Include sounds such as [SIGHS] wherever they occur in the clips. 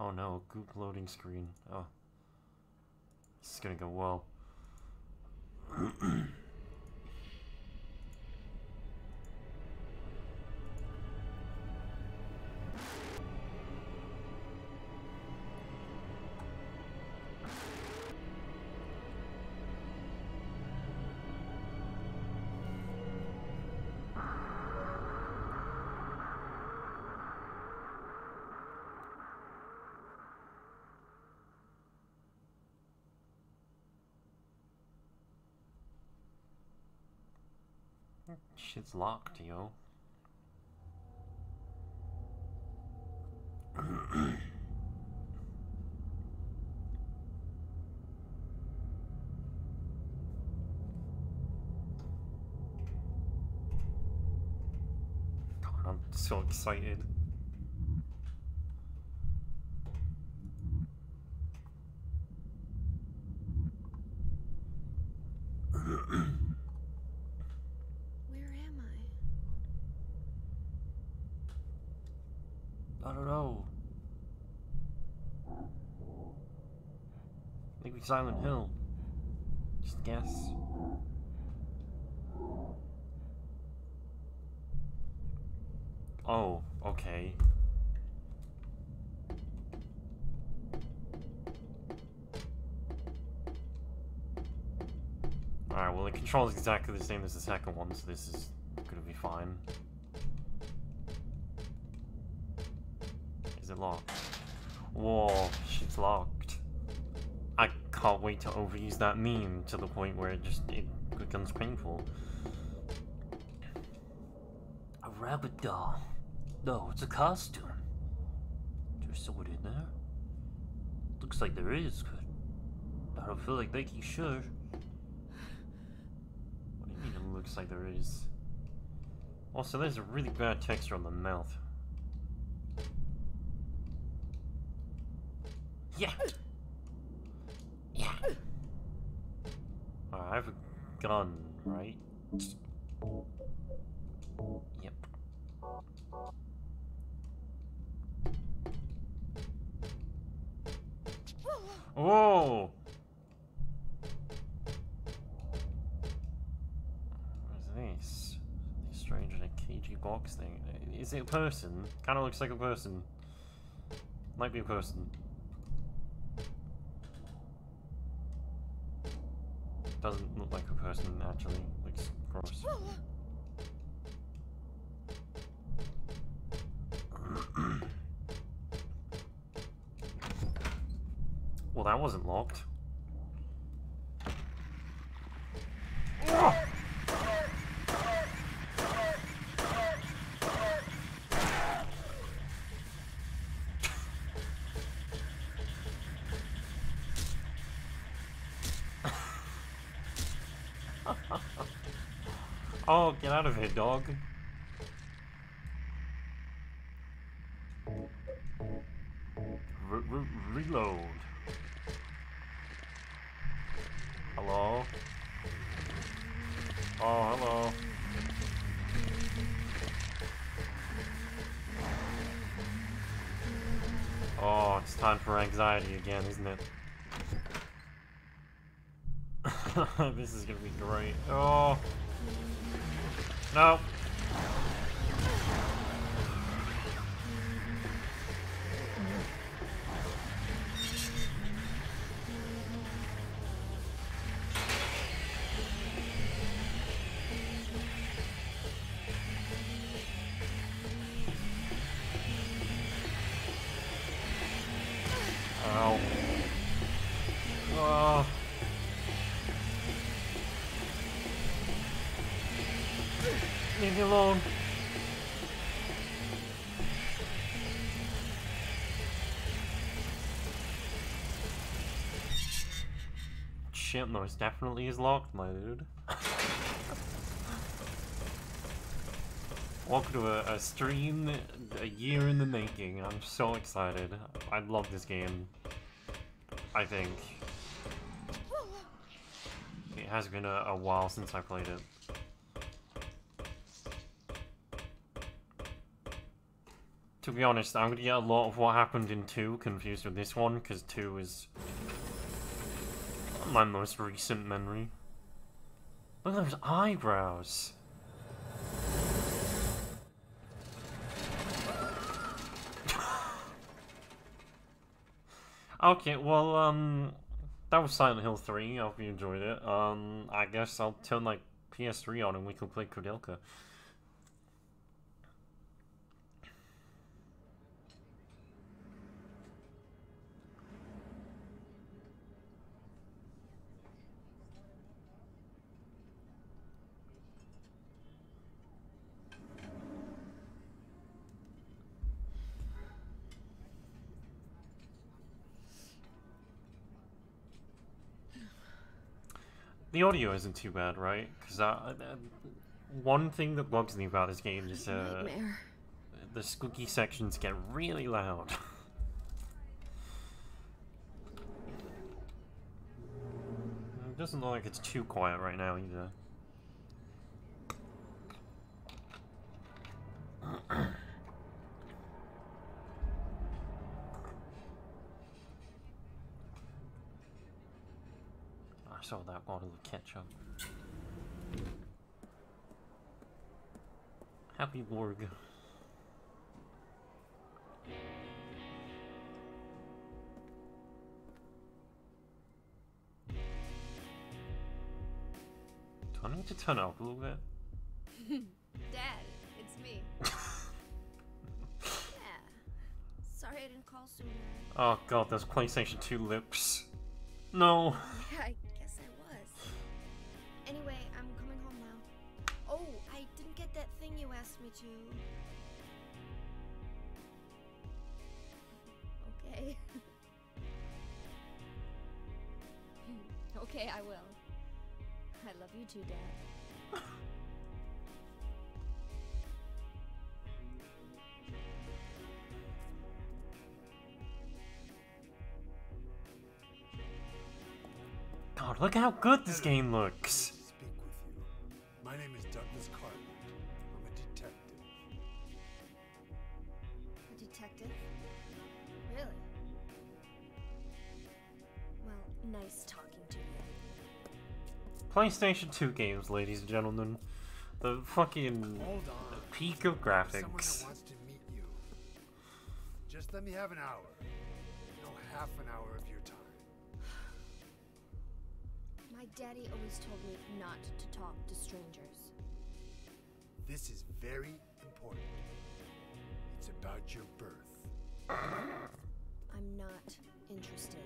Oh no, goop loading screen. Oh. This is gonna go well. [CLEARS THROAT] Shit's locked, yo. [CLEARS THROAT] I'm so excited. Where am I? I don't know. Maybe Silent Hill. Just guess. Oh, okay. Alright, well the control is exactly the same as the second one, so this is gonna be fine. Is it locked? Whoa, she's locked. Can't wait to overuse that meme to the point where it just it becomes painful. A rabbit doll. No, it's a costume. Is there someone in there? Looks like there is, but I don't feel like making sure. What do you mean it looks like there is? Also, there's a really bad texture on the mouth. Yeah. Alright, I have a gun, right? Yep. Whoa! What's this? This strange in a cagey box thing. Is it a person? Kinda looks like a person. Might be a person. Doesn't look like a person, actually. Looks gross. well, that wasn't locked. Get out of here, dog. Re reload. Hello? Oh, hello. Oh, it's time for anxiety again, isn't it? [LAUGHS] this is gonna be great. Oh. No. Shit, no, it definitely is locked, my dude. Welcome to a, a stream a year in the making. I'm so excited. I love this game. I think. It has been a, a while since I played it. To be honest, I'm gonna get a lot of what happened in 2 confused with this one, because 2 is my most recent memory. Look at those eyebrows. okay, well, um, that was Silent Hill 3. I hope you enjoyed it. Um, I guess I'll turn, like, PS3 on and we can play Koudelka. The audio isn't too bad, right? Because uh, uh, one thing that bugs me about this game is uh, Nightmare. the spooky sections get really loud. [LAUGHS] it doesn't look like it's too quiet right now either. I saw that Oh, bottle of ketchup. Happy Borg. Do I need to turn up a little bit? [LAUGHS] Dad, it's me. [LAUGHS] yeah. Sorry I didn't call sooner. Oh god, those PlayStation 2 lips. No. [LAUGHS] Yeah, I Okay. [LAUGHS] okay, I will. I love you too, Dad. God, look how good this game looks. PlayStation 2 games, ladies and gentlemen. The fucking Hold peak of graphics. wants to meet you. Just let me have an hour. No, half an hour of your time. My daddy always told me not to talk to strangers. This is very important. It's about your birth. I'm not interested.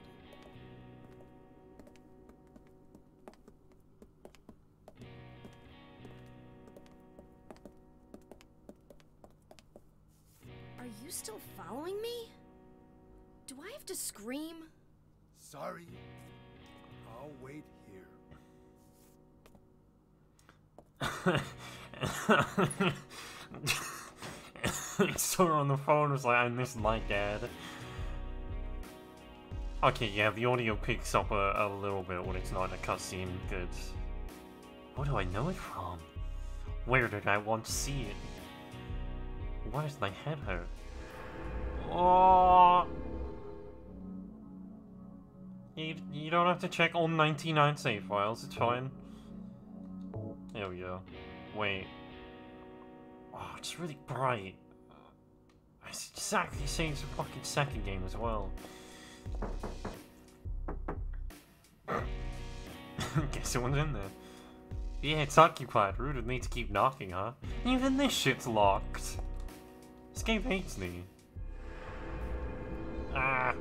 Still following me? Do I have to scream? Sorry. I'll wait here. [LAUGHS] saw her on the phone was like, I miss my dad. Okay, yeah, the audio picks up a, a little bit when it's not in a cutscene. Good. What do I know it from? Where did I once see it? Why does my head hurt? Oh! You, you don't have to check all 99 save files, it's fine. There we go. Wait. Oh, it's really bright. It's exactly the same as the fucking second game as well. [COUGHS] Guess someone's in there. Yeah, it's occupied. Rude would need to keep knocking, huh? Even this shit's locked. This game hates me. Ah.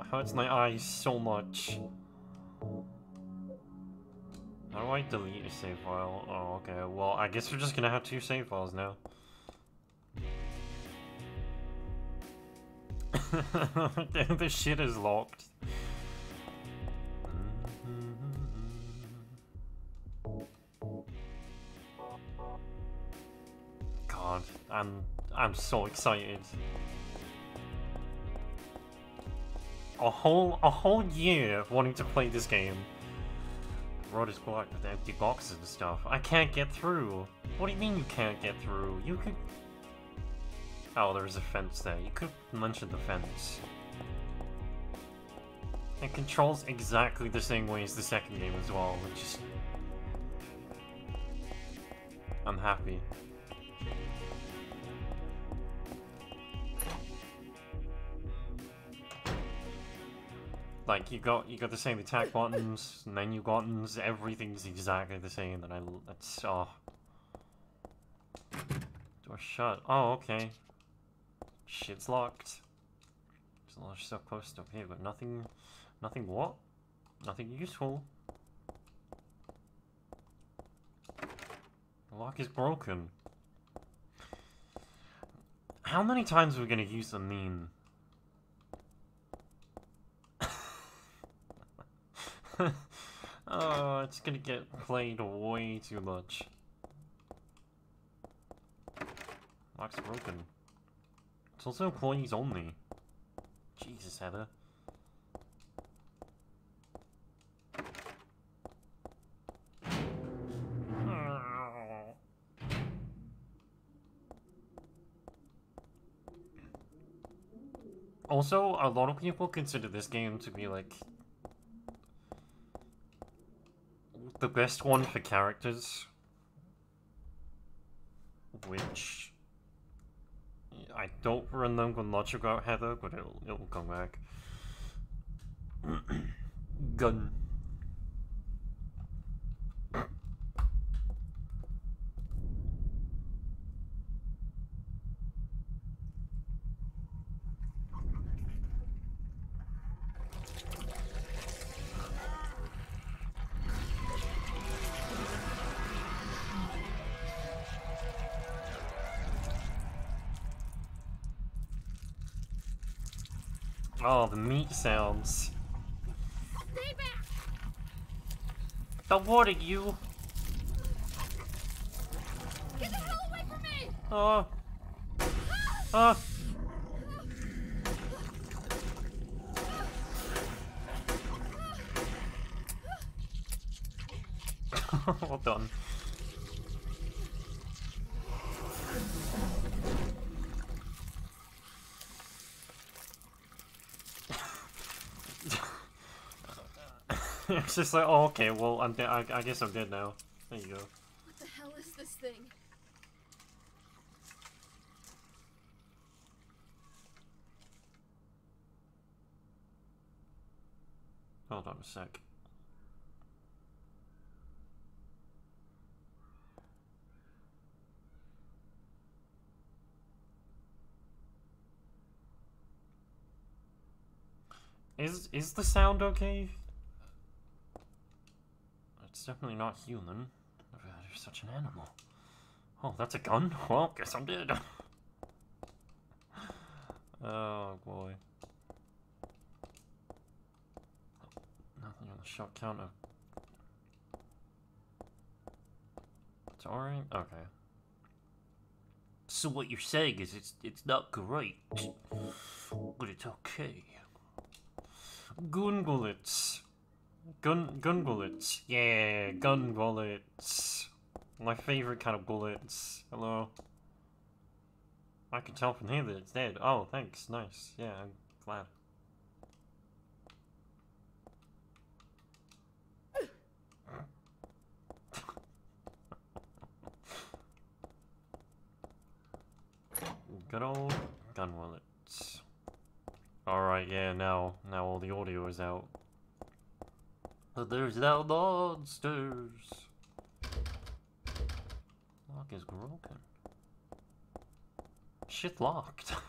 It hurts my eyes so much. How do I delete a save file? Oh, okay. Well, I guess we're just gonna have two save files now. [LAUGHS] the shit is locked. God, I'm I'm so excited. A whole a whole year of wanting to play this game. Road is blocked with empty boxes and stuff. I can't get through. What do you mean you can't get through? You could. Oh, there's a fence there. You could mention the fence. It controls exactly the same way as the second game as well, which is... I'm happy. Like you got you got the same attack buttons, menu buttons, everything's exactly the same, and I that's oh. Door shut. Oh, okay. Shit's locked. There's a lot stuff posted up here, but nothing, nothing what? Nothing useful. The lock is broken. How many times are we gonna use the meme? Oh, it's gonna get played way too much. Lock's broken. It's also employees only. Jesus, Heather. Also, a lot of people consider this game to be like the best one for characters, which I don't remember much about Heather, but it'll it'll come back. [CLEARS THROAT] Gun. Sounds. Stay back! The what are you? Get the hell away from me! Oh. Oh. [LAUGHS] well done. It's just like, oh, okay, well, I'm. I, I guess I'm dead now. There you go. What the hell is this thing? Hold on a sec. Is is the sound okay? It's definitely not human. Had such an animal. Oh, that's a gun? Well, guess I'm dead. oh boy. Nothing on the shot counter. It's alright? Okay. So what you're saying is it's it's not great, but it's okay. Gun bullets. Gun gun bullets. Yeah, gun bullets. My favorite kind of bullets. Hello. I can tell from here that it's dead. Oh, thanks. Nice. Yeah, I'm glad. Good old gun bullets. Alright, yeah, now, now all the audio is out. But there's now monsters. Lock is broken. Shit locked. [LAUGHS]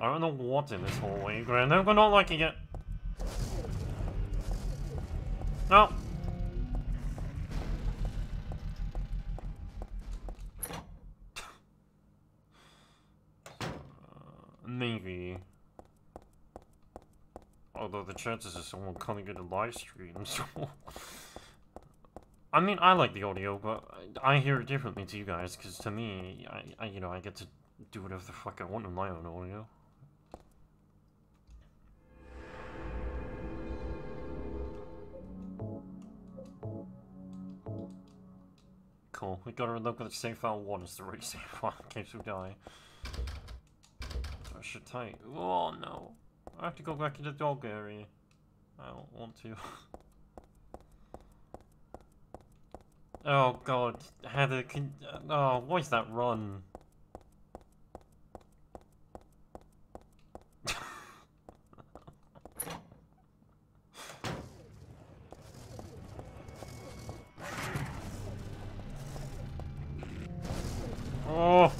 I don't know what's in this hallway, Grand. I'm not liking it. No. [LAUGHS] Uh, maybe. Although the chances of someone coming into live streams. [LAUGHS] I mean, I like the audio, but I hear it differently to you guys, because to me, I, I, you know, I get to do whatever the fuck I want in my own audio. cool. We gotta look at the save file one is the right save file in case we die. I should type. Oh no. I have to go back to the dog area. I don't want to. [LAUGHS] oh god. Heather, can. Oh, why is that run? [LAUGHS] oh!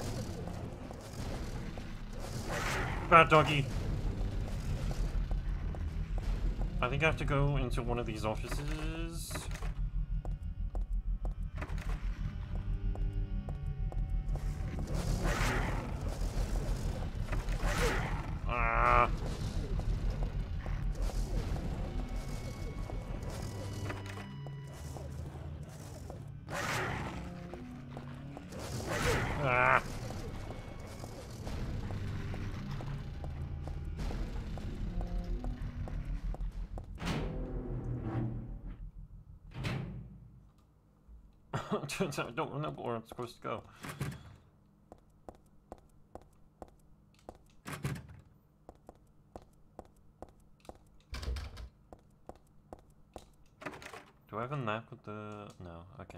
Bad doggy. I think I have to go into one of these offices. [LAUGHS] I don't know where I'm supposed to go. Do I have a map with the... No, okay.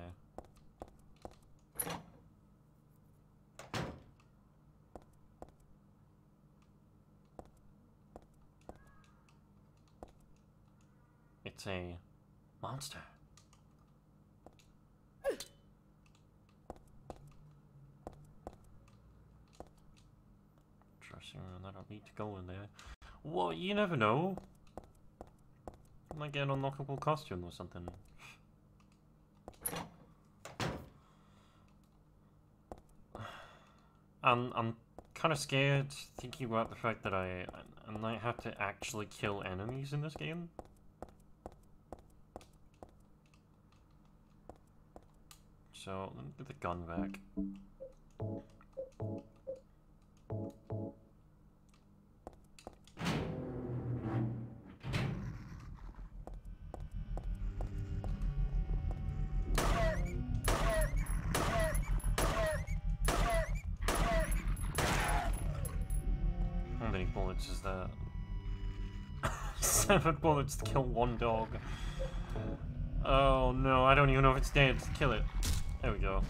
It's a monster. Dressing room, I don't need to go in there. Well, you never know. I might get an unlockable costume or something. I'm, I'm kind of scared thinking about the fact that I, I might have to actually kill enemies in this game. So, let me put the gun back. [LAUGHS] Seven bullets to kill one dog. Oh no, I don't even know if it's dead. Kill it. There we go.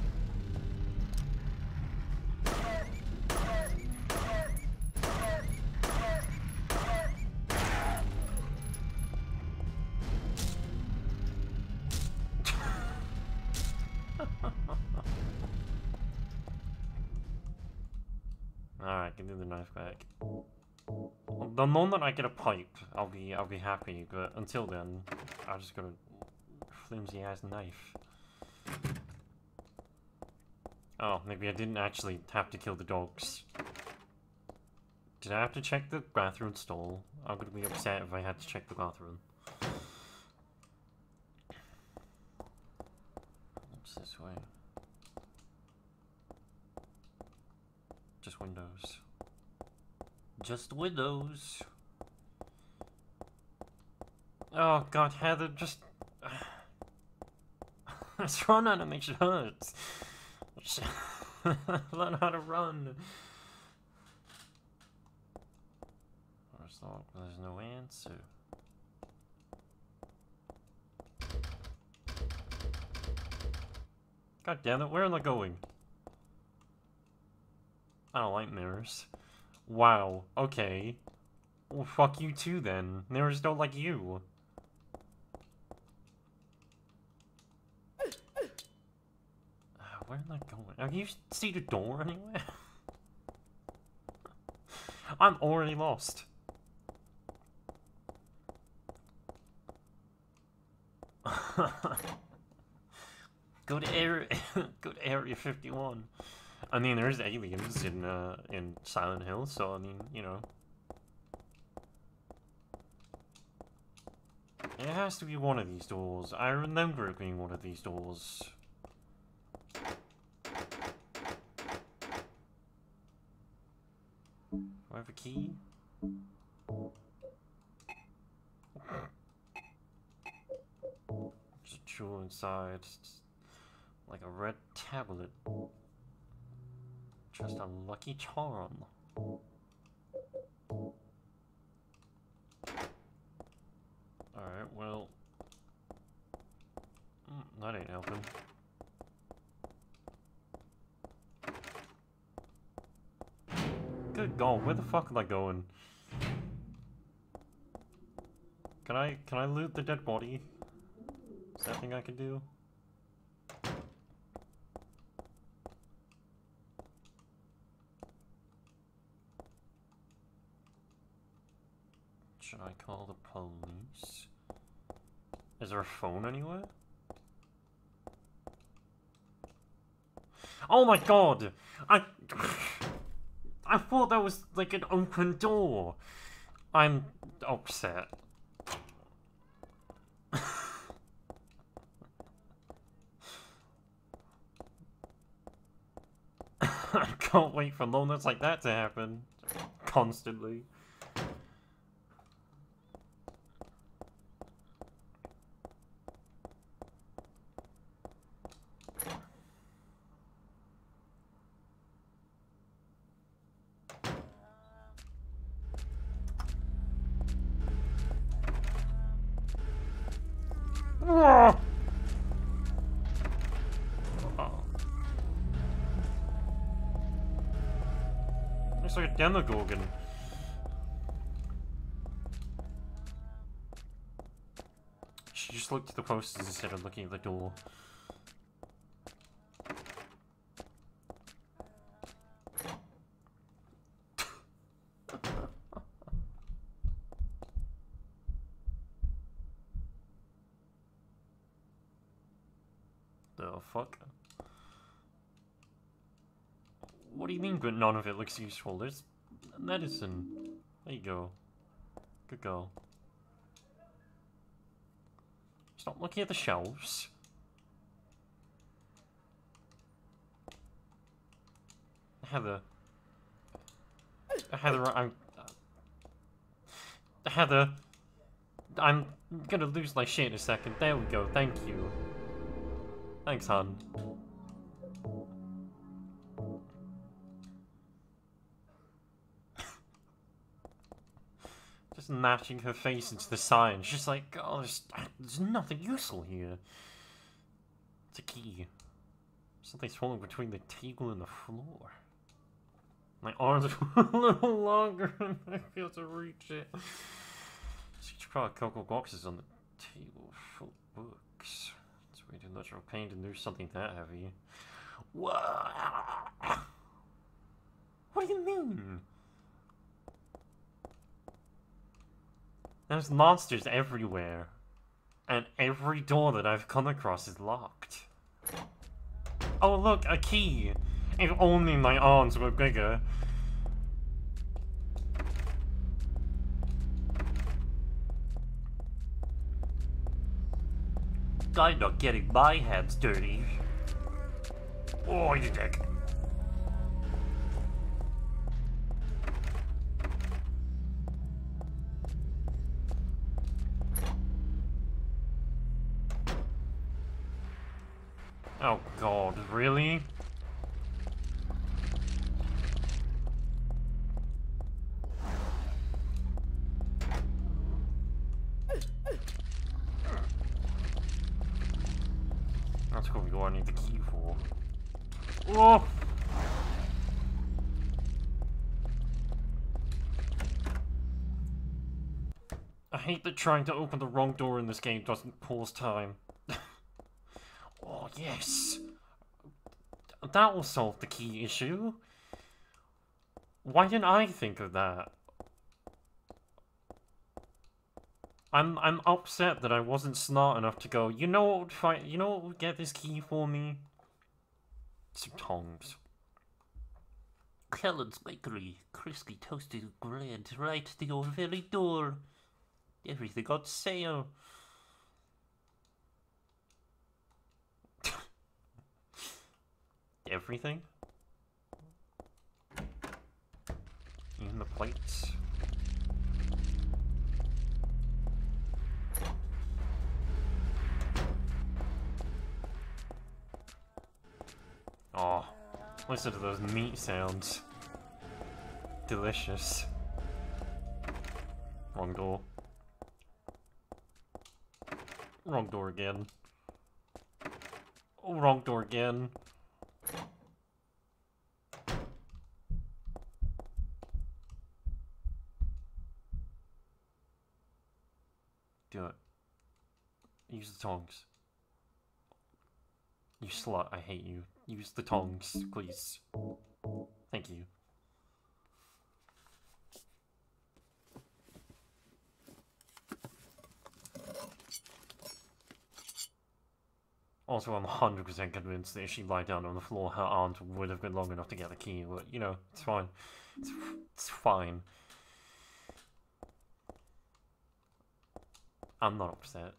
Get a pipe, I'll be I'll be happy, but until then, I just got a flimsy ass knife. Oh, maybe I didn't actually have to kill the dogs. Did I have to check the bathroom stall? I'm gonna be upset if I had to check the bathroom. What's this way? Just windows. Just windows. Oh god, Heather, just... [SIGHS] this run animation hurts. [LAUGHS] Learn how to run. There's no answer. God damn it, where am I going? I don't like mirrors. Wow, okay. Well, fuck you too then. Mirrors don't like you. Uh, Where am I going? Are you see the door anywhere? [LAUGHS] I'm already lost. [LAUGHS] go to area, [LAUGHS] go to area 51. I mean, there's aliens in uh, in Silent Hill, so I mean, you know. It has to be one of these doors. I remember it being one of these doors. Do I have a key? Just chill inside. Like a red tablet. Just a lucky charm. Alright, well... Mm, that ain't helping. Good God, where the fuck am I going? Can I, can I loot the dead body? Is that thing I can do? Should I call the police? Is there a phone anywhere? Oh my god! I... I thought that was like an open door. I'm upset. [LAUGHS] I can't wait for moments like that to happen. Constantly. Demogorgon. She just looked at the posters instead of looking at the door. [LAUGHS] The fuck? What do you mean, but none of it looks useful? There's medicine. There you go. Good girl. Stop looking at the shelves. Heather. Heather, I'm... Heather. I'm gonna lose my shit in a second. There we go, thank you. Thanks, hon. Just mashing her face into the sign. She's like, oh, there's, there's nothing useful here. It's a key. Something's falling between the table and the floor. My arms [LAUGHS] are a little longer and I feel to reach it. Each product cocoa boxes on the table full of books. It's way too much of a pain to do something that heavy. What? What do you mean? There's monsters everywhere. And every door that I've come across is locked. Oh look, a key! If only my arms were bigger. I'm not getting my hands dirty. Oh, you dick. Oh god, really? That's probably what I need the key for. Oh! I hate that trying to open the wrong door in this game doesn't pause time. Yes! That will solve the key issue. Why didn't I think of that? I'm I'm upset that I wasn't smart enough to go. You know what would find? You know what would get this key for me? Some tongs. Kellen's Bakery, crispy toasted bread right to your very door. Everything on sale. Everything. Even the plates. Oh, listen to those meat sounds. Delicious. Wrong door. Wrong door again. Oh, wrong door again. Do it. Use the tongs. You slut, I hate you. Use the tongs, please. Thank you. Also, I'm 100% convinced that if she lied down on the floor, her arms would have been long enough to get the key, but, you know, it's fine. It's, it's fine. I'm not upset.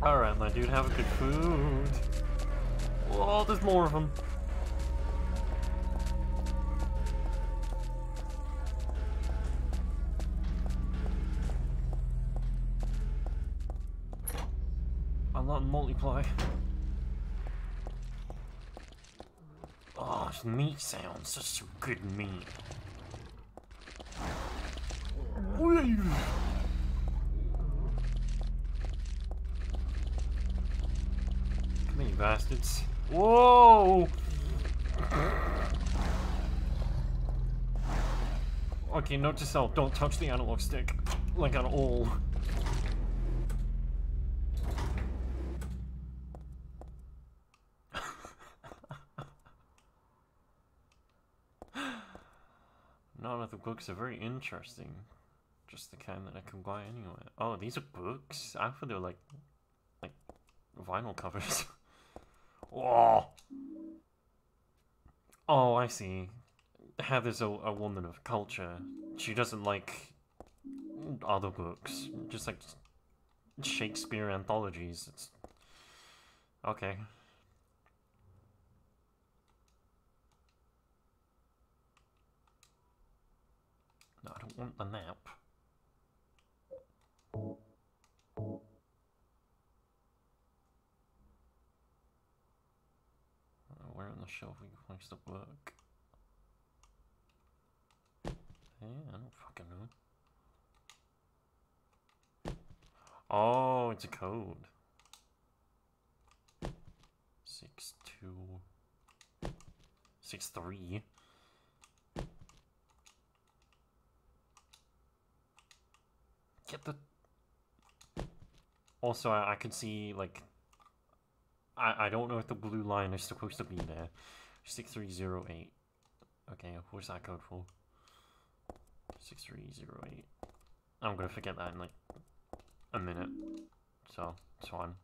[COUGHS] Alright, my dude, have a good food. Oh, there's more of them. Multiply. Oh, meat sounds. Such some good meat. Come here, you bastards. Whoa! [CLEARS THROAT] Okay, note to self, don't touch the analog stick. Like at all. Books are very interesting. Just the kind that I can buy anyway. Oh, these are books? I thought they were like, like, vinyl covers. [LAUGHS] oh! Oh, I see. Heather's a, a woman of culture. She doesn't like other books. Just like Shakespeare anthologies. It's okay. No, I don't want the nap. Uh, Where on the shelf we can place the book? Yeah, I don't fucking know. Oh, it's a code. Six two six three. Get the. Also, I, I can see like. I I don't know if the blue line is supposed to be there. Six three zero eight. Okay, what's that code for? Six three zero eight. I'm gonna forget that in like a minute, so it's fine.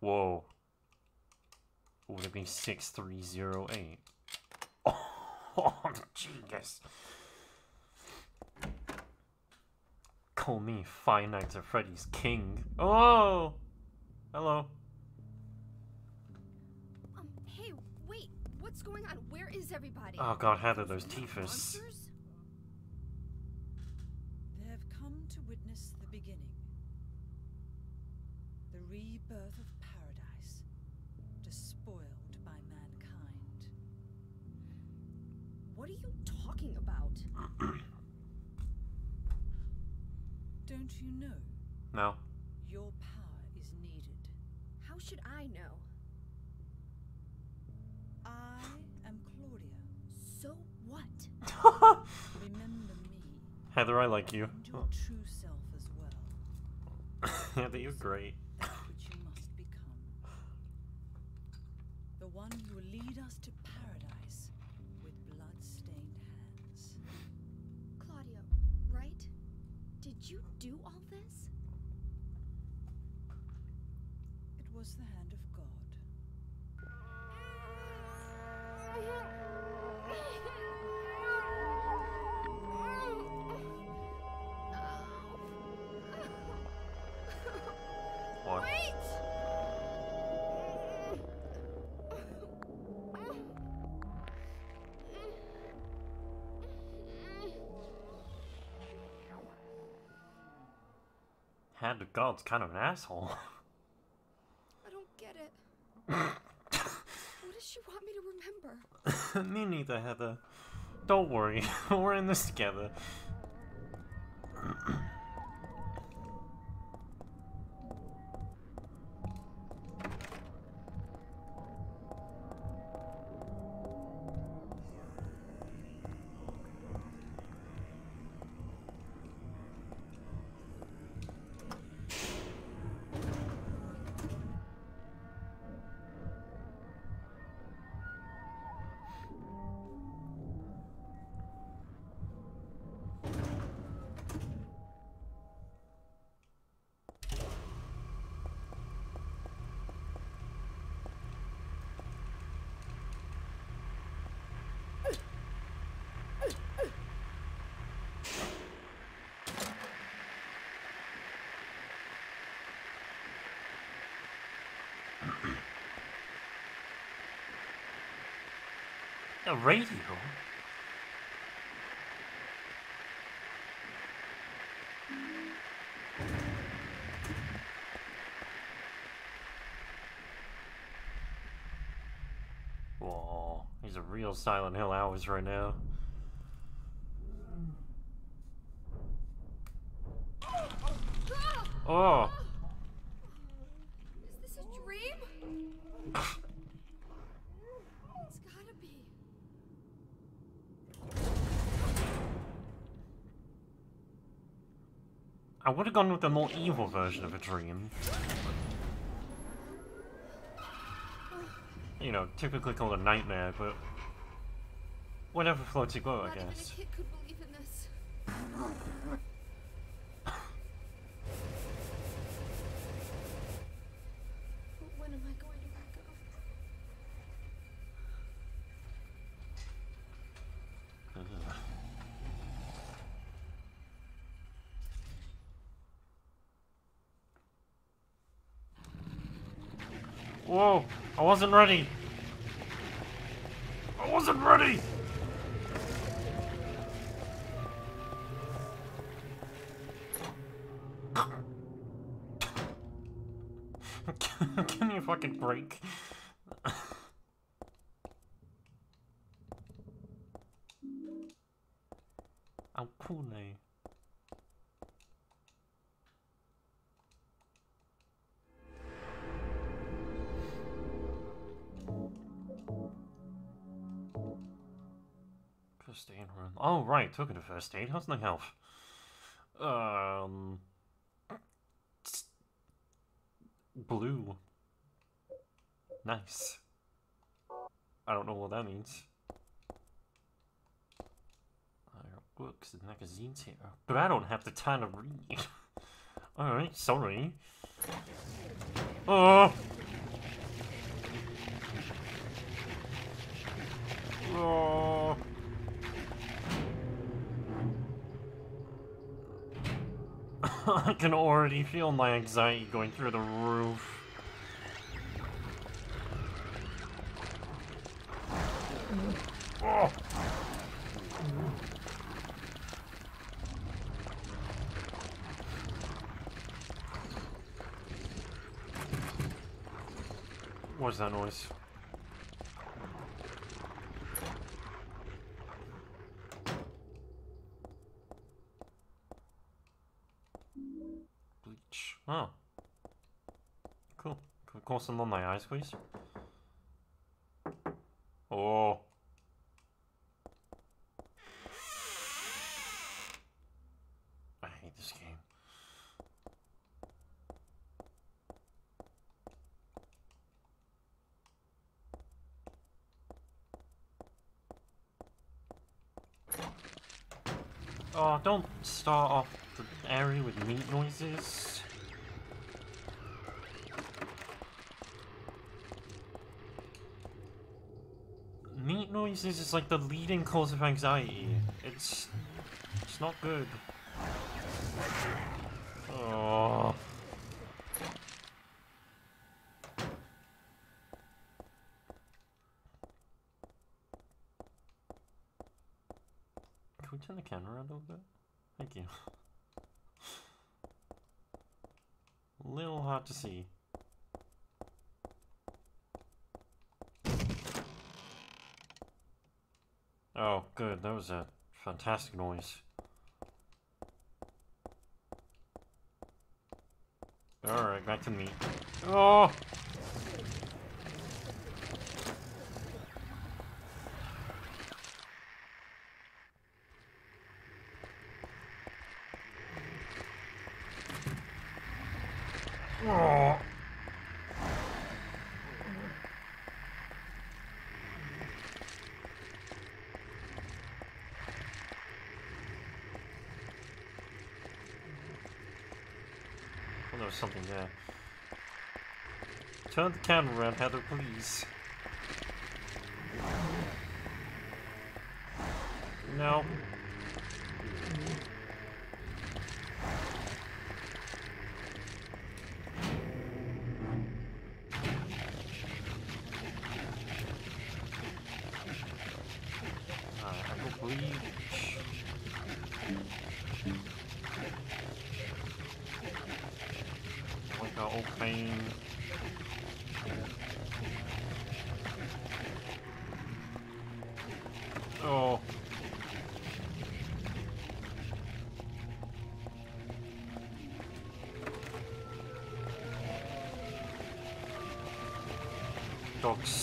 Whoa. Would it be six three zero eight? [LAUGHS] Oh, genius. Call me Five Nights at Freddy's King. Oh! Hello. Um, hey, wait, what's going on? Where is everybody? Oh god, Heather, those Those teethers. monsters? They have come to witness the beginning. The rebirth of paradise, despoiled by mankind. What are you talking about? [CLEARS THROAT] Don't you know No. your power is needed? How should I know? I am Claudia. So what? [LAUGHS] Remember me Heather, I like you. and your true self as well, [LAUGHS] Heather, you're great. which you must become. The one Did you do all this? It was the adult's kind of an asshole. [LAUGHS] I don't get it. [LAUGHS] what does she want me to remember? me neither, Heather. Don't worry, [LAUGHS] we're in this together. Radio? Whoa, he's a real Silent Hill hours right now. Oh, Is this a dream? it's gotta be. I would have gone with the more evil version of a dream. You know, typically called a nightmare, but whatever floats your boat, I a guess. kid could believe in this. But when am I going to let go? Whoa! I wasn't ready! I wasn't ready! [LAUGHS] Me a fucking break. It to first aid. How's the health? Um. Blue. Nice. I don't know what that means. Books and magazines here, but I don't have the time to read. [LAUGHS] Alright, sorry. Oh! I [LAUGHS] can already feel my anxiety going through the roof. What's that noise? Bleach. Oh. Cool. Some on my eyes, please? Oh. I hate this game. Oh, don't start off the area with meat noises. Noises is like the leading cause of anxiety. It's it's not good. Oh. Can we turn the camera around a little bit? Thank you. [LAUGHS] Little hard to see. Oh, good. That was a fantastic noise. Alright, back to me. Oh! Oh! Oh, there was something there. Turn the camera around, Heather, please. No.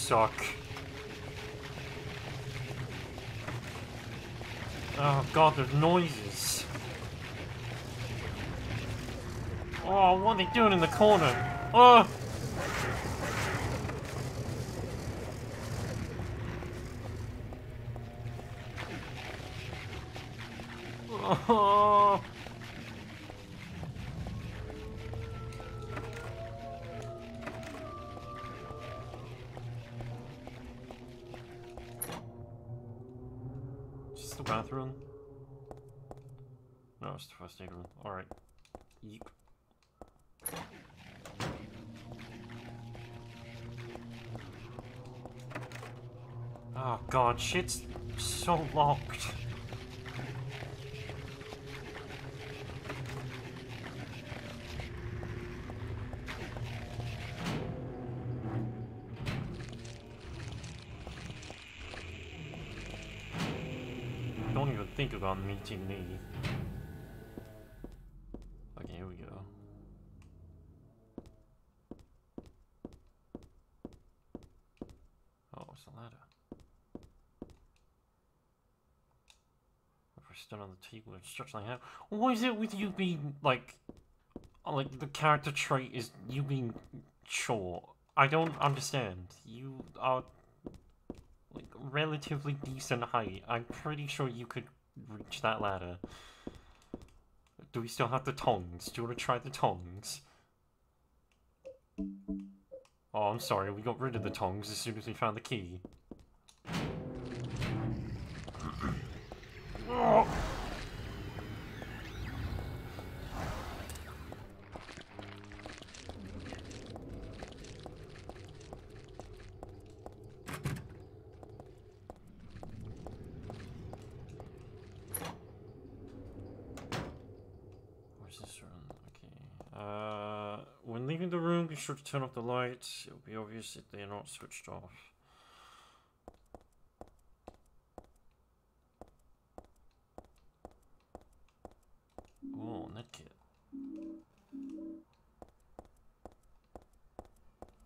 Suck. Oh god, there's noises. Oh, what are they doing in the corner? Oh! Shit's so locked. Don't even think about meeting me. Okay, here we go. Oh, it's a ladder. If I stand table, instruction I. What is it with you being like, uh, like the character trait is you being short? I don't understand. You are like relatively decent height. I'm pretty sure you could reach that ladder. Do we still have the tongs? Do you want to try the tongs? Oh, I'm sorry, we got rid of the tongs as soon as we found the key. Oh. Where's this room? Okay. Uh, when leaving the room, be sure to turn off the lights. It'll be obvious if they are not switched off. Oh, medkit.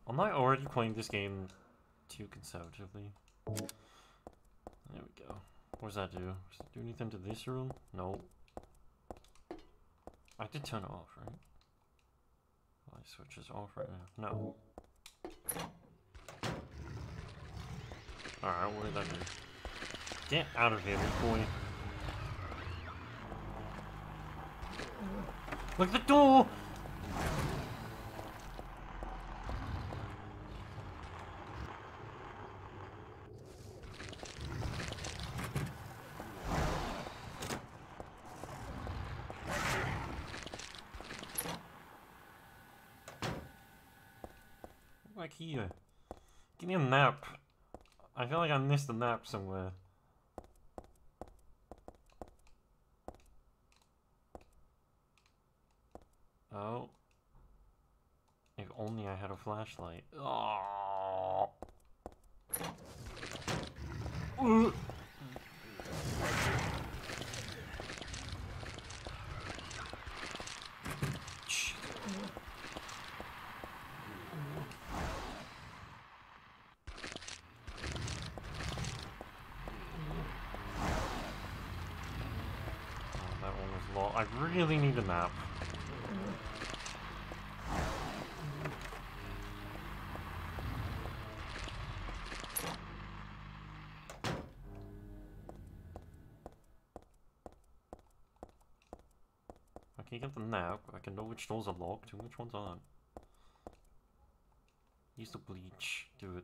Am I already playing this game too conservatively? There we go. What does that do? Does it do anything to this room? No. I did turn it off, right? Light switch is off right now. No. Alright, what did that do? Get out of here, boy. Look at the door! Like here. Give me a map. I a map somewhere. Oh. If only I had a flashlight. Oh. Really need a nap. I can get the nap, I can know which doors are locked and which ones aren't. Use the bleach, do it.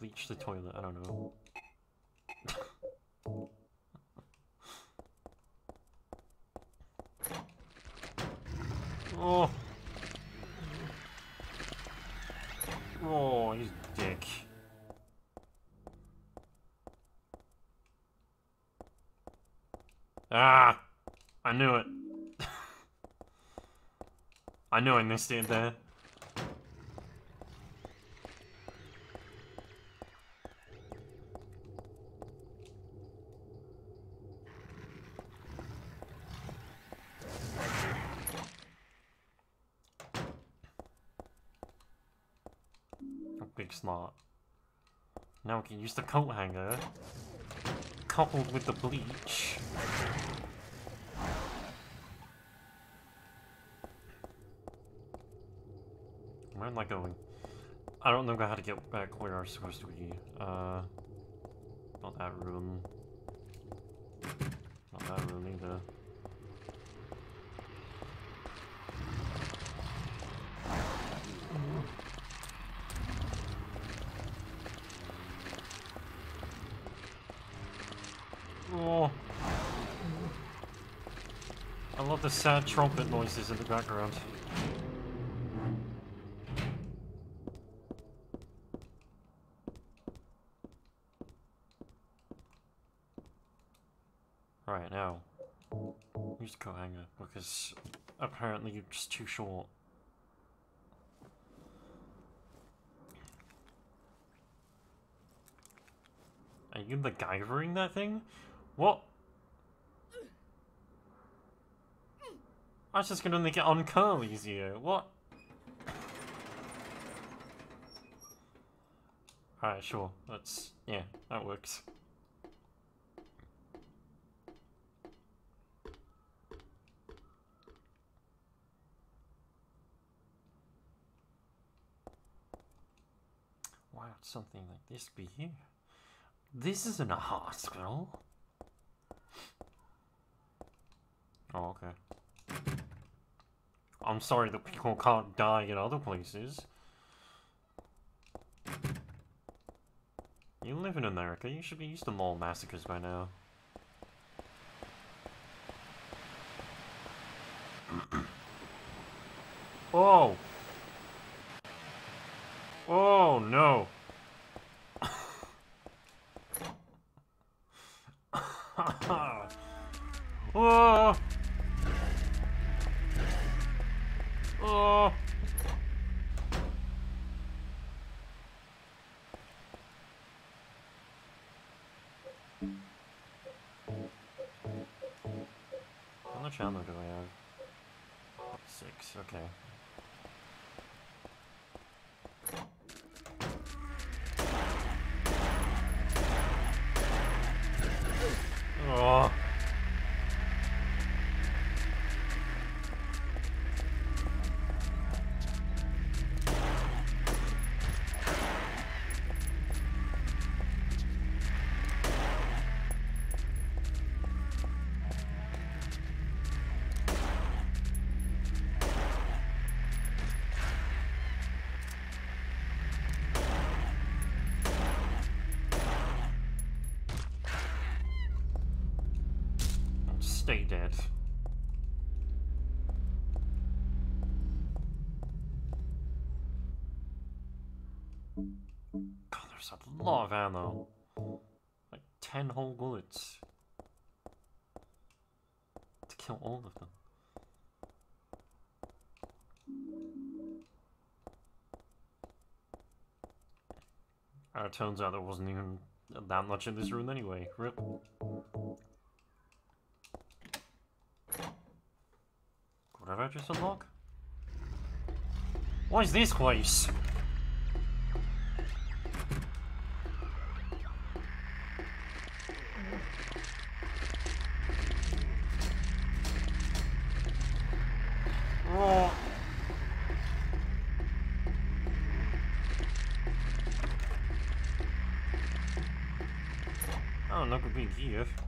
Bleach the toilet, I don't know. I knew I missed it there. Oh, big smart. Now we can use the coat hanger, coupled with the bleach. Where am I going? I don't know how to get back where I'm supposed to be. Uh, not that room. Not that room either. Oh. I love the sad trumpet noises in the background. Right now, use the coat hanger because apparently you're just too short. Are you MacGyvering that thing? What? I was just gonna make it uncurl easier. What? Alright, sure. That's yeah, that works. Something like this be here? This isn't a hospital. Oh, okay. I'm sorry that people can't die in other places. You live in America, you should be used to mall massacres by now. [CLEARS THROAT] oh! Oh no! oh! Oh! How much ammo do I have? Six, okay. Oh. Stay dead. God, there's a lot of ammo. Like 10 whole bullets. To kill all of them. Uh, it turns out there wasn't even that much in this room anyway. Rip. What did I just unlock? What is this place? Oh. Oh, not gonna be here. So,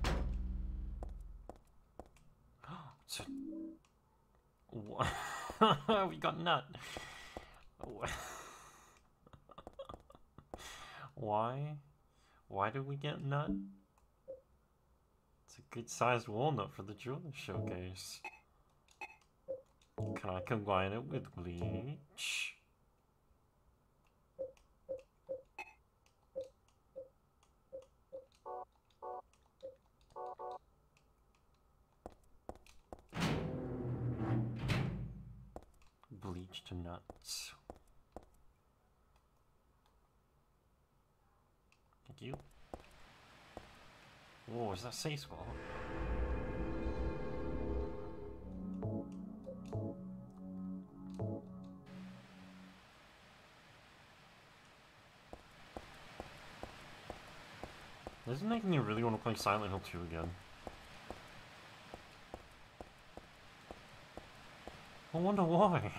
[LAUGHS] we got nut. [LAUGHS] Why? Why did we get nut? It's a good sized walnut for the jeweler showcase. Can I combine it with bleach? To nuts. Thank you. Whoa, is that sea squall? This is making me really want to play Silent Hill 2 again. I wonder why.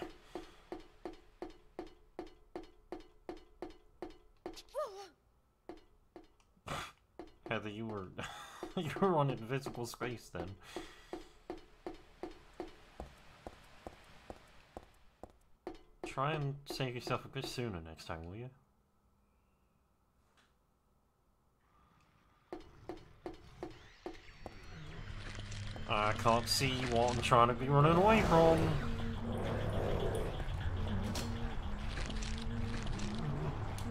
Heather, you were [LAUGHS] you were on invisible space then. Try and save yourself a bit sooner next time, will you? I can't see what I'm trying to be running away from.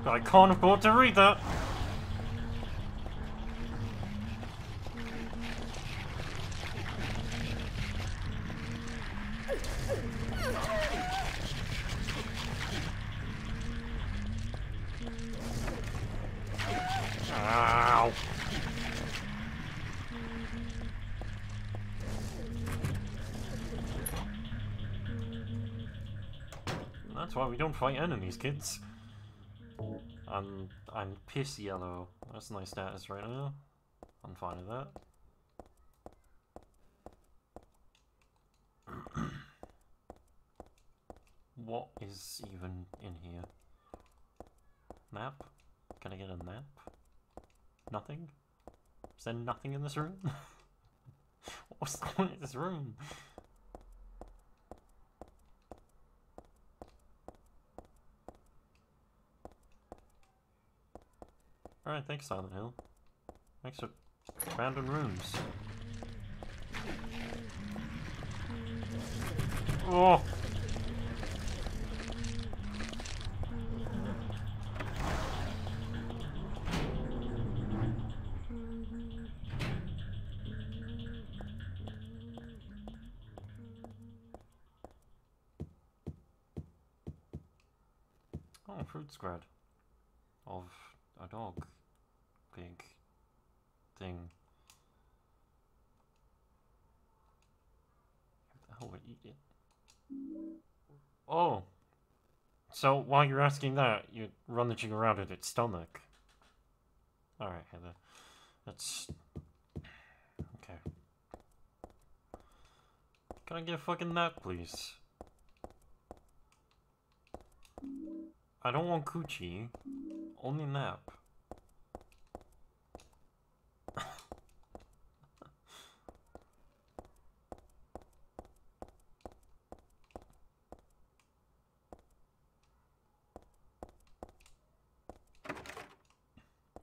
I can't afford to read that. Fight enemies, kids. I'm I'm piss yellow. That's my status right now. I'm fine with that. [COUGHS] what is even in here? Map? Can I get a map? Nothing? Is there nothing in this room? [LAUGHS] What's point of this room? Alright, thanks Silent Hill. Thanks for random rooms. Oh! Oh, fruit squad of a dog big thing. Who the hell would eat it? Oh! So while you're asking that, you're rummaging around at its stomach. Alright, Heather. That's. Okay. Can I get a fucking nap, please? I don't want coochie. Only nap.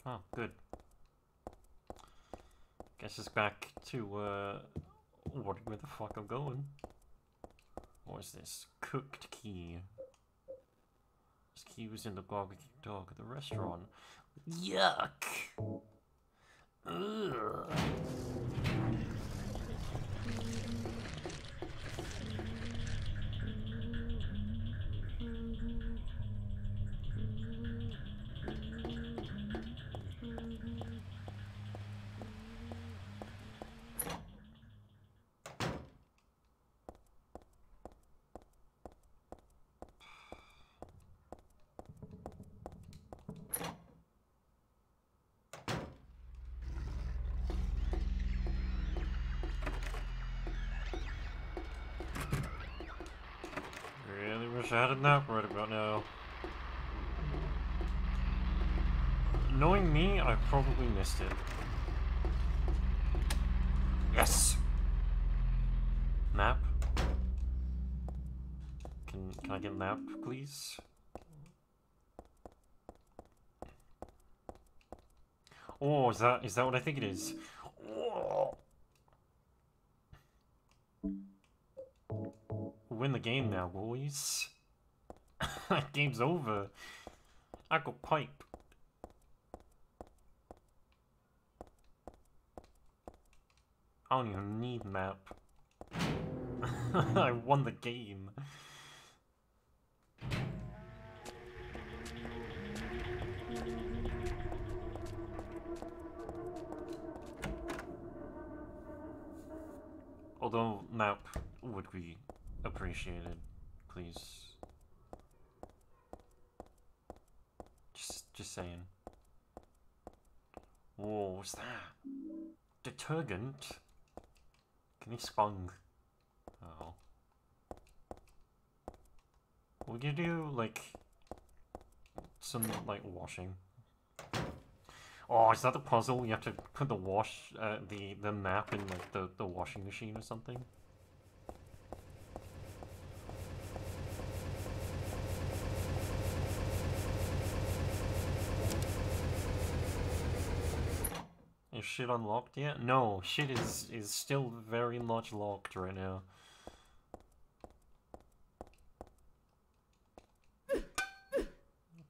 Oh, good. Guess it's back to, uh, wondering where the fuck I'm going. What is this? Cooked key. This key was in the barbecue dog at the restaurant. Yuck! Ugh. I had nap right about now. Knowing me, I probably missed it. Yes! Nap? Can, can I get nap, please? Oh, is that is that what I think it is? Win the game now, boys. [LAUGHS] Game's over. I got pipe. I don't even need map. [LAUGHS] I won the game. Although map would be appreciated, please. Just, saying. Whoa, what's that? Detergent? Can he spung? Oh. We could do, like, some, like, washing. Oh, is that the puzzle? You have to put the wash, uh, the, the map in, like, the, the washing machine or something? Shit unlocked yet? No, shit is is still very much locked right now.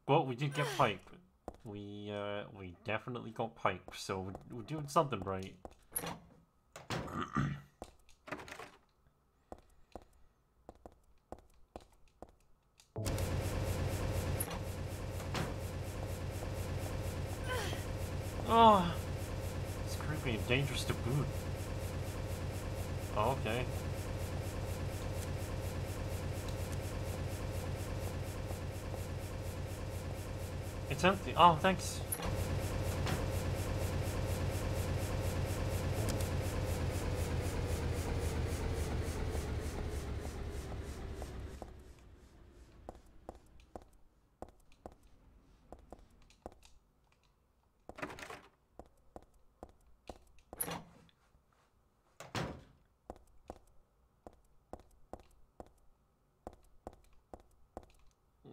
Well, we did get pipe. We uh we definitely got pipe, so we're, we're doing something right. oh. Dangerous to boot. Oh, okay. It's empty. Oh, thanks.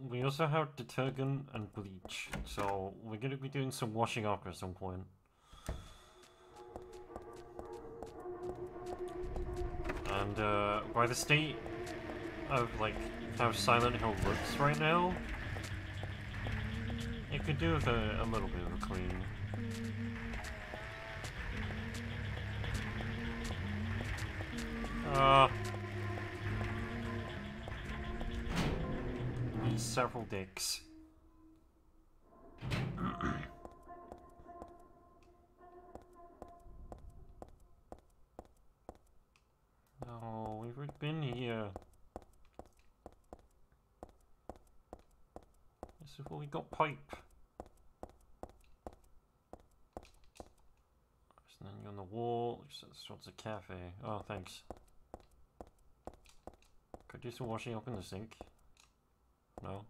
We also have detergent and bleach, so we're gonna be doing some washing up at some point. And uh, by the state of like how Silent Hill looks right now, it could do with a, a little bit of a clean. Uh, [CLEARS THROAT] no, we've been here. This is where we got pipe. There's nothing on the wall. This one's a cafe. Oh, thanks. Could do some washing up in the sink. No.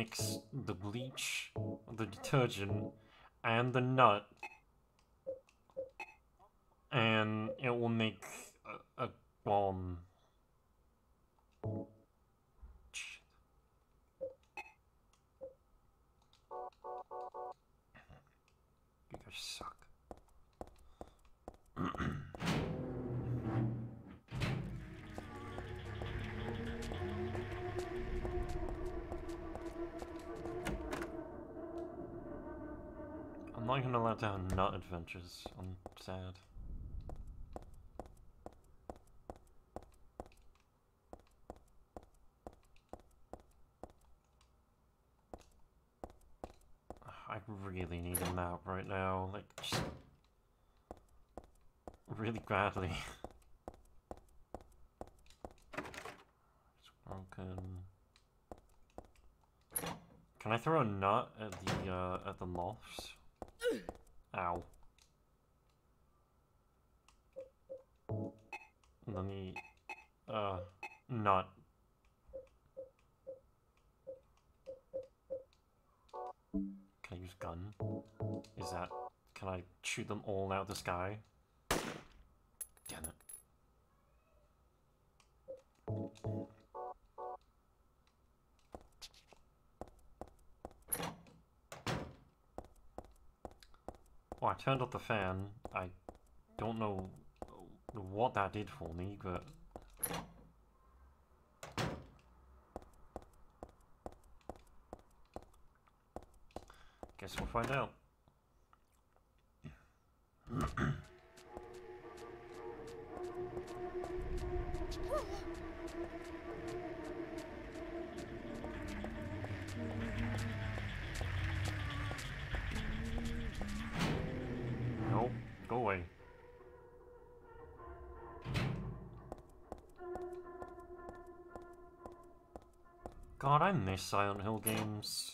Mix the bleach, the detergent, and the nut, and it will make adventures. I'm sad. I really need a nap right now, like, just really badly. [LAUGHS] it's broken. Can I throw a nut at the uh, at the moths? Let me, uh, not. Can I use gun? Is that, can I shoot them all out the sky? Damn it. Oh, I turned off the fan. I don't know what that did for me, but... Guess we'll find out. [CLEARS THROAT] Miss Silent Hill games.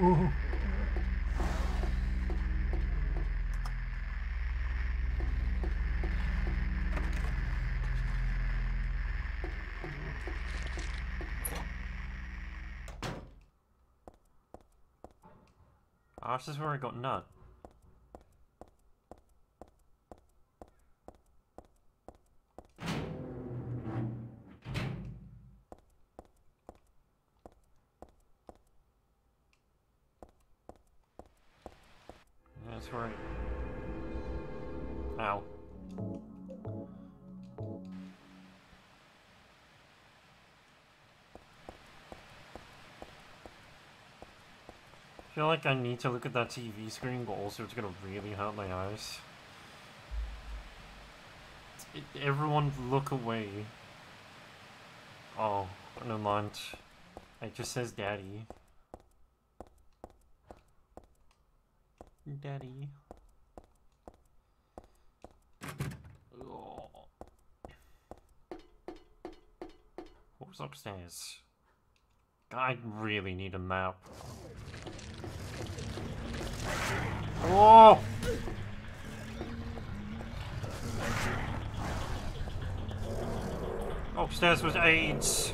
Whoa. Ah, this is where I got nut. Feel like I need to look at that TV screen, but also it's gonna really hurt my eyes. It, everyone look away. Oh, no mind. It just says daddy. Daddy. Oh. What was upstairs? I really need a map. Oh! Upstairs was AIDS.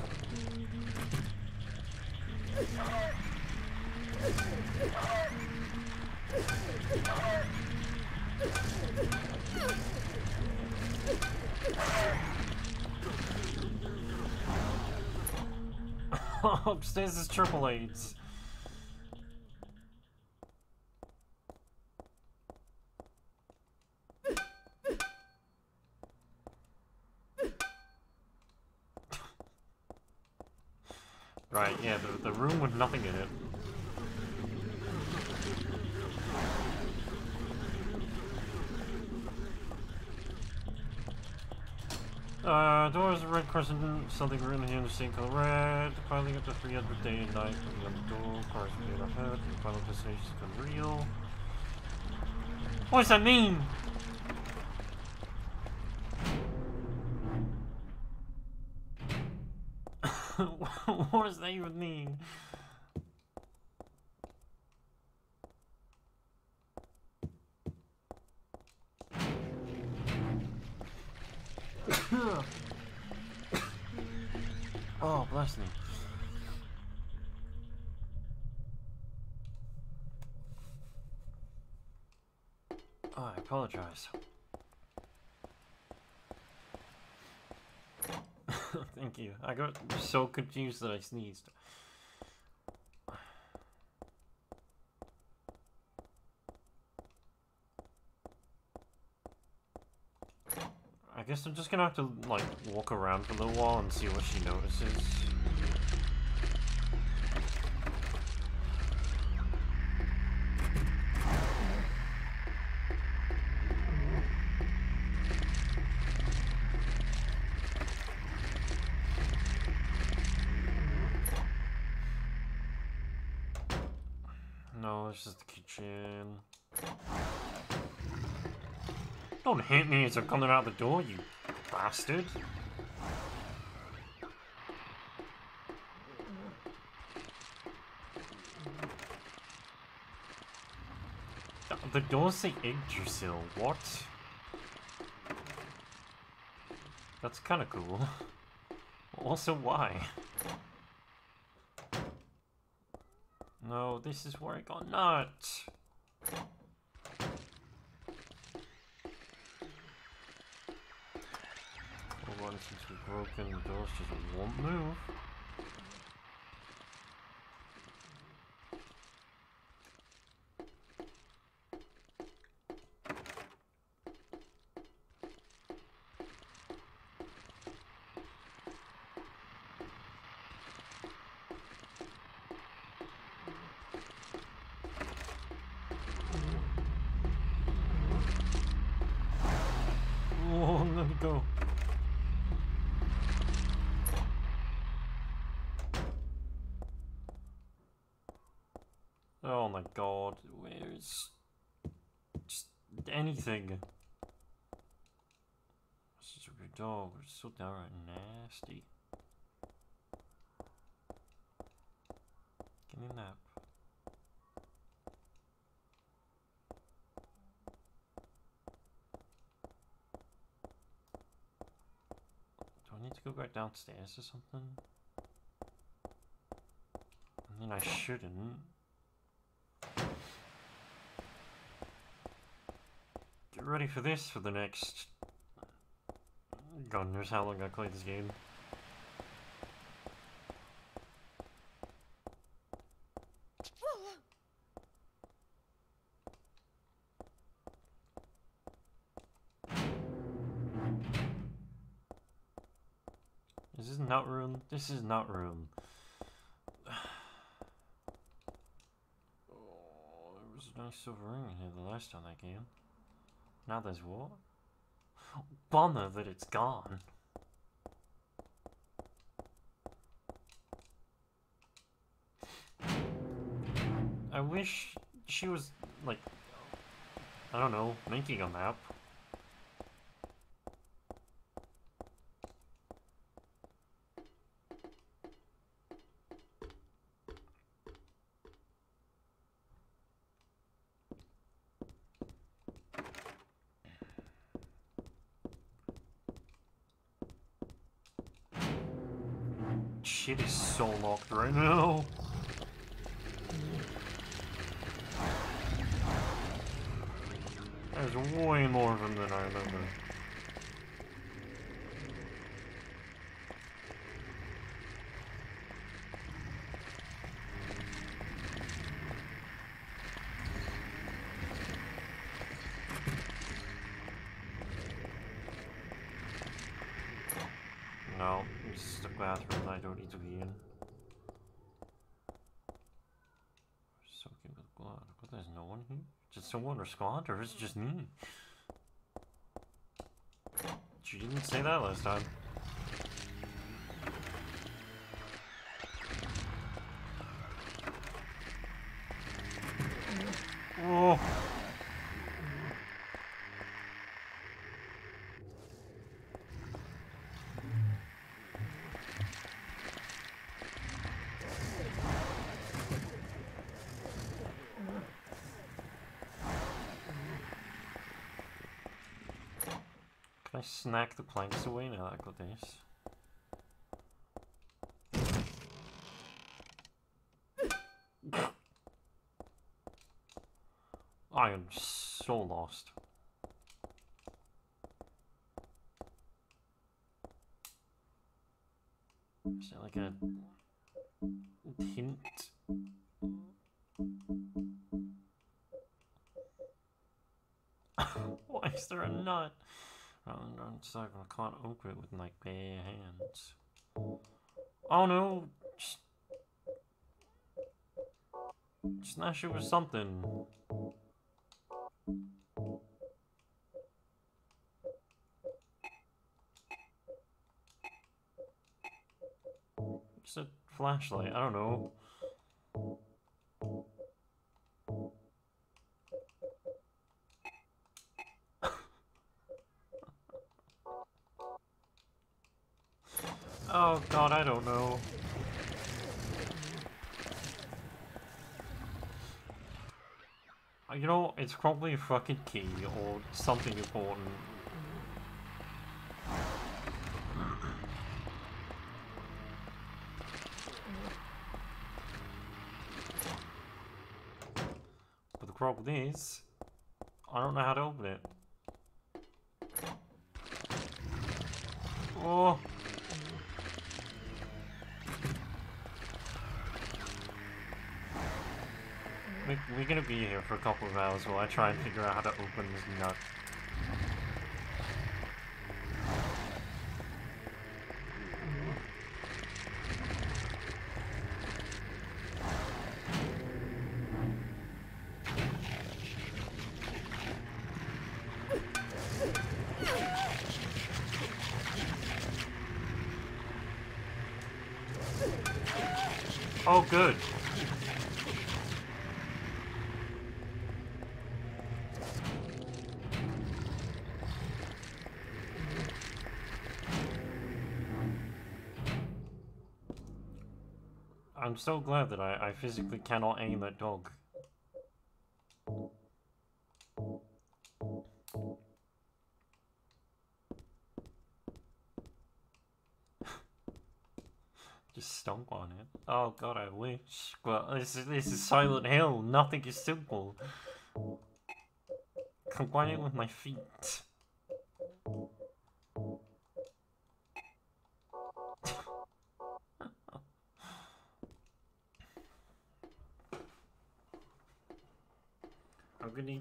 [LAUGHS] Upstairs is triple AIDS. Right, yeah, the, the room with nothing in it. Uh, doors, red crescent, something written here in the same color red. Finally up to 300 day and night from the other door. Cars made ahead. Final destination is real. What does that mean? what does that even mean? oh, bless me. Oh, Apologize. [LAUGHS] Thank you. I got so confused that I sneezed. I guess I'm just gonna have to, like, walk around for a little while and see what she notices. No, it's just the kitchen. As I'm coming out the door, you bastard. The doors say Yggdrasil. What? That's kind of cool. [LAUGHS] Also, why? No, this is where I got nuts. Hold on, since we've broken doors just won't move. Oh, let me go. Oh my god, where's just anything? This is a weird dog, it's so downright nasty. Give me a nap. Do I need to go back downstairs or something? I mean, I shouldn't. Get ready for this for the next. God knows how long I played this game. This is this not room? This is not room. [SIGHS] Oh, there was a nice silver ring in here the last time I came. Now there's what? Bummer that it's gone. I wish she was, like, I don't know, making a map. Shit is so locked right now. There's way more of them than I remember. No, this is the bathroom I don't need to be in. Soaking with blood. But there's no one here? Did someone respond or is it just me? She didn't say that last time. Oh. Can I snack the planks away now that I got this? I am so lost. Is like a I can't open it with my bare hands. Oh no! Just, smash it with something. Just a flashlight, I don't know. It's probably a fucking key or something important. While I try and figure out how to open this nut. Oh, good. I'm so glad that I, I physically cannot aim that dog. [LAUGHS] Just stomp on it. Oh god, I wish. But this is, this is Silent Hill. Nothing is simple. Combine it with my feet.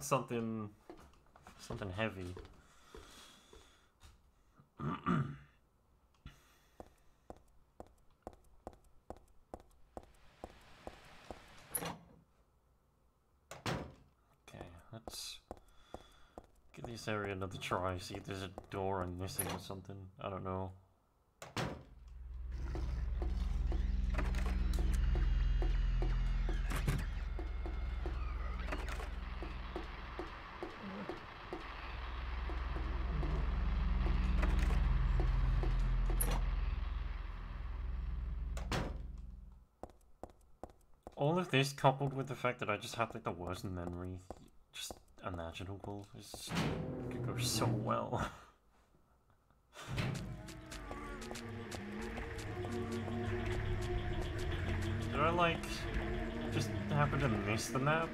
Something, something heavy. [CLEARS THROAT] Okay, let's give this area another try. See if there's a door I'm missing or something. I don't know. All of this coupled with the fact that I just have like the worst memory just imaginable just, could go so well. [LAUGHS] Did I like just happen to miss the map?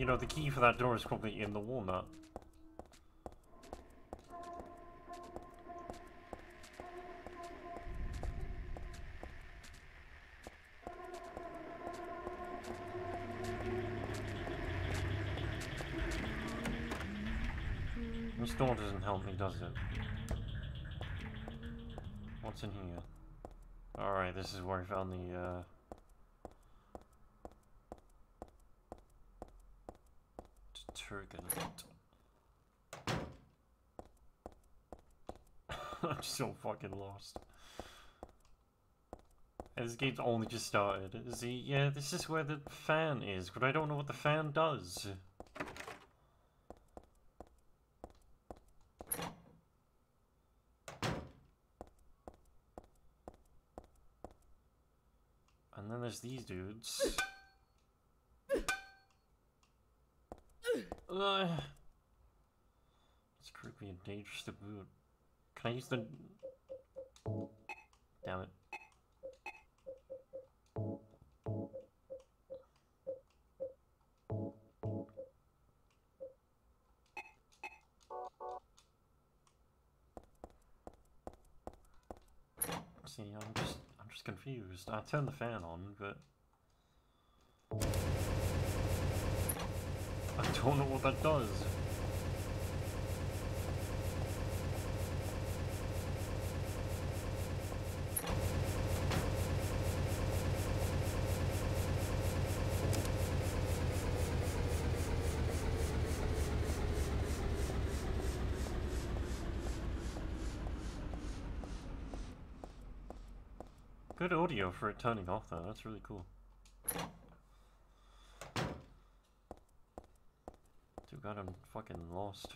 You know, the key for that door is probably in the walnut. This door doesn't help me, does it? What's in here? Alright, this is where I found the, uh... Turgonite. I'm so fucking lost. And this game's only just started. See, yeah, this is where the fan is, but I don't know what the fan does. And then there's these dudes. Uh, it's creepy and dangerous to boot. Can I use the... Damn it. See, I'm just, I'm just confused. I turned the fan on, but... I don't know what that does. Audio for it turning off though, that's really cool. Too bad I'm fucking lost.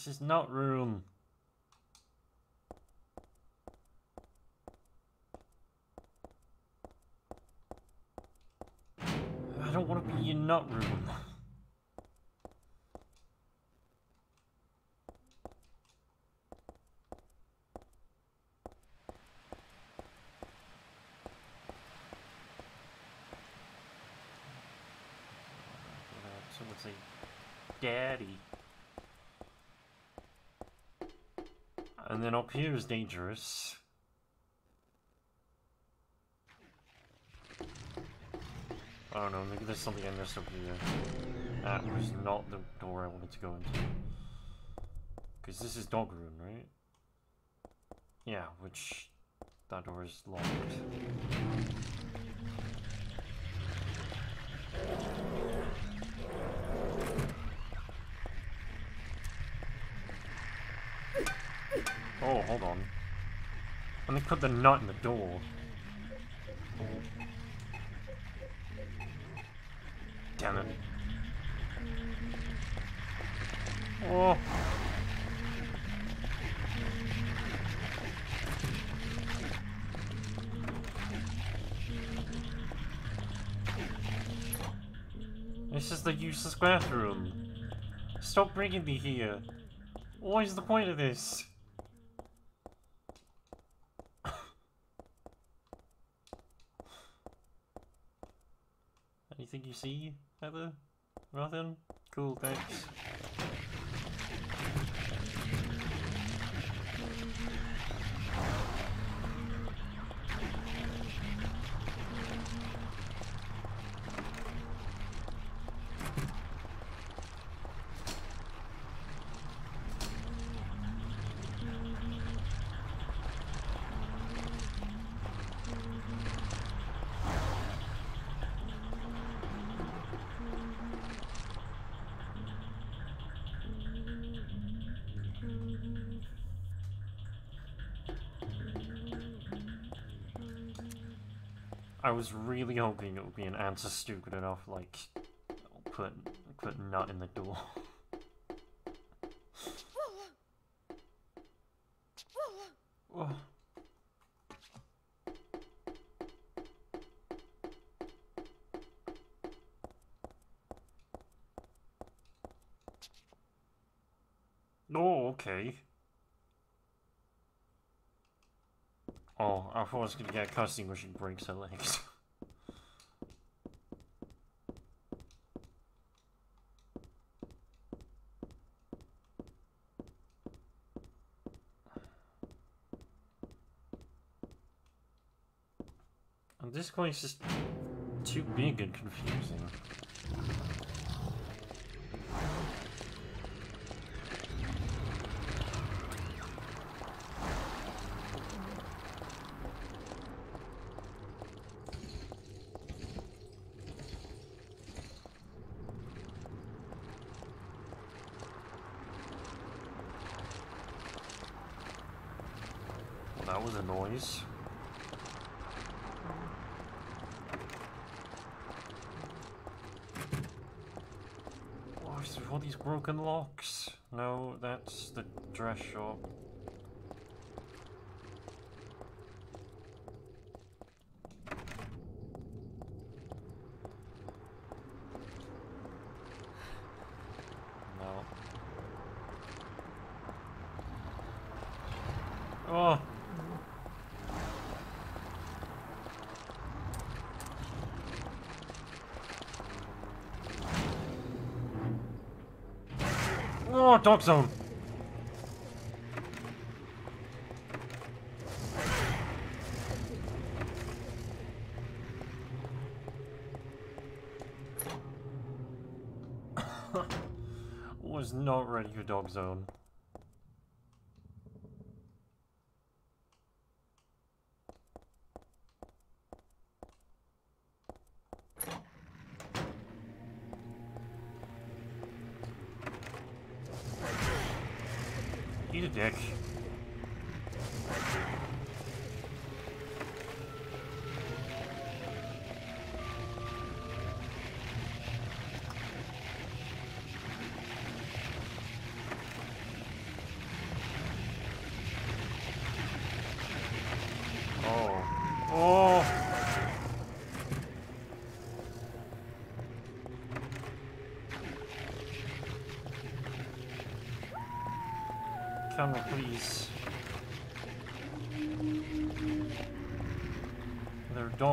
This is not room. I don't want to be in nut room. So would say, Daddy. And then up here is dangerous. I don't know, maybe there's something I missed over here. That was not the door I wanted to go into. Because this is dog room, right? Yeah, which... That door is locked. Oh, hold on. Let me put the nut in the door. Damn it. Oh. This is the useless bathroom. Stop bringing me here. What is the point of this? Anything you see, Heather? Nothing? Cool, thanks. I was really hoping it would be an answer stupid enough, like put put nut in the door. [LAUGHS] Oh. Oh, okay. Oh, I was gonna get cussing where she breaks her legs. And this is too big and confusing. rest short. No. Oh! Oh, dog zone! Not ready dog zone.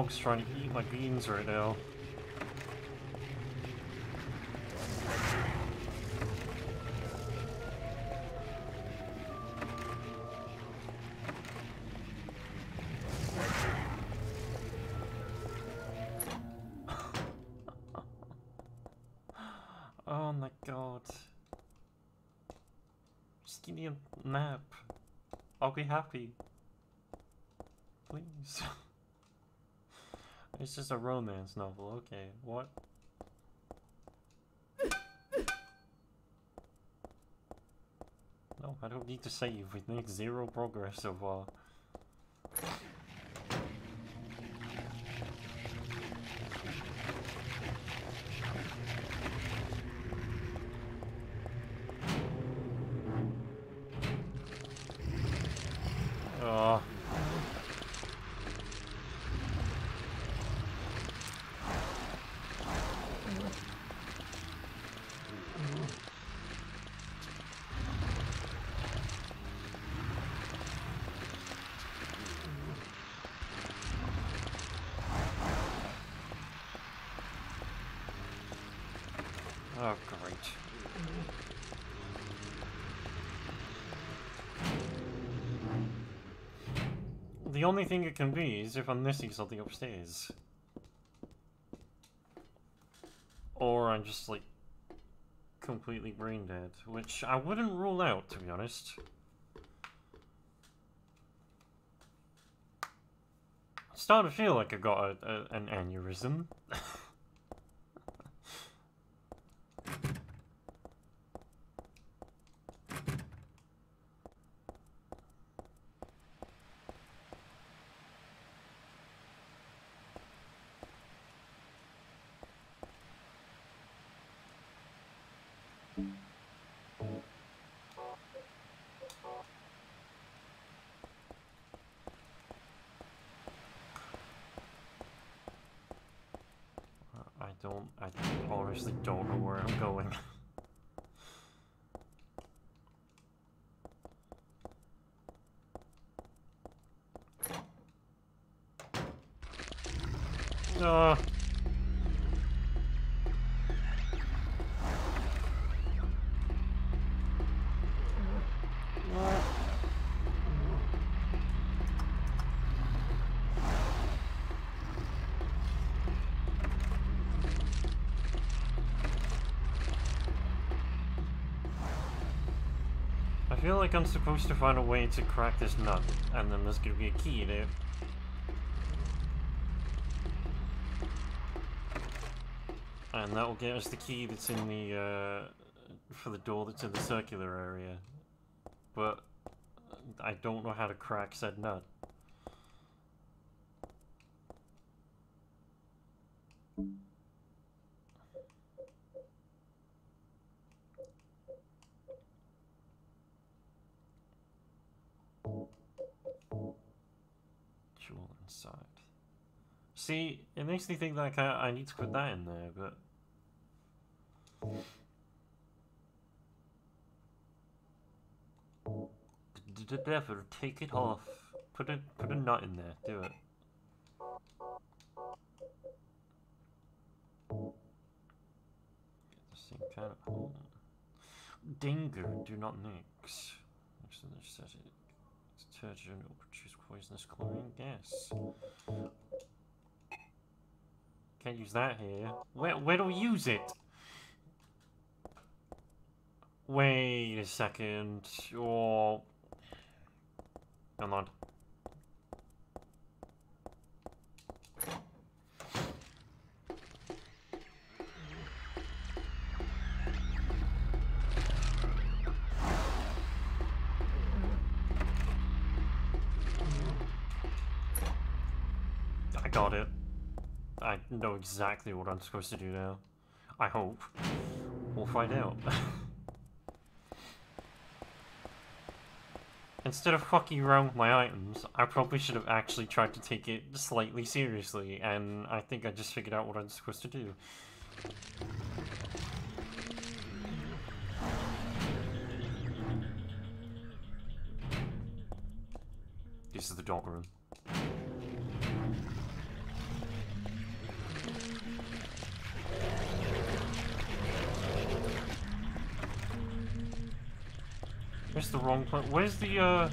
Dogs trying to eat my beans right now. [LAUGHS] oh my god. Just give me a nap. I'll be happy. Please. it's just a romance novel, okay. What? No, I don't need to save. We make zero progress so far. Uh. Great. The only thing it can be is if I'm missing something upstairs. Or I'm just like completely brain dead, which I wouldn't rule out to be honest. I start to feel like I got a, a, an aneurysm. [LAUGHS] I don't, I honestly don't know where I'm going. Uh. I feel like I'm supposed to find a way to crack this nut, and then there's gonna be a key in And that will get us the key that's in the, uh, for the door that's in the circular area. But, I don't know how to crack said nut. Jewel inside. See, it makes me think like I, I need to put that in there, but... D- d- Never take it mm. off. Put a put a nut in there. Do it. Get this thing kind of. Danger, do not mix. Mix in this set detergent will produce poisonous chlorine gas. Can't use that here. Where, where do we use it? Wait a second. Or... Come on. I got it. I know exactly what I'm supposed to do now. I hope. We'll find out. [LAUGHS] Instead of fucking around with my items, I probably should have actually tried to take it slightly seriously, and I think I just figured out what I'm supposed to do. This is the dog room. Where's the wrong part? Where's the, uh...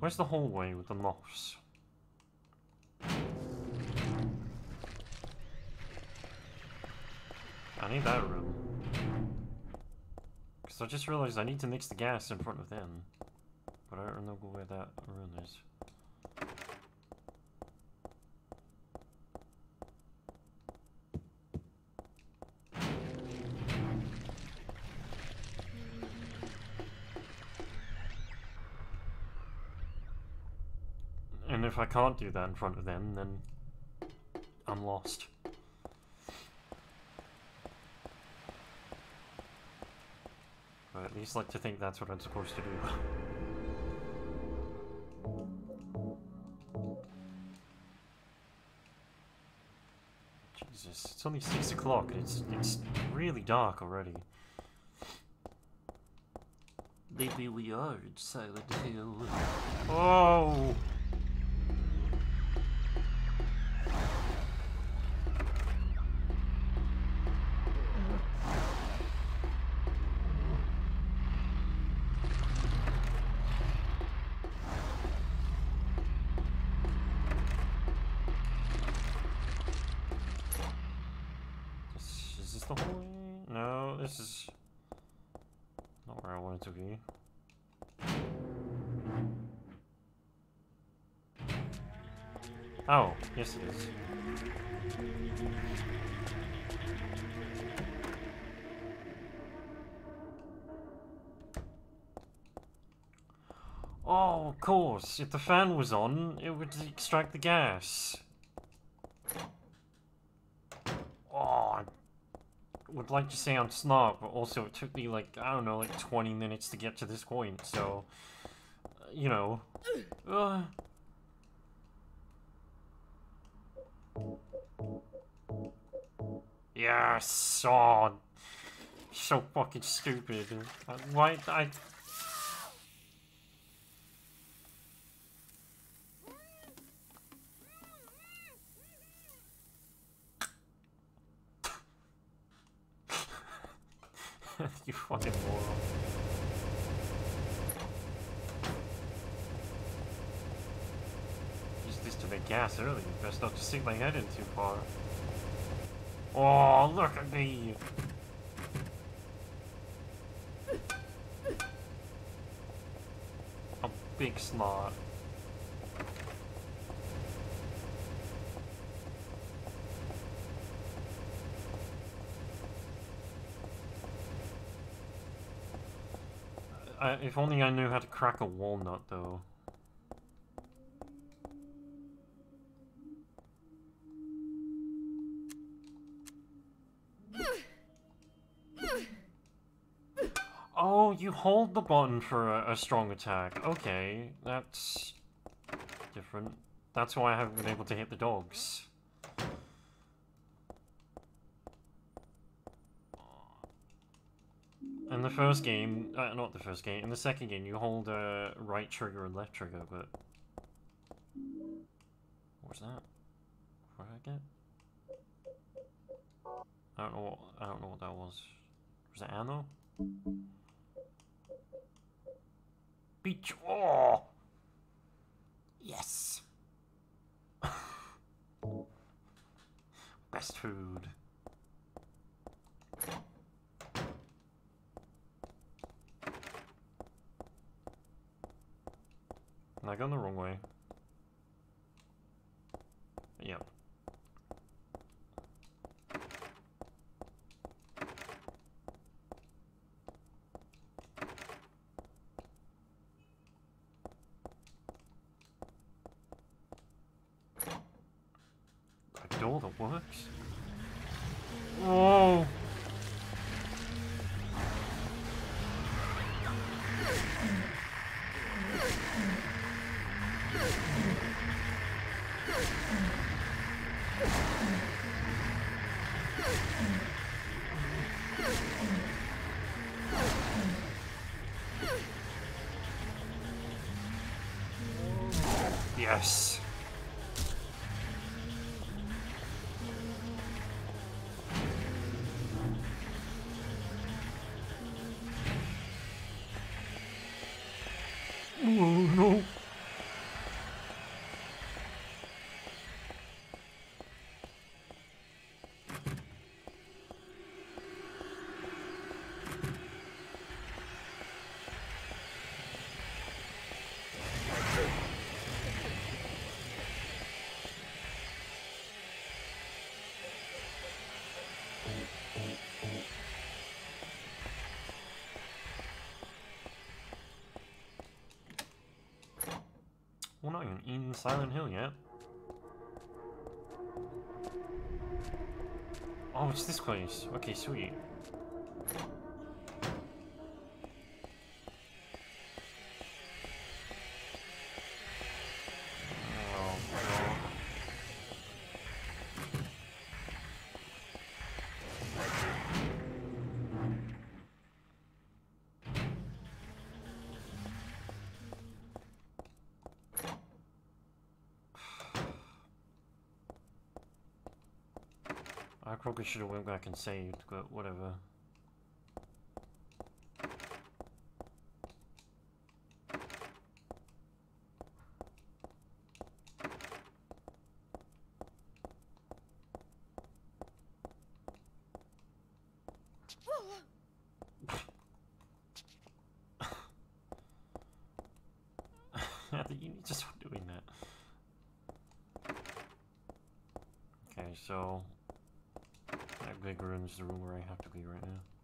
Where's the hallway with the moss? I need that room. Because I just realized I need to mix the gas in front of them. But I don't know where that room is. If I can't do that in front of them, then I'm lost. But at least like to think that's what I'm supposed to do. [LAUGHS] Jesus, it's only six o'clock and it's it's really dark already. Maybe we are in Silent Hill. Oh! No, this is not where I wanted to be. Oh, yes it is. Oh, of course. If the fan was on, it would extract the gas. Oh, I would like to say I'm smart, but also it took me like, I don't know, like 20 minutes to get to this point, so... uh, You know... Uh, Yes! Oh, so fucking stupid. Why I? [LAUGHS] you fucking moron. Used this to make gas earlier. Best not to sink my head in too far. Oh, look at me! A big snot. I, if only I knew how to crack a walnut, though. Oh, you hold the button for a, a strong attack. Okay, that's different. That's why I haven't been able to hit the dogs. In the first game, uh, not the first game, in the second game, you hold uh, right trigger and left trigger, but... What was that? What did I get? I don't know. What, I don't know what that was. Was it ammo? Beach. Oh. Yes. [LAUGHS] Best food. I going the wrong way? Yep. Yes. Not even in Silent Hill yet. Oh, it's this place. Okay, sweet. Oh, God. I probably should have went back and saved, but whatever. you need to stop doing that. Okay, so that big room is the room where I have to be right now.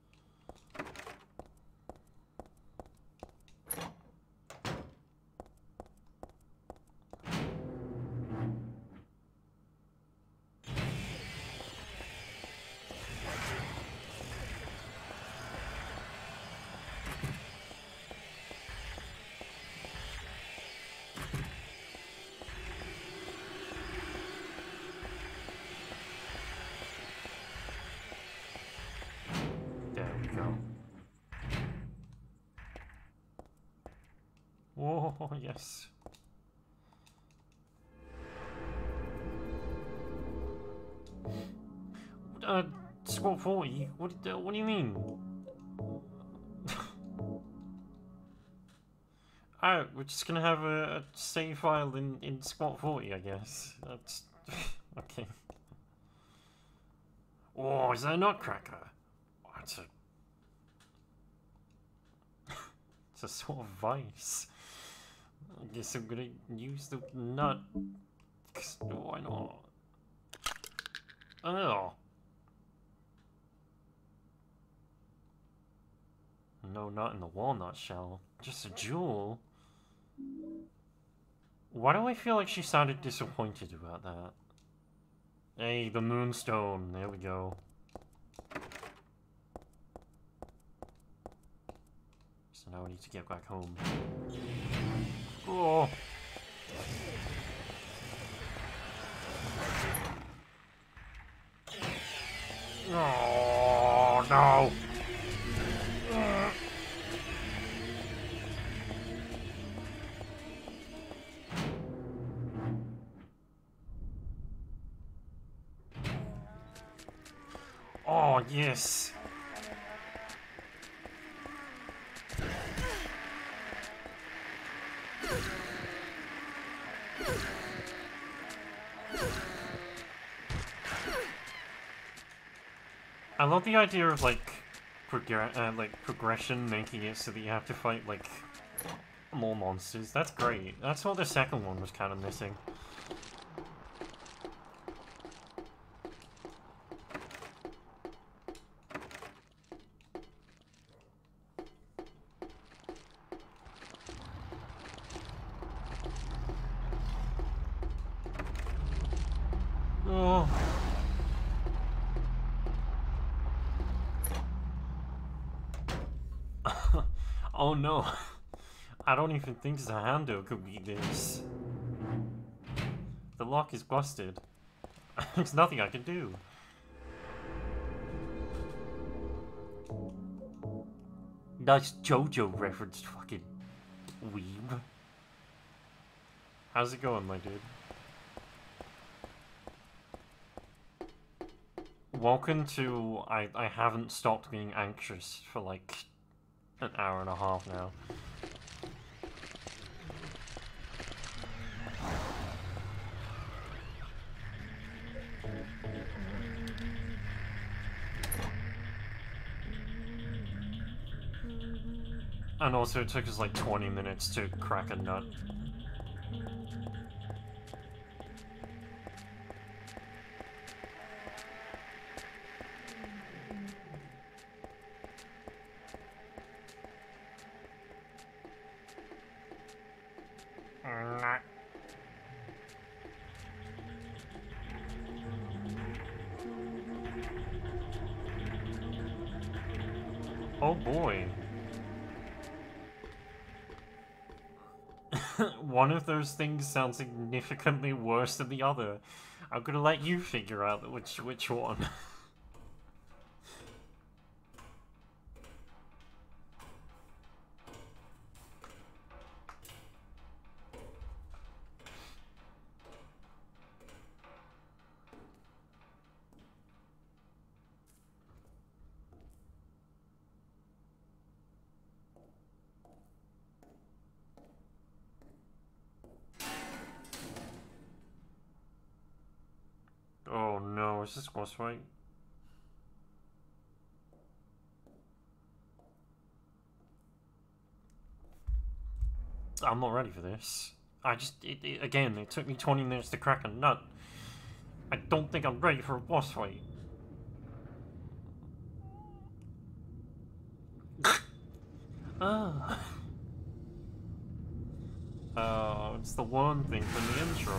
Whoa, [LAUGHS] yes. Uh, squad 40? What, uh, what do you mean? Alright, [LAUGHS] we're just gonna have a, a save file in, in squad 40, I guess. That's... [LAUGHS] okay. Oh, is that a nutcracker? Oh, it's a... it's a sort of vice. I guess I'm gonna use the nut. why not? Oh. No, not in the walnut shell. Just a jewel. Why do I feel like she sounded disappointed about that? Hey, the moonstone. There we go. So now we need to get back home. Oh. Oh, no. Oh, yes. Love the idea of like progr uh, like progression making it so that you have to fight like more monsters. That's great. That's what the second one was kind of missing. Oh. oh no. I don't even think the handle could be this. The lock is busted. [LAUGHS] There's nothing I can do. Nice JoJo referenced fucking weeb. How's it going, my dude? Welcome to I I haven't stopped being anxious for like an hour and a half now. And also it took us like 20 minutes to crack a nut. Those things sound significantly worse than the other. I'm gonna let you figure out which which one. [LAUGHS] fight? I'm not ready for this. I just, it, it, again, it took me 20 minutes to crack a nut. I don't think I'm ready for a boss fight. [LAUGHS] Ah. Oh, it's the one thing from the intro.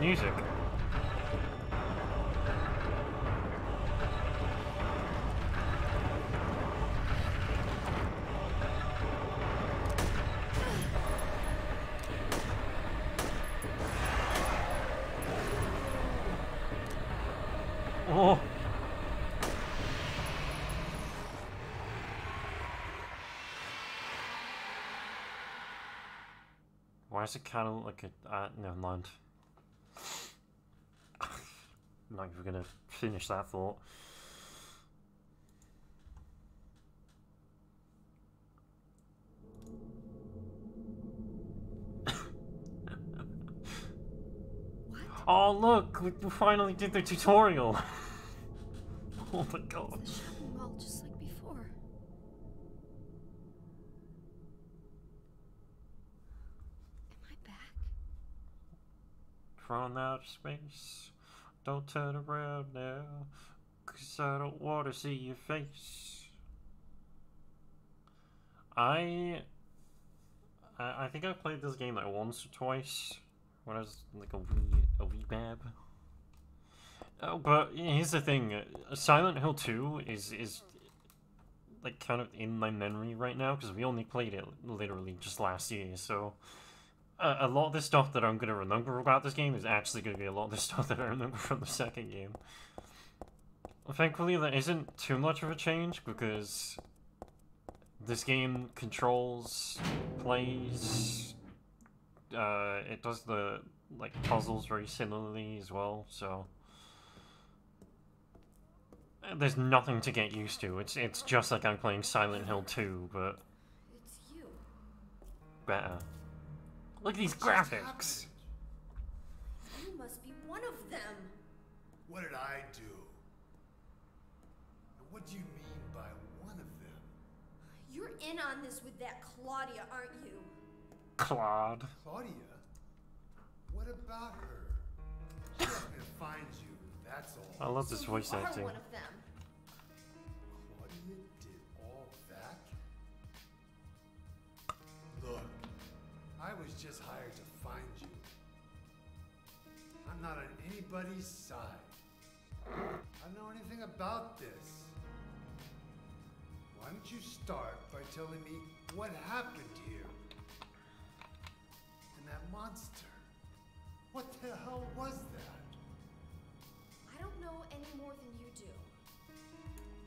Music. Oh. Why is it kind of like a... Uh, never mind. Not even going to finish that thought. oh, look! We finally did the tutorial! [LAUGHS] oh my god. Just like before. Am I thrown out of space. Don't turn around now, cause I don't wanna see your face. I. I, I think I played this game like once or twice when I was like a wee, a wee bab. Oh, but here's the thing: uh, Silent Hill Two is is like kind of in my memory right now because we only played it literally just last year. So a lot of the stuff that I'm gonna remember about this game is actually gonna be a lot of the [LAUGHS] stuff that I remember from the second game. Thankfully, there isn't too much of a change because this game controls, plays, uh, it does the like puzzles very similarly as well. So there's nothing to get used to. It's it's just like I'm playing Silent Hill 2, but It's you. better. Look at these Just graphics. You must be one of them. What did I do? What do you mean by one of them? You're in on this with that Claudia, aren't you? Claude. Claudia? What about her? She asked me to find you, that's all. I love this so voice you are acting. one of them. I was just hired to find you. I'm not on anybody's side. I don't know anything about this. Why don't you start by telling me what happened here? And that monster. What the hell was that? I don't know any more than you do.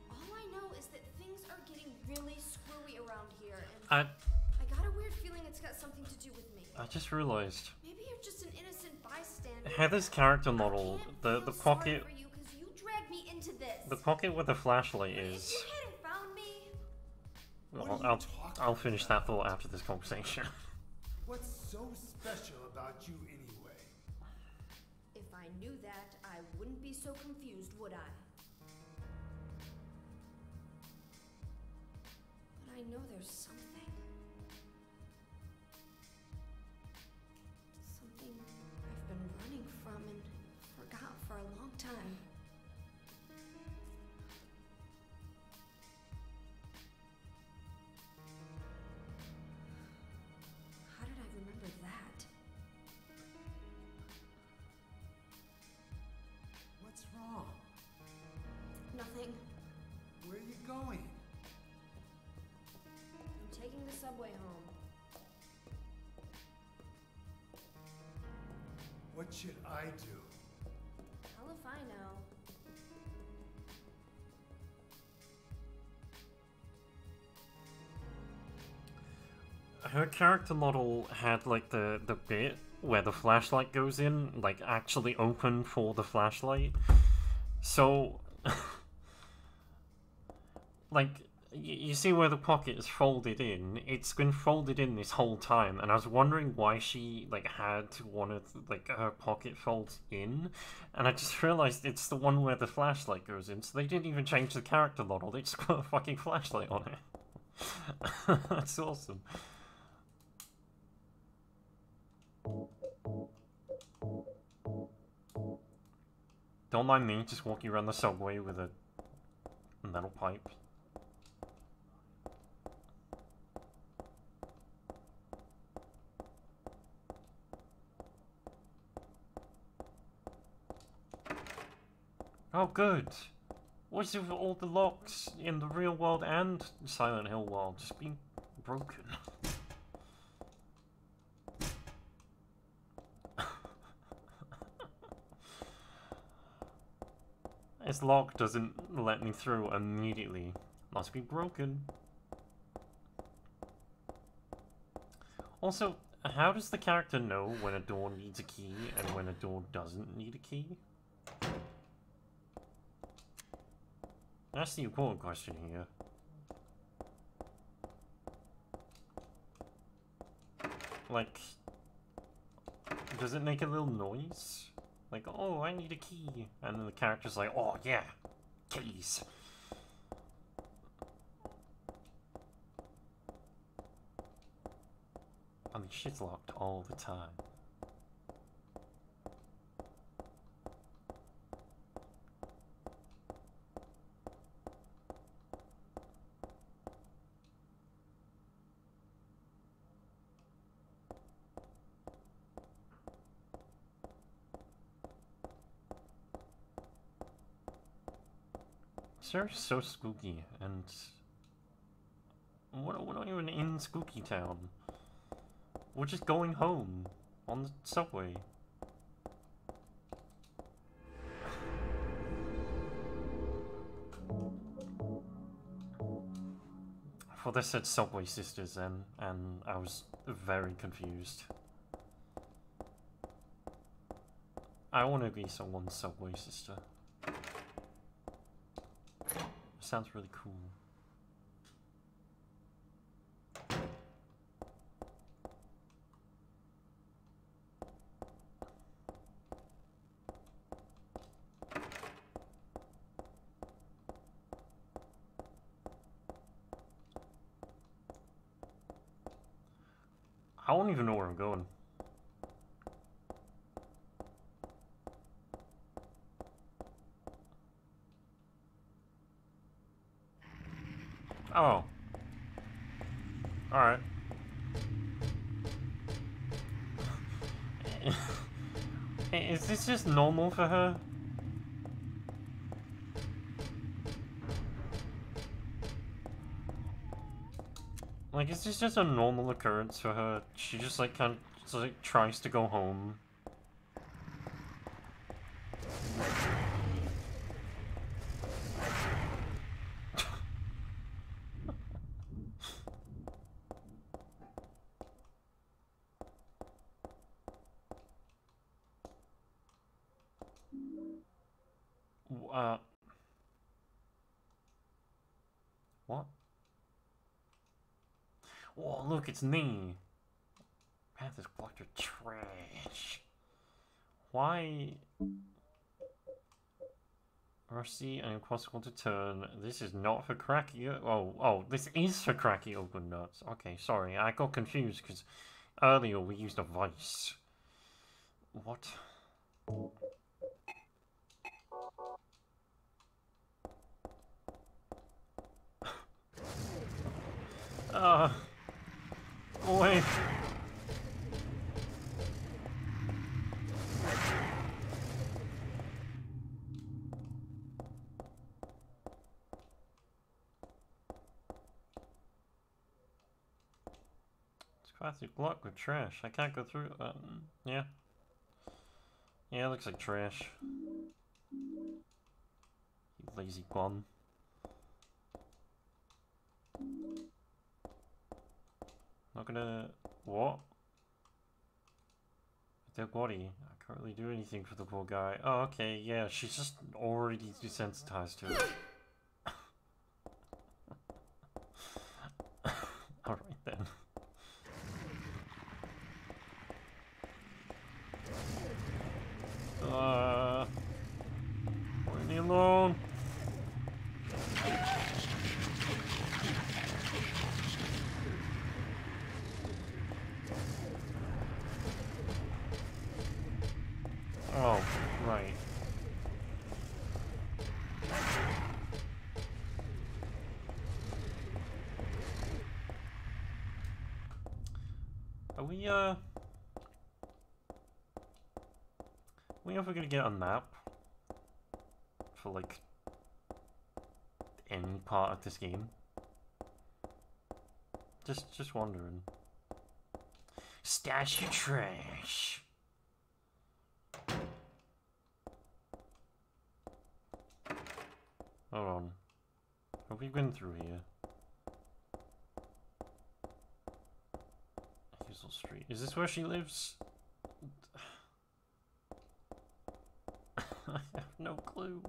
All I know is that things are getting really screwy around here, and I I got a weird feeling it's got something I just realized Maybe you're just an innocent bystander. Heather's character model, the the pocket, for you dragged me into this. the pocket with the flashlight is. found me, Well, I'll I'll finish about? that thought after this conversation. [LAUGHS] What's so special about you anyway? if I knew that, I wouldn't be so confused, Her character model had like the the bit where the flashlight goes in, like actually open for the flashlight. So, [LAUGHS] like, you see where the pocket is folded in. It's been folded in this whole time, and I was wondering why she like had one of like her pocket folds in, and I just realized it's the one where the flashlight goes in. So they didn't even change the character model; they just put a fucking flashlight on it. [LAUGHS] That's awesome. Don't mind me, just walking around the subway with a metal pipe. Oh, good. What's with all the locks in the real world and Silent Hill world just being broken? [LAUGHS] This lock doesn't let me through immediately. Must be broken. Also, how does the character know when a door needs a key and when a door doesn't need a key? That's the important question here. Like, does it make a little noise? Like, oh, I need a key. And then the character's like, oh, yeah, keys. I mean, shit's locked all the time. Sarah's so spooky, and we're not even in Spooky Town. We're just going home on the subway. I thought they said Subway Sisters then, and I was very confused. I want to be someone's Subway Sister. Sounds really cool. I don't even know where I'm going. Oh. Alright. Is this just normal for her? Like, is this just a normal occurrence for her? She just like kind of just, like tries to go home. W- Uh. What? Oh, look, it's me. Path is blocked with trash. Why? Rusty and impossible to turn. This is not for cracky. Oh, oh, this is for cracky open nuts. Okay, sorry, I got confused because earlier we used a vice. What? [LAUGHS] Uh, It's classic block with trash. I can't go through. Um, yeah. Yeah, it looks like trash. You lazy bum. Not gonna... What? Dead body. I can't really do anything for the poor guy. Oh, okay, yeah, she's just already desensitized to it. Alright then. Uh... Leave me alone. Oh, right. Are we, uh... gonna get a map? For, like, any part of this game? Just, just wondering. Stash your trash! Hold on. Have we been through here? Hazel Street. Is this where she lives? [SIGHS] I have no clue.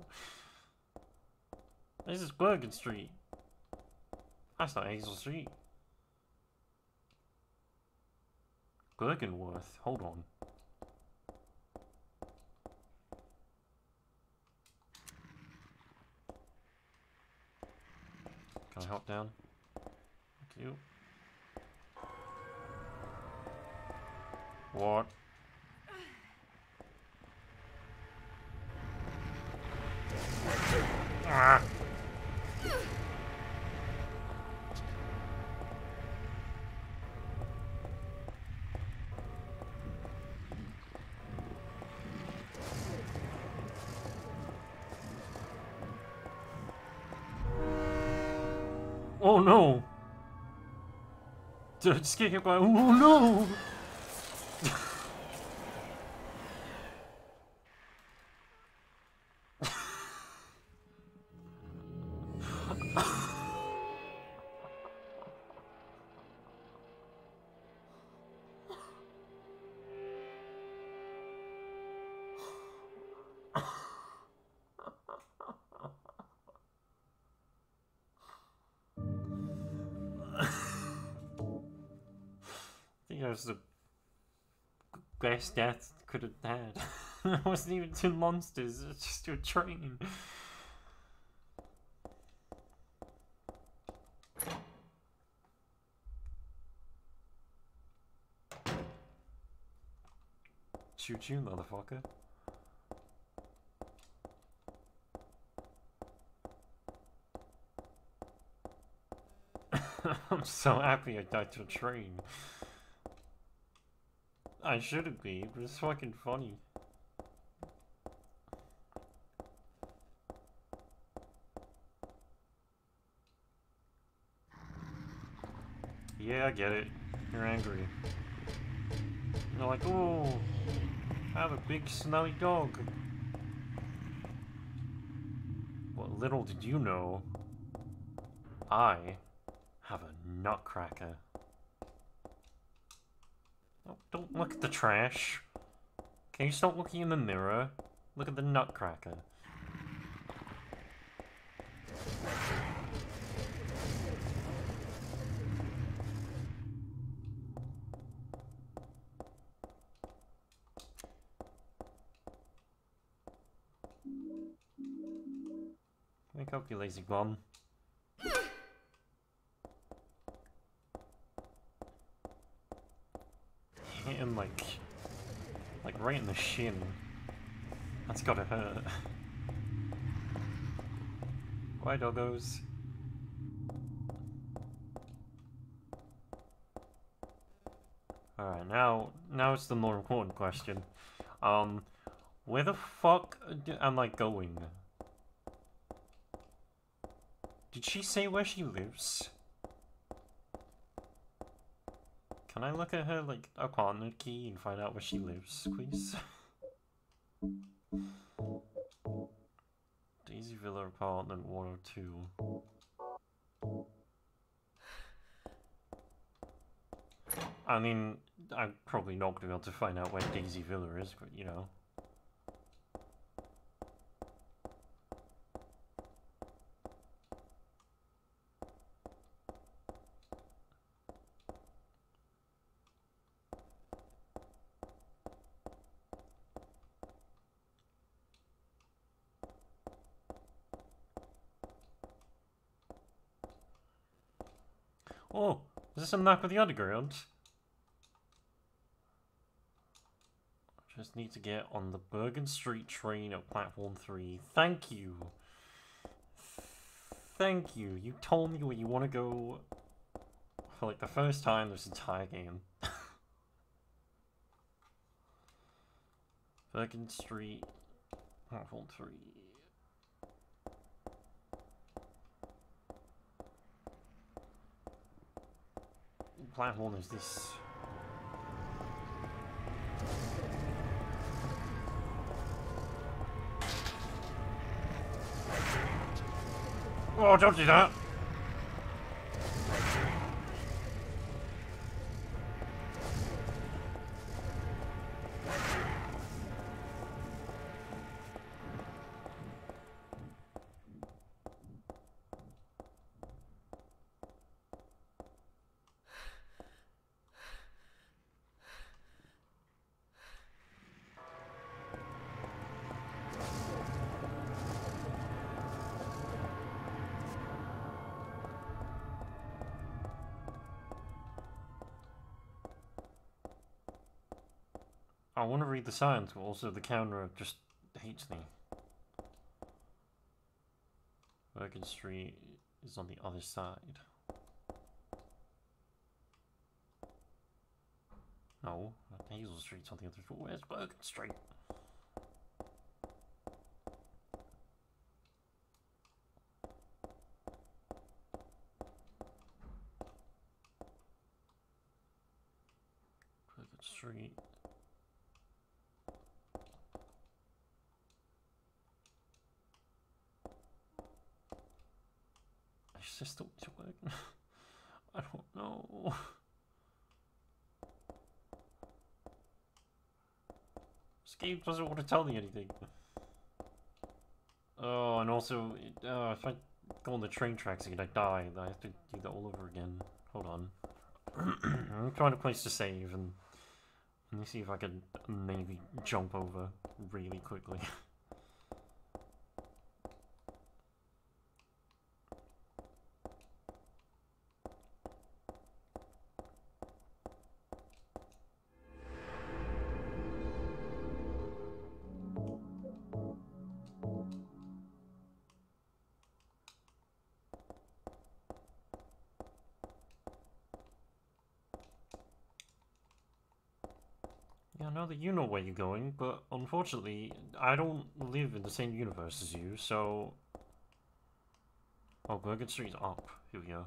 This is Bergen Street. That's not Hazel Street. Bergenworth. Hold on. Can I hop down? Thank you. What? Ah! Oh no! Just hit by- Oh no! Was the best death could have had. [LAUGHS] it wasn't even two monsters, it's just a train. Shoot you, motherfucker. [LAUGHS] I'm so happy I died to a train. I shouldn't be, but it's fucking funny. Yeah, I get it. You're angry. You're like, oh, I have a big smelly dog. What little did you know, I have a nutcracker. Don't look at the trash. Can you stop looking in the mirror? Look at the nutcracker. Wake up, you lazy bum. Hit him like, like right in the shin. That's gotta hurt. Why doggos? Alright, now, now it's the more important question. Um, where the fuck am I going? Did she say where she lives? Can I look at her, like, apartment key and find out where she lives, please? [LAUGHS] Daisy Villa apartment 102. I mean, I'm probably not going to be able to find out where Daisy Villa is, but, you know. Oh, this a map the underground? Just need to get on the Bergen Street train at platform 3. Thank you. Thank you. You told me where you want to go for like the first time this entire game. [LAUGHS] Bergen Street, platform 3. Platform is this? Oh, don't do that! I want to read the signs, but also the camera just hates me. Bergen Street is on the other side. No, Hazel Street's on the other side. Where's Bergen Street? Street. Is this the way to work? I don't know. Doesn't want to tell me anything. Oh, and also, uh, if I go on the train tracks again, I die. I have to do that all over again. Hold on. [CLEARS THROAT] I'm trying to place to save, and let me see if I can maybe jump over really quickly. [LAUGHS] where you're going, but unfortunately, I don't live in the same universe as you, so... Oh, Bergen Street's up. Here we go.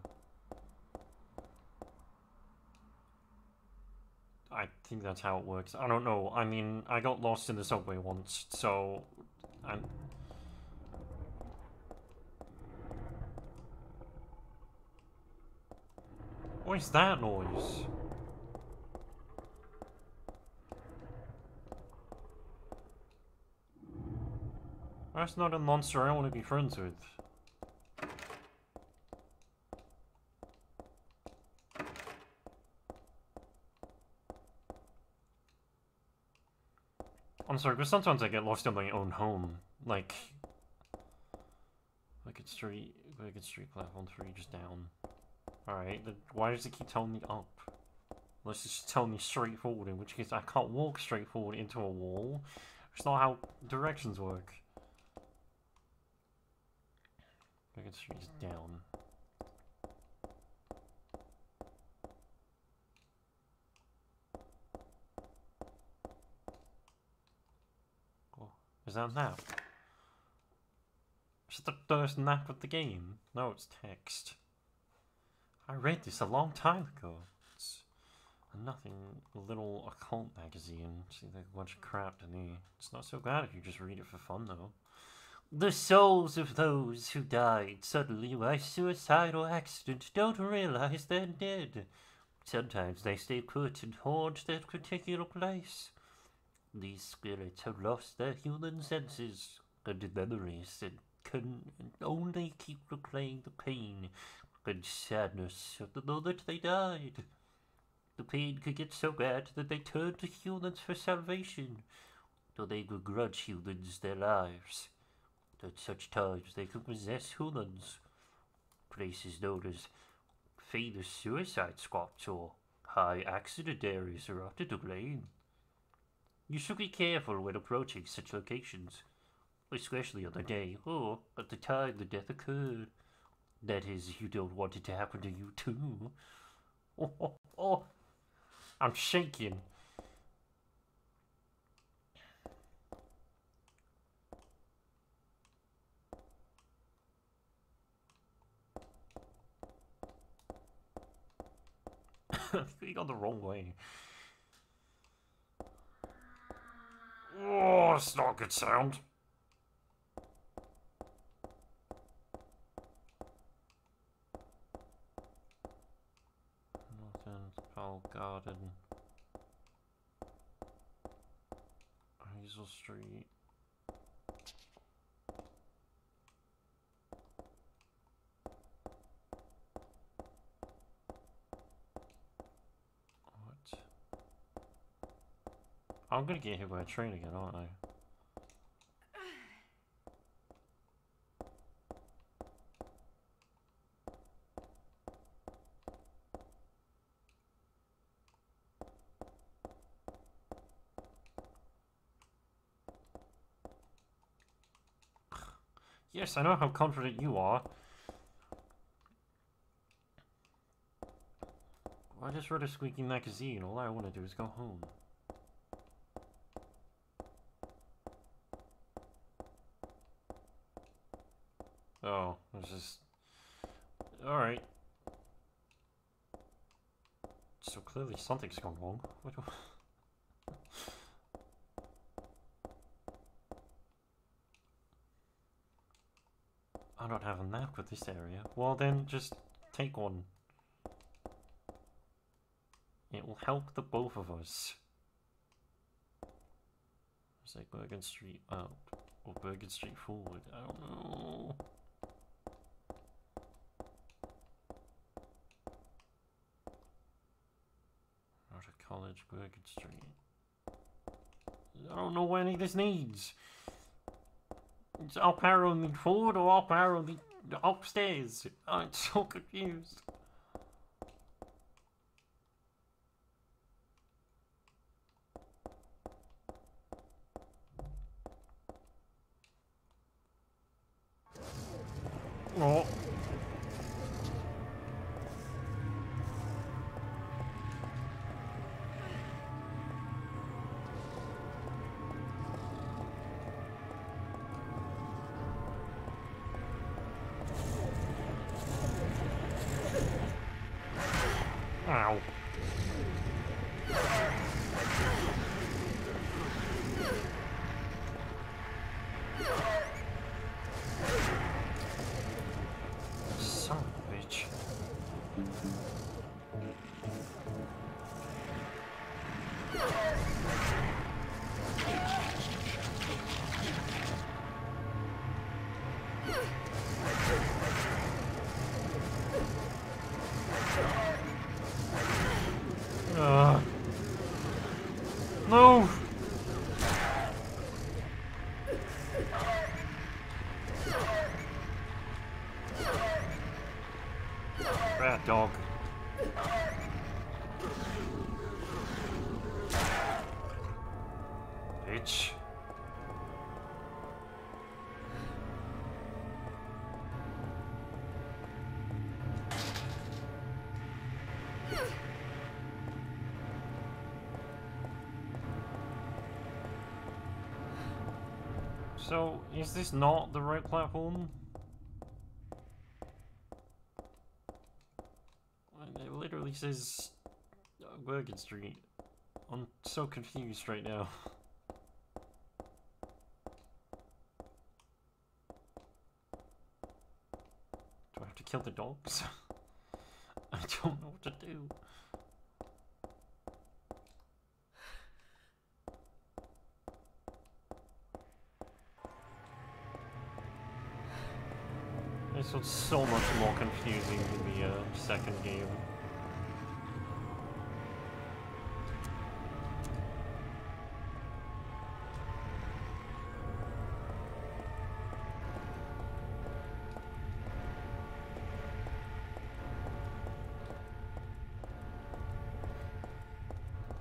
I think that's how it works. I don't know. I mean, I got lost in the subway once, so... I'm... What is that noise? That's not a monster I want to be friends with. I'm sorry, but sometimes I get lost in my own home. Like... Wicked Street, Wicked Street platform 3 just down. Alright, why does it keep telling me up? Let's just tell me straight forward, in which case I can't walk straight forward into a wall. It's not how directions work. Wicked Street's down. Oh, is that now? Is it the first nap of the game? No, it's text. I read this a long time ago. It's a nothing little occult magazine. Seems like a bunch of crap to me. It's not so bad if you just read it for fun, though. The souls of those who died suddenly by suicidal accident don't realize they're dead. Sometimes they stay put and haunt that particular place. These spirits have lost their human senses and memories and can only keep replaying the pain and sadness of the moment they died. The pain could get so bad that they turn to humans for salvation, though they begrudge humans their lives. At such times they could possess humans. Places known as famous suicide spots or high accident areas are often to blame. You should be careful when approaching such locations, especially on the day or at the time the death occurred. That is, you don't want it to happen to you too. [LAUGHS] Oh, oh, oh. I'm shaking. Got the wrong way. Oh, it's not a good sound. Northern Pal Garden. Hazel Street. What? I'm gonna get hit by a train again, aren't I? Yes, I know how confident you are. I just read a squeaky magazine. All I want to do is go home. Something's gone wrong. I don't have a map with this area. Well then, just take one. It will help the both of us. It's like Bergen Street out, or Bergen Street forward, I don't know. I don't know what any of this needs. It's up arrow need forward or up arrow need upstairs. I'm so confused. Is this not the right platform? It literally says uh, Bergen Street. I'm so confused right now. [LAUGHS] Do I have to kill the dogs? [LAUGHS] I don't know what to do. This it's so much more confusing than the uh, second game.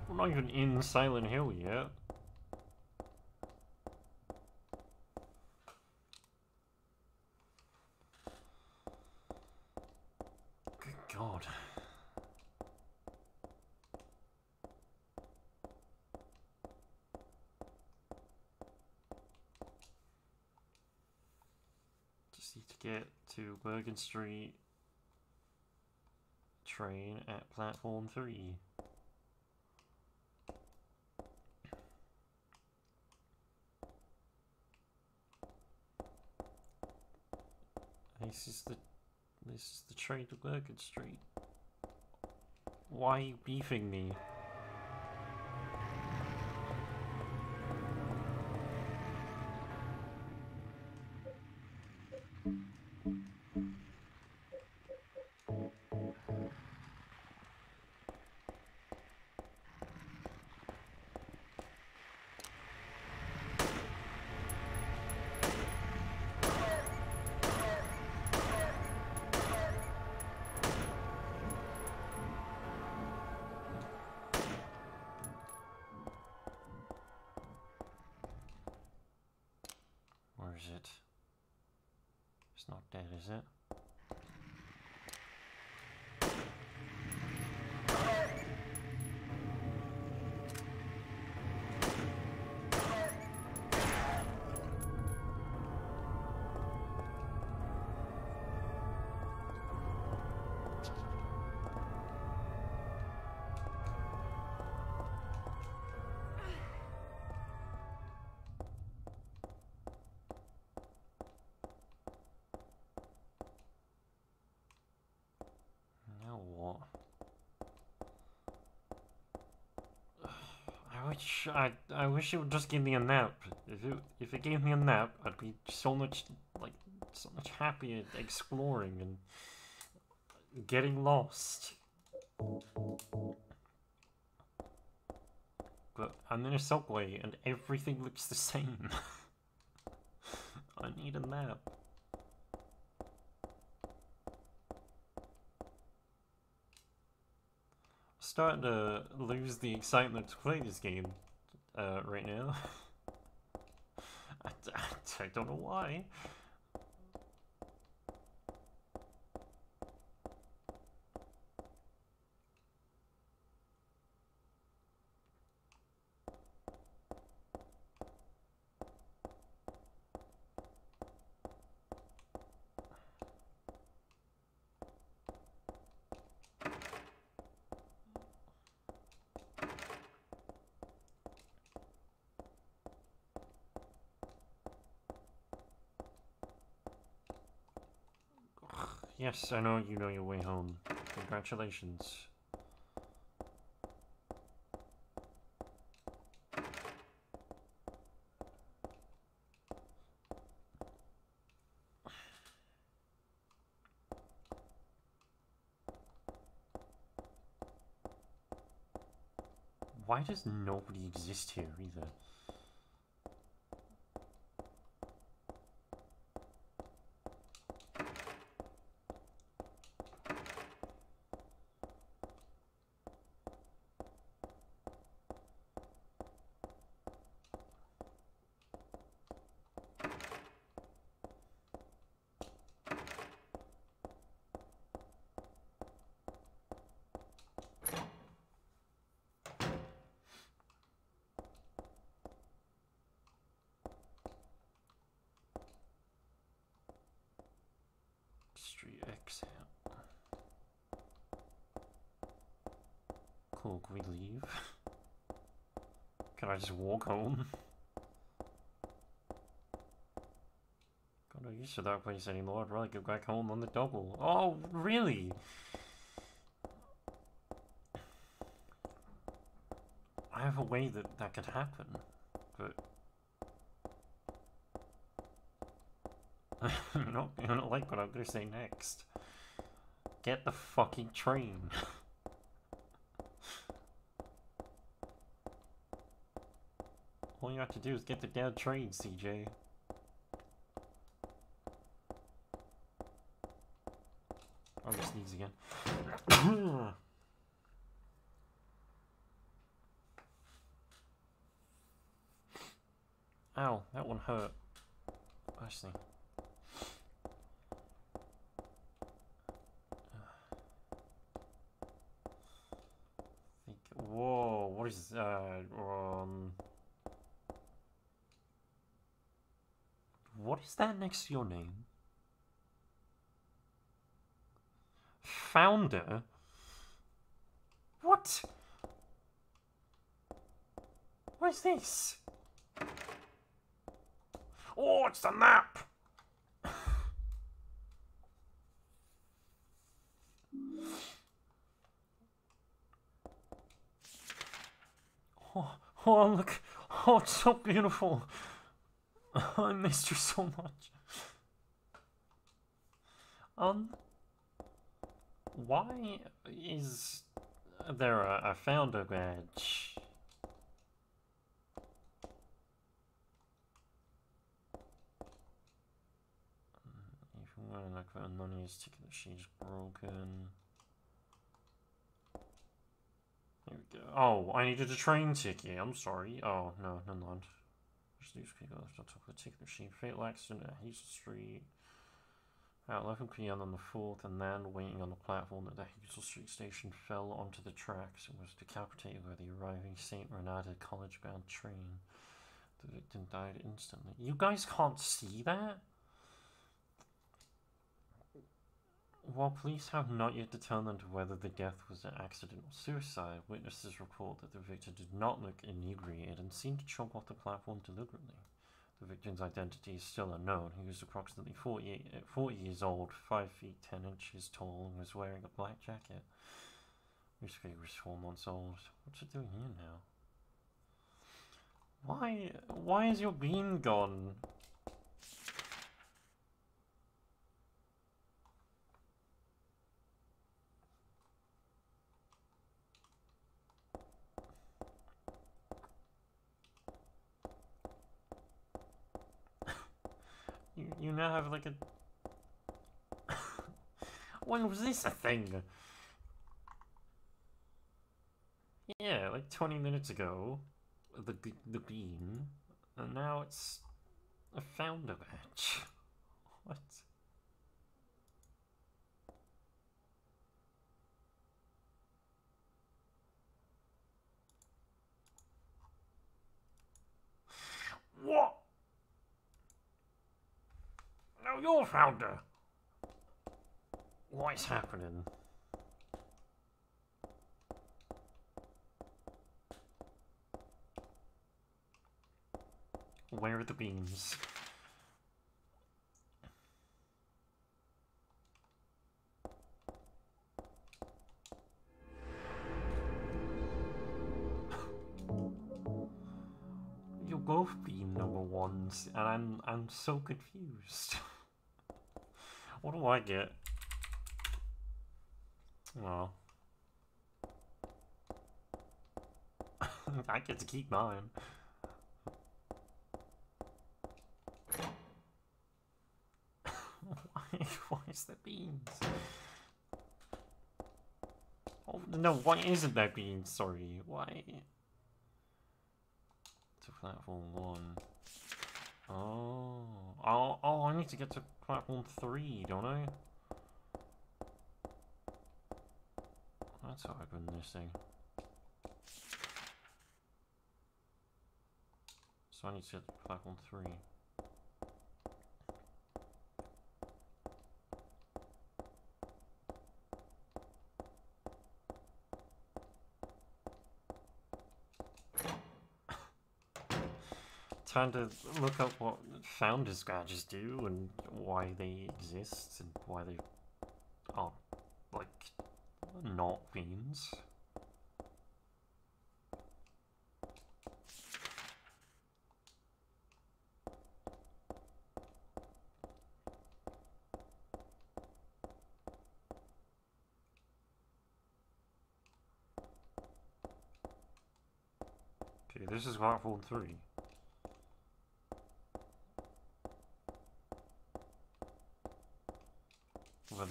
We're not even in Silent Hill yet. Good God. Just need to get Street train at platform 3. This is the this is the train to Bergen Street. Why are you beefing me? I I wish it would just give me a nap. If it if it gave me a nap, I'd be so much like so much happier exploring and getting lost. But I'm in a subway and everything looks the same. [LAUGHS] I need a nap. Starting to lose the excitement to play this game uh, right now. [LAUGHS] I, I, I don't know why. Yes, I know you know your way home. Congratulations. Why does nobody exist here either? Street exit. Cool, can we leave? Can I just walk home? Got no use for that place anymore. I'd rather go back home on the double. Oh, really? I have a way that that could happen, but you're not gonna like what I'm gonna say next. Get the fucking train. [LAUGHS] To do is get the damn train, CJ. I'm gonna sneeze again. Ow, that one hurt. Actually. Think, whoa, what is that? Um, what is that next to your name? Founder? What? What is this? Oh, it's the map! [LAUGHS] Oh, oh, look. Oh, it's so beautiful. I missed you so much. Um, why is there a, a founder badge? If you want to like put anonymous ticket, she's broken. There we go. Oh, I needed a train ticket. I'm sorry. Oh, no, never mind. Just newspaper left on top of the ticket machine. Fatal accident at Hazel Street. At 11 pm on the 4th, a man waiting on the platform at the Hazel Street station fell onto the tracks and was decapitated by the arriving St. Renata college bound train. The victim died instantly. You guys can't see that? While police have not yet determined whether the death was an accident or suicide, witnesses report that the victim did not look inebriated and seemed to jump off the platform deliberately. The victim's identity is still unknown. He was approximately 48, uh, 40 years old, 5 feet 10 inches tall, and was wearing a black jacket. Figure was 4 months old. What's it doing here now? Why, why is your bean gone? You, you now have like a. [LAUGHS] when was this a thing? Yeah, like 20 minutes ago, the the bean, and now it's a founder badge. [LAUGHS] What? What? No, you're founder. What is happening? Where are the beams? You're both being number ones, and I'm I'm so confused. [LAUGHS] what do I get? Well, [LAUGHS] I get to keep mine. [LAUGHS] why? Is there beans? Oh no! Why isn't there beans? Sorry. Why? To platform one. Oh. Oh. Oh! I need to get to platform three, don't I? That's how I open this thing. So I need to get platform three. trying to look up what founders badges do and why they exist and why they are, like, not fiends. Okay, this is Whitefall 3.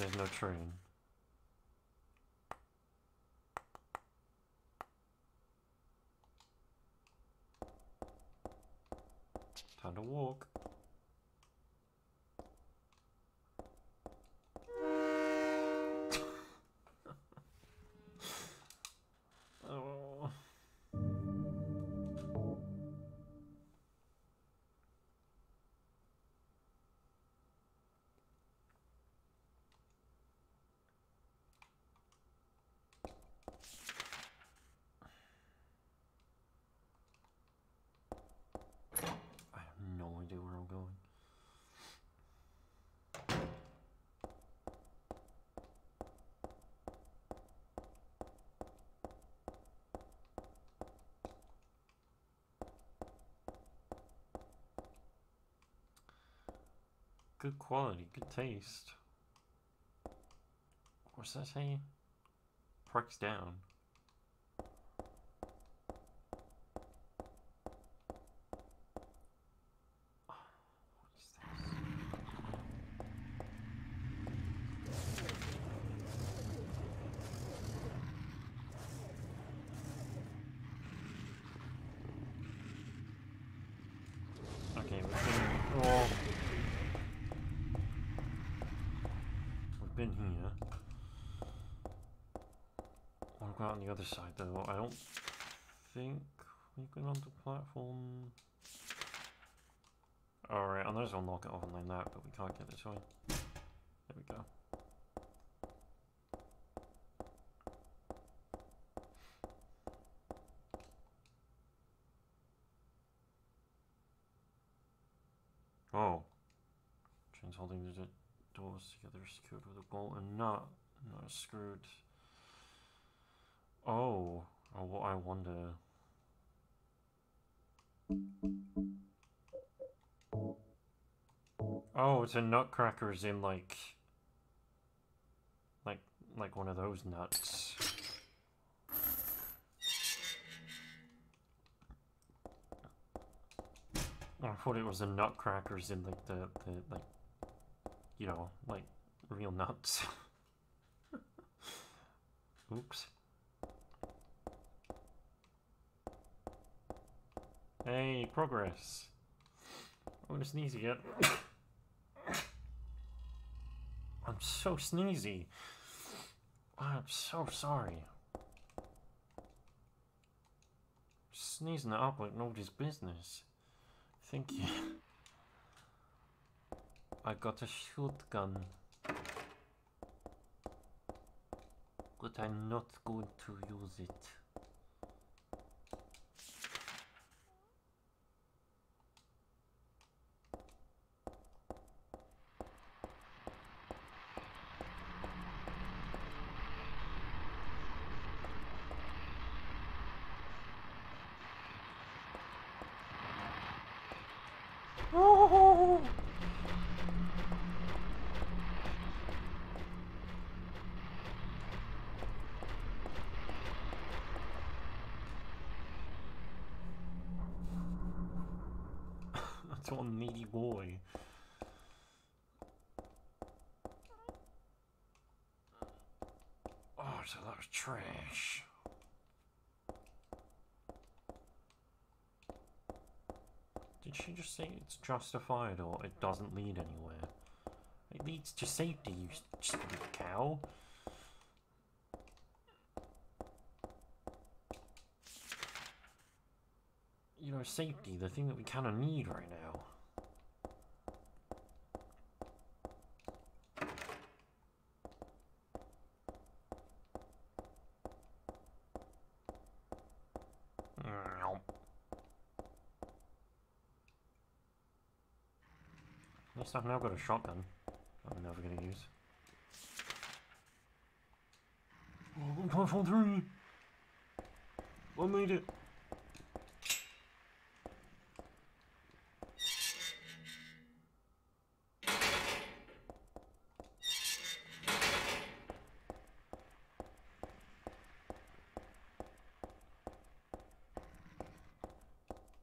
There's no train. Good quality, good taste. What's that say? Pricks down. What is this? Okay, we've been. Oh. We've been here. What about on the other side though? I don't think we can on the platform. Alright, unless I'll knock it off like that, but we can't get this way. There we go. Oh. Chains holding the doors together, secured with a bolt and nut. Not screwed. Oh. Oh, what I wonder. It's a in like like like one of those nuts. I thought it was a nutcrackers in like the, the like you know, like real nuts. [LAUGHS] Oops. Hey, progress. I'm gonna sneeze again. I'm so sneezy. I'm so sorry. Sneezing up like nobody's business. Thank you. [LAUGHS] I got a shotgun. But I'm not going to use it. Oh! That's one needy boy. Oh, so that was trash. Did she just say it's justified or it doesn't lead anywhere? It leads to safety, you stupid cow. You know, safety, the thing that we kind of need right now. I've now got a shotgun. I'm never gonna use. Oh. I made it.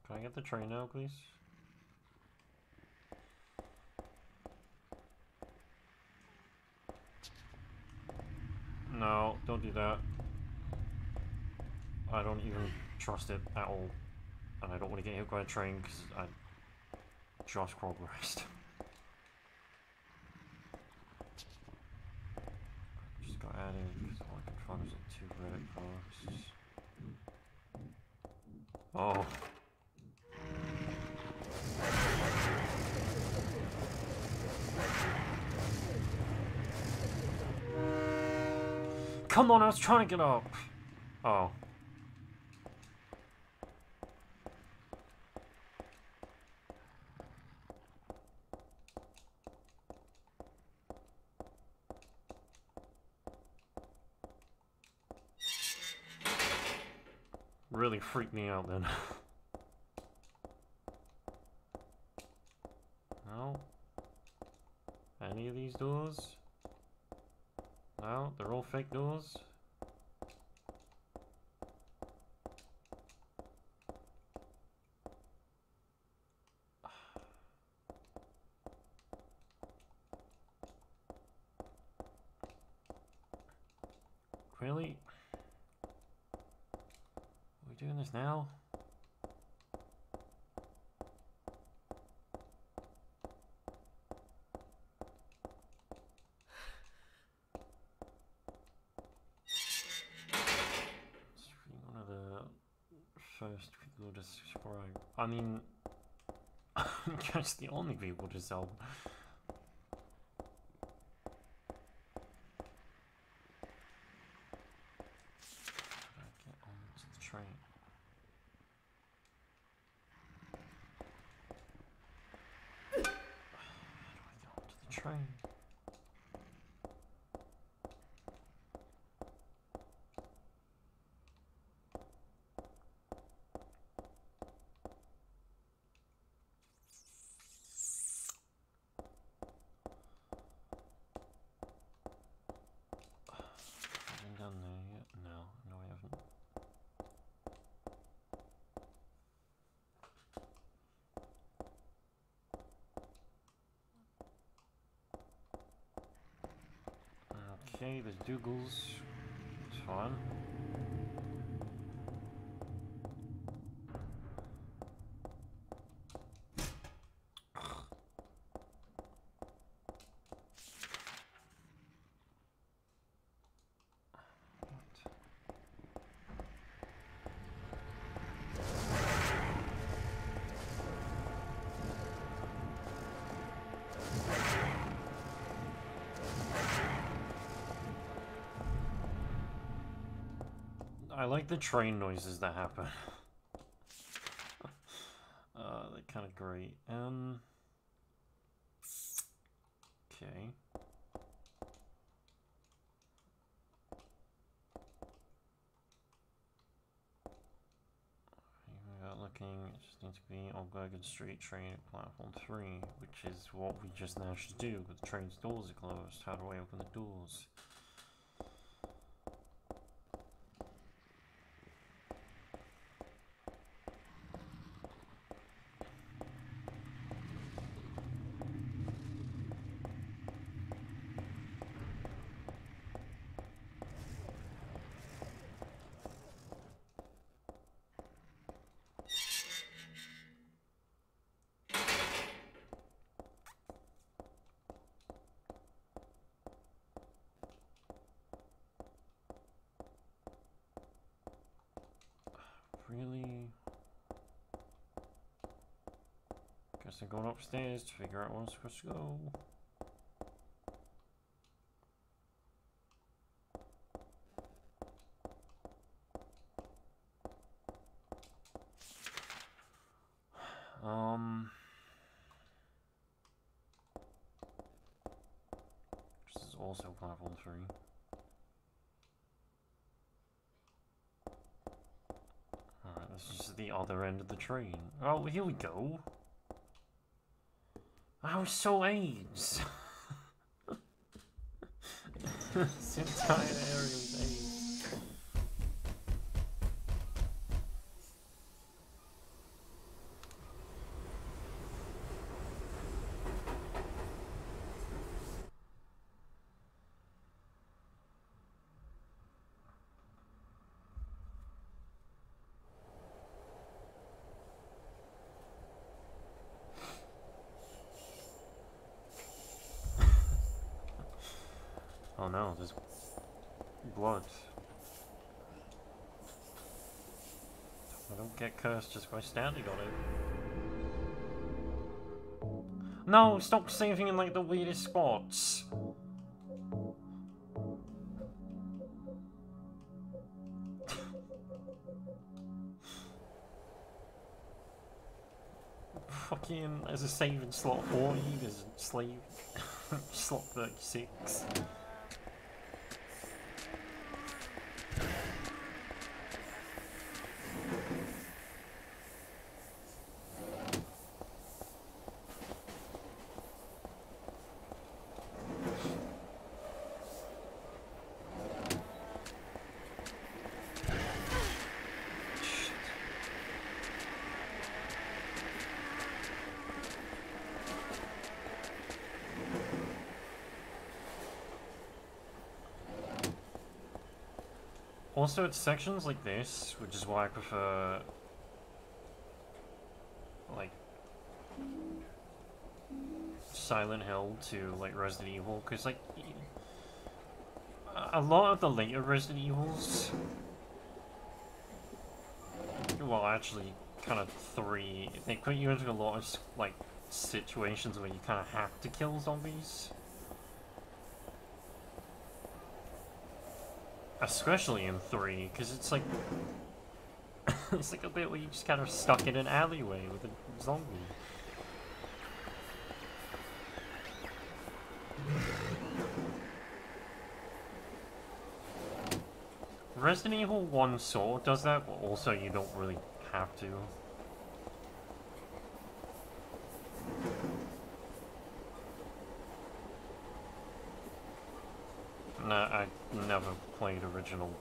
Can I get the train now, please? No, don't do that. I don't even trust it at all. And I don't want to get hit by a train because I just progressed. Just got added because all I can find is like two relic cards. Oh. Come on, I was trying to get up. Oh. Really freaked me out then. [LAUGHS] no. Any of these doors? No, they're all fake doors. Really? Are we doing this now? It's one of the first people to subscribe. I mean, [LAUGHS] just the only people to sell. How do I get onto the train? train. Haven't done there yet? No, no, we haven't. Okay, there's I like the train noises that happen. [LAUGHS] uh, they're kind of great. Um. Okay. Looking, it just needs to be on Bergen Street train at platform 3, which is what we just managed to do, but the train's doors are closed. How do I open the doors? Going upstairs to figure out where I'm supposed to go. Um. This is also platform three. Alright, this is the other end of the train. Oh, here we go. I was so [LAUGHS] entire area was AIDS. Oh no, there's blood. I just by standing on it. No, stop saving in like the weirdest spots. [LAUGHS] Fucking, there's a saving in slot 40, there's a slave [LAUGHS] slot 36. Also, it's sections like this, which is why I prefer, like, Silent Hill to, like, Resident Evil, because, like, a lot of the later Resident Evils, well, actually, kind of three, they put you into a lot of, like, situations where you kind of have to kill zombies. Especially in 3, because it's like... [COUGHS] it's like a bit where you just kind of stuck in an alleyway with a zombie. Resident Evil 1 Soul does that, but also you don't really have to. Original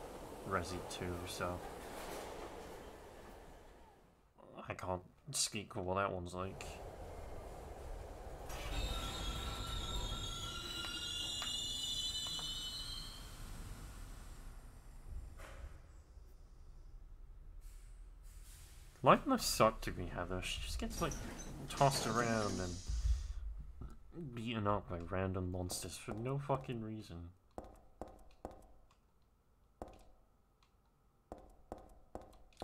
Resi 2, so I can't speak what that one's like. Life must suck to be Heather. She just gets like tossed around and beaten up by random monsters for no fucking reason.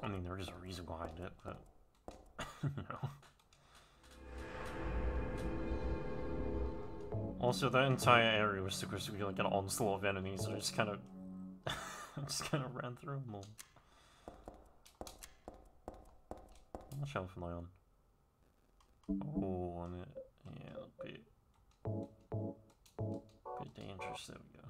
I mean, there is a reason behind it, but [LAUGHS] you know. Also, that entire area was supposed to be like an onslaught of enemies, and I just kind of, I just kind of ran through them all. How much health am I on? Oh, I'm at, yeah, a bit, bit dangerous. There we go.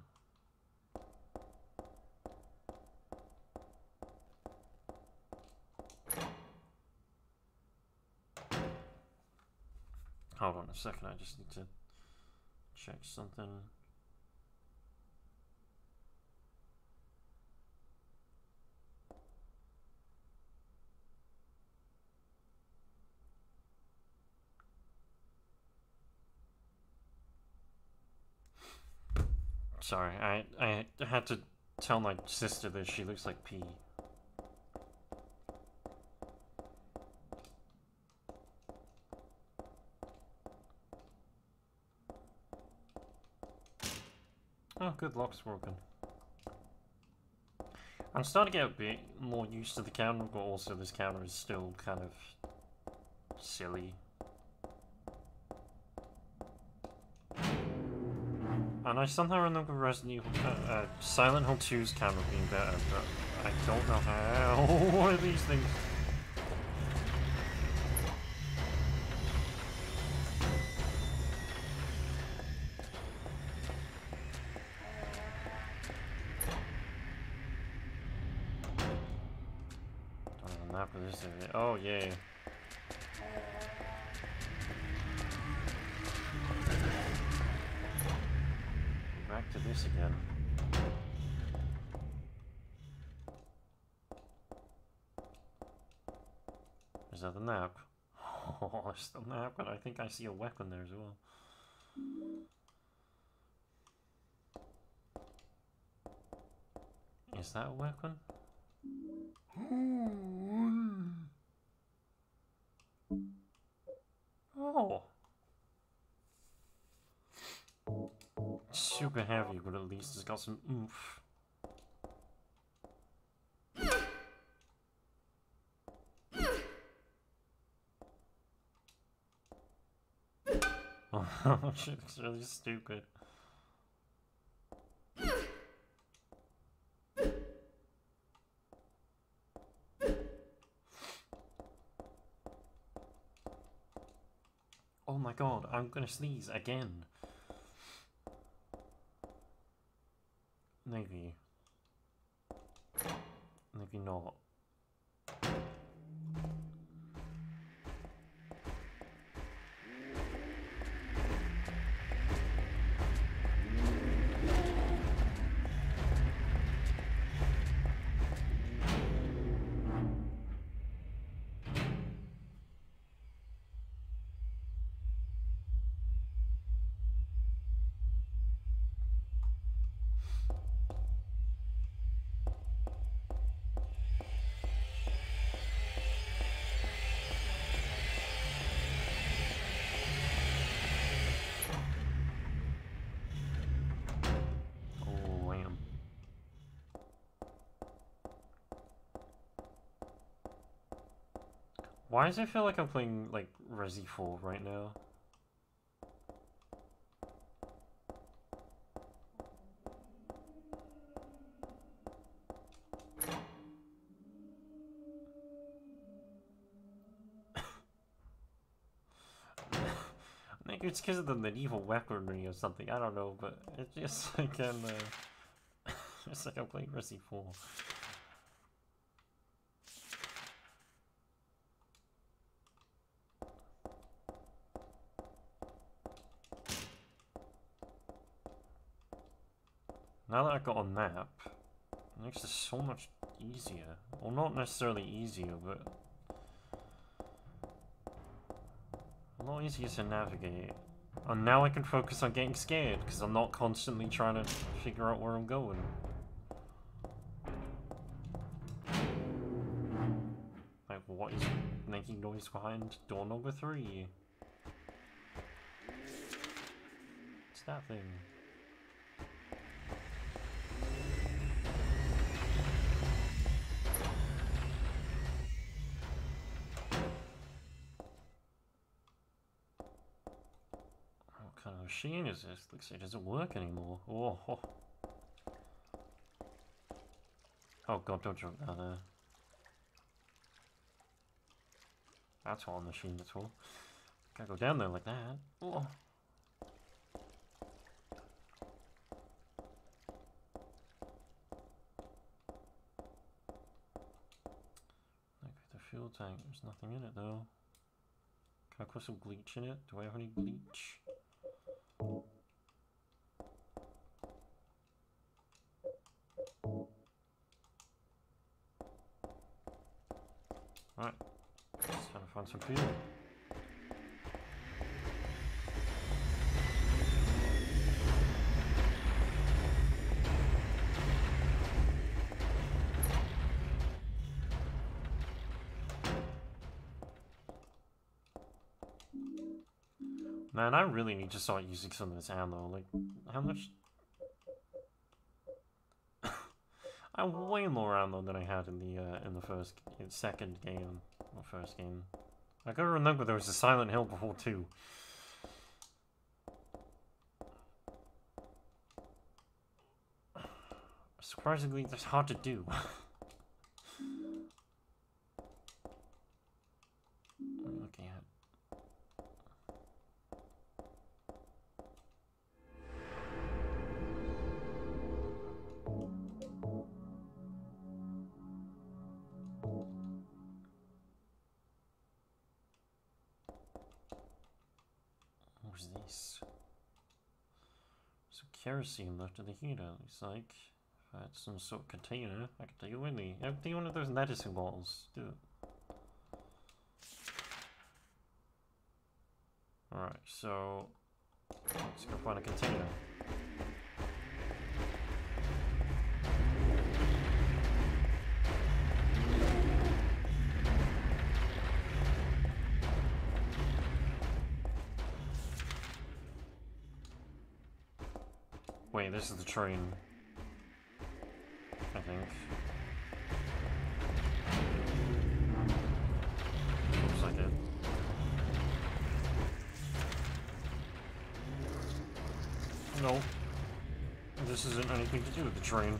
Hold on a second, I just need to check something. Sorry, I I had to tell my sister that she looks like P. Good lock's broken. I'm starting to get a bit more used to the counter, but also this counter is still kind of silly. And I somehow remember Resident Evil, uh, uh, Silent Hill 2's camera being better, but I don't know how. [LAUGHS] are these things? Think I see a weapon there as well. Is that a weapon? Oh. Super heavy, but at least it's got some oomph. Oh, [LAUGHS] shit, it's really stupid. Oh my god, I'm gonna sneeze again. Maybe. Maybe not. Why does it feel like I'm playing, like, Resi 4 right now? [LAUGHS] Maybe it's because of the medieval weaponry or something, I don't know, but it's just [LAUGHS] like I'm, uh, [LAUGHS] it's like I'm playing Resi 4. Got a map, it makes this so much easier. Well, not necessarily easier, but a lot easier to navigate. And now I can focus on getting scared, because I'm not constantly trying to figure out where I'm going. Like, what is making noise behind door number three? It's that thing. Machine is this? Looks like it doesn't work anymore. Oh, oh. Oh god, don't jump down there. That's all machine at all. Can't go down there like that. Oh. Okay, the fuel tank, there's nothing in it though. Can I put some bleach in it? Do I have any bleach? Some fuel. Man, I really need to start using some of this ammo. Like, how much? [COUGHS] I have way more ammo than I had in the uh, in the first, second game, or first game. I gotta remember there was a Silent Hill before too. Surprisingly, that's hard to do. [LAUGHS] kerosene left in the heater. Looks like if I had some sort of container, I could take it with me. Empty one of those medicine bottles. Do it. Alright, so let's go find a container. This is the train. I think. Looks like it. No. This isn't anything to do with the train.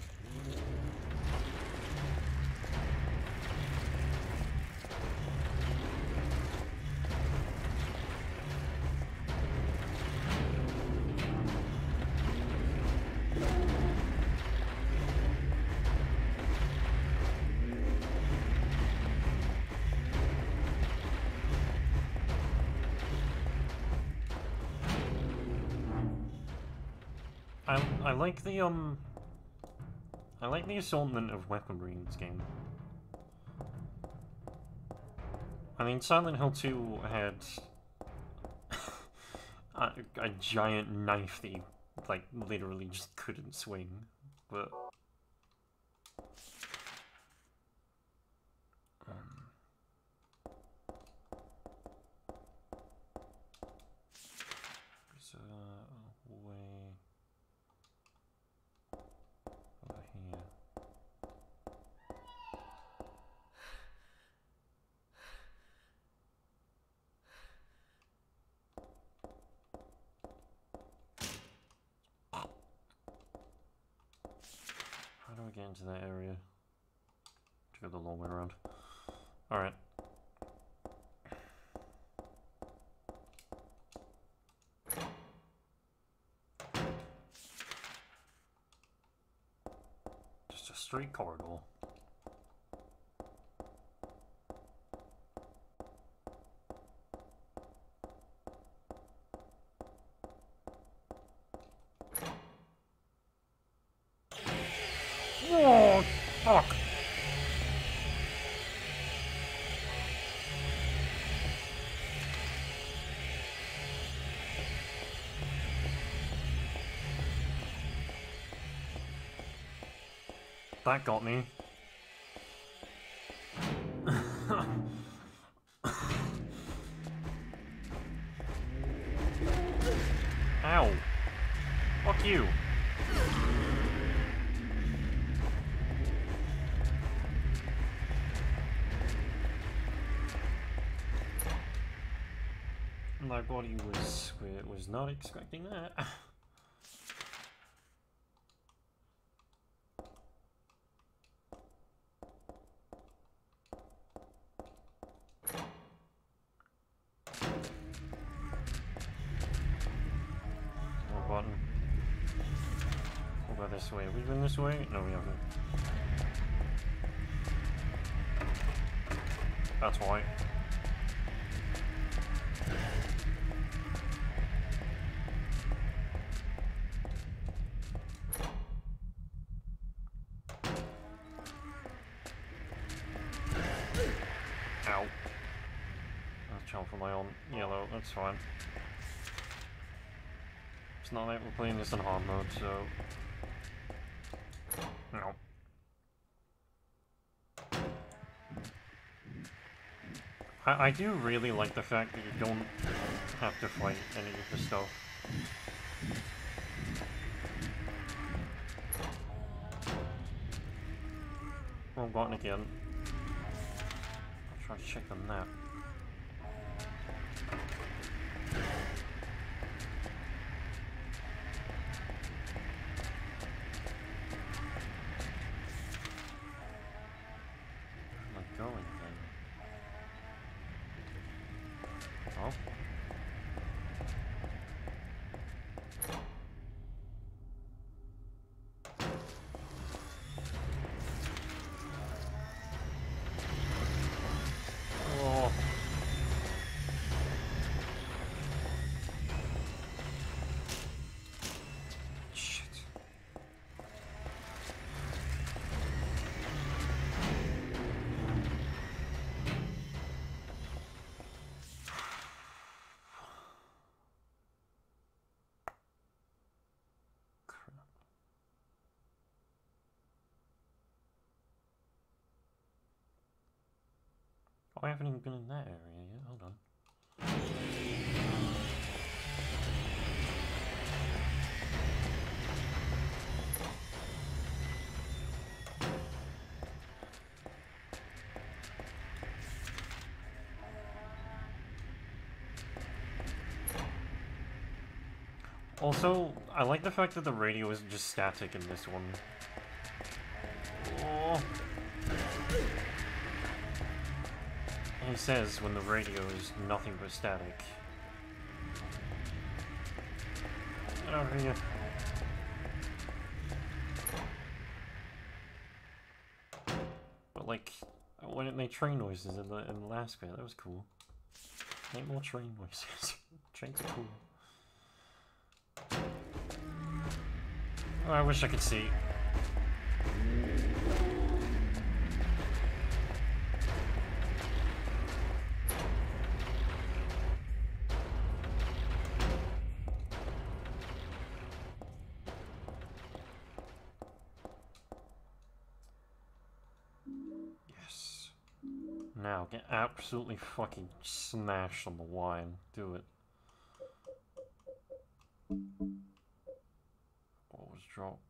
I I like the um I like the assortment of weaponry in this game. I mean, Silent Hill 2 had [LAUGHS] a, a giant knife that you, like, literally just couldn't swing, but... Um, there's a way over here. How do I get into that area? To go the long way around. Alright. Straight corridor. That got me. Ow. Fuck you. My body was was not expecting that. [LAUGHS] way? No, we haven't. That's why. Ow. I'll jump for my own yellow, that's fine. It's not like we're playing this in hard mode, so... No. I, do really like the fact that you don't have to fight any of the stuff. Button again. I'll try to check the map. Been in that area yet. Hold on. Also, I like the fact that the radio isn't just static in this one. He says when the radio is nothing but static. Over here. But like, when it made train noises in the in bit, that was cool. Make more train noises. [LAUGHS] Trains are cool. Oh, I wish I could see. Now, get absolutely fucking smashed on the wine. Do it. What was dropped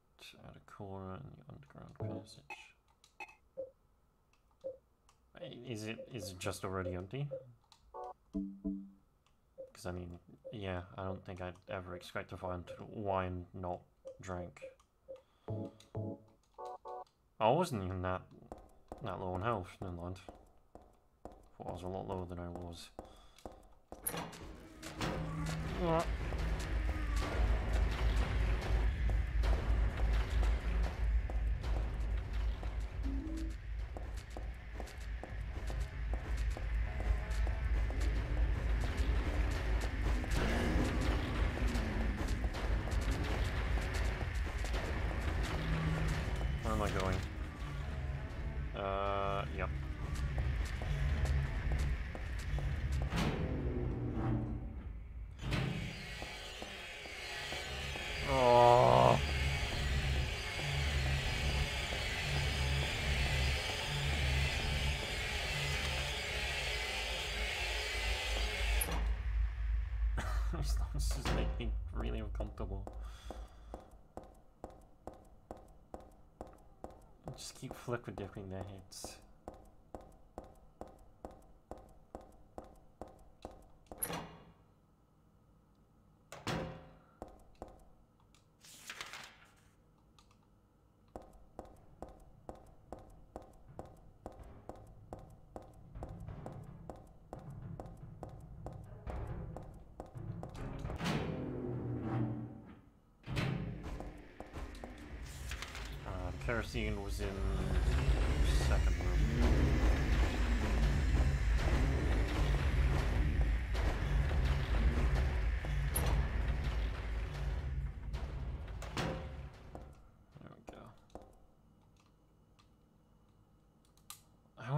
at a corner in the underground passage? Is it is it just already empty? Because I mean, yeah, I don't think I'd ever expect to find wine not drank. I wasn't even that that low on health, never mind. I was a lot lower than I was. Their heads. Uh, kerosene was in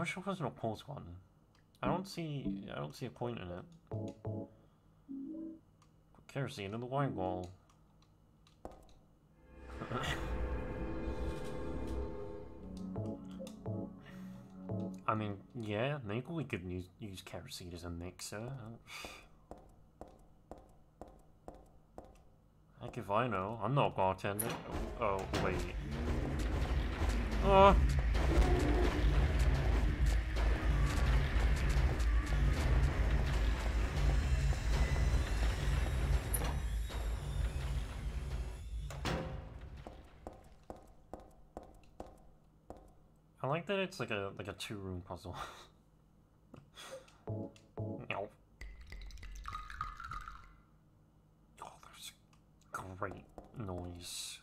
Wish it wasn't a pulse one. I don't see I don't see a point in it. Kerosene in the wine wall. [LAUGHS] I mean, yeah, maybe we could use, use kerosene as a mixer. Heck if I know. I'm not a bartender. Oh, oh wait. Oh! It's like a like a two room puzzle. [LAUGHS] no. Oh, there's great noise.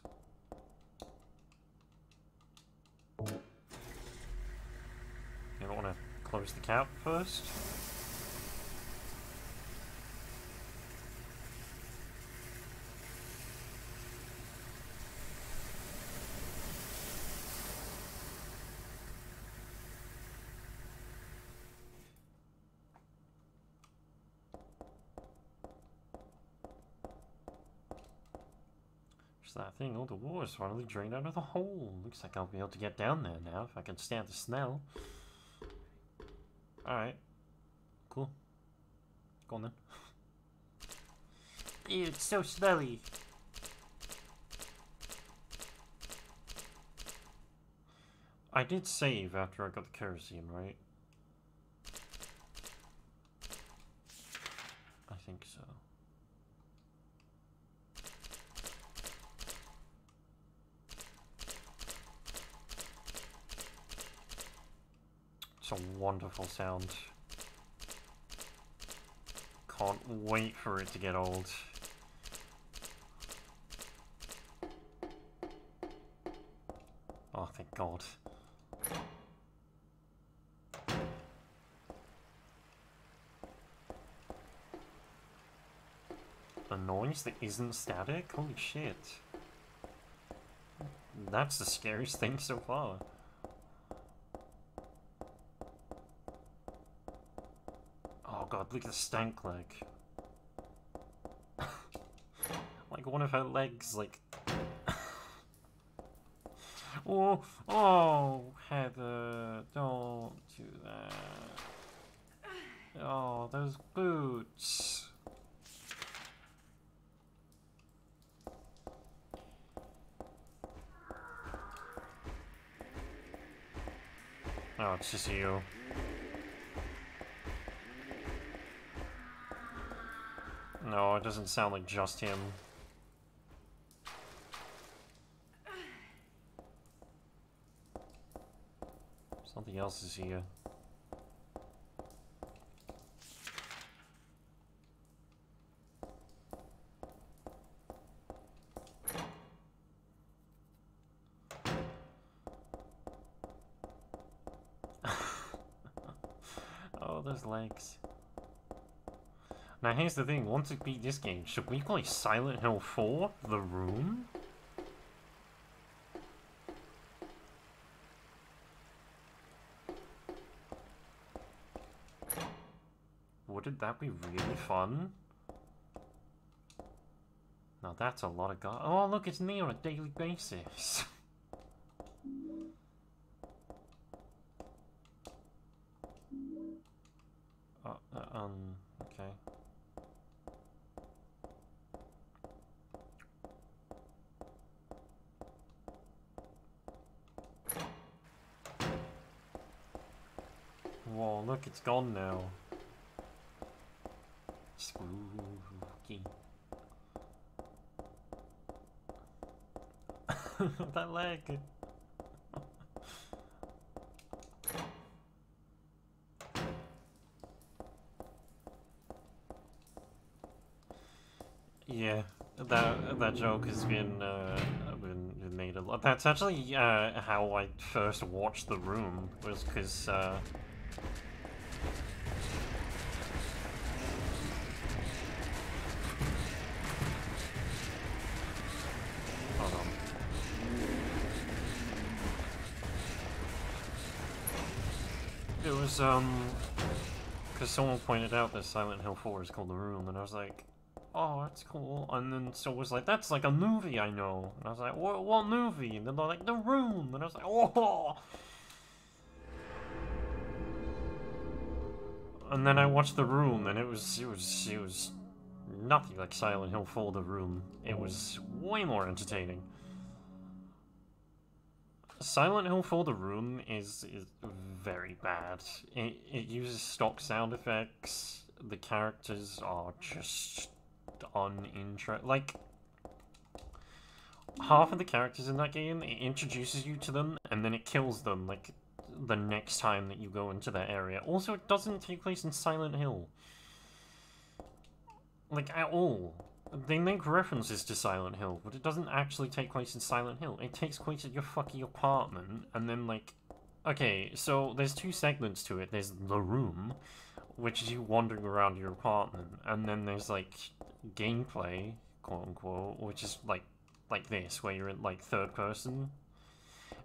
You don't want to close the cap first? Thing. Oh, the water's finally drained out of the hole. Looks like I'll be able to get down there now if I can stand the smell. Alright. Cool. Go on then. [LAUGHS] Ew, it's so smelly. I did save after I got the kerosene, right? I think so. It's a wonderful sound. Can't wait for it to get old. Oh, thank God. A noise that isn't static? Holy shit. That's the scariest thing so far. Oh god, look at the stank leg. [LAUGHS] like one of her legs, like. [LAUGHS] oh, oh, Heather, don't do that. Oh, those boots. Oh, it's just you. No, it doesn't sound like just him. Something else is here. [LAUGHS] oh, those legs. Now here's the thing, once we beat this game, should we play Silent Hill 4? The Room? Wouldn't that be really fun? Now that's a lot of go- Oh look, it's me on a daily basis. [LAUGHS] gone now. Spooky. [LAUGHS] that leg. Yeah, that that joke has been uh, been, been made a lot. That's actually uh, how I first watched The Room was because. Uh, hold on. Was um, because someone pointed out that Silent Hill 4 is called The Room, and I was like, oh, that's cool. And then so was like, that's like a movie I know. And I was like, what, what movie? And then they're like, The Room. And I was like, oh. And then I watched The Room, and it was, it was, it was nothing like Silent Hill 4 The Room. It was way more entertaining. Silent Hill 4 The Room is, is very bad. It, it uses stock sound effects. The characters are just uninteresting. Like, half of the characters in that game, it introduces you to them, and then it kills them, like, the next time that you go into that area. Also, it doesn't take place in Silent Hill. Like, at all. They make references to Silent Hill, but it doesn't actually take place in Silent Hill. It takes place at your fucking apartment, and then, like... Okay, so there's two segments to it. There's the room, which is you wandering around your apartment, and then there's, like, gameplay, quote-unquote, which is, like, like this, where you're in, like, third person.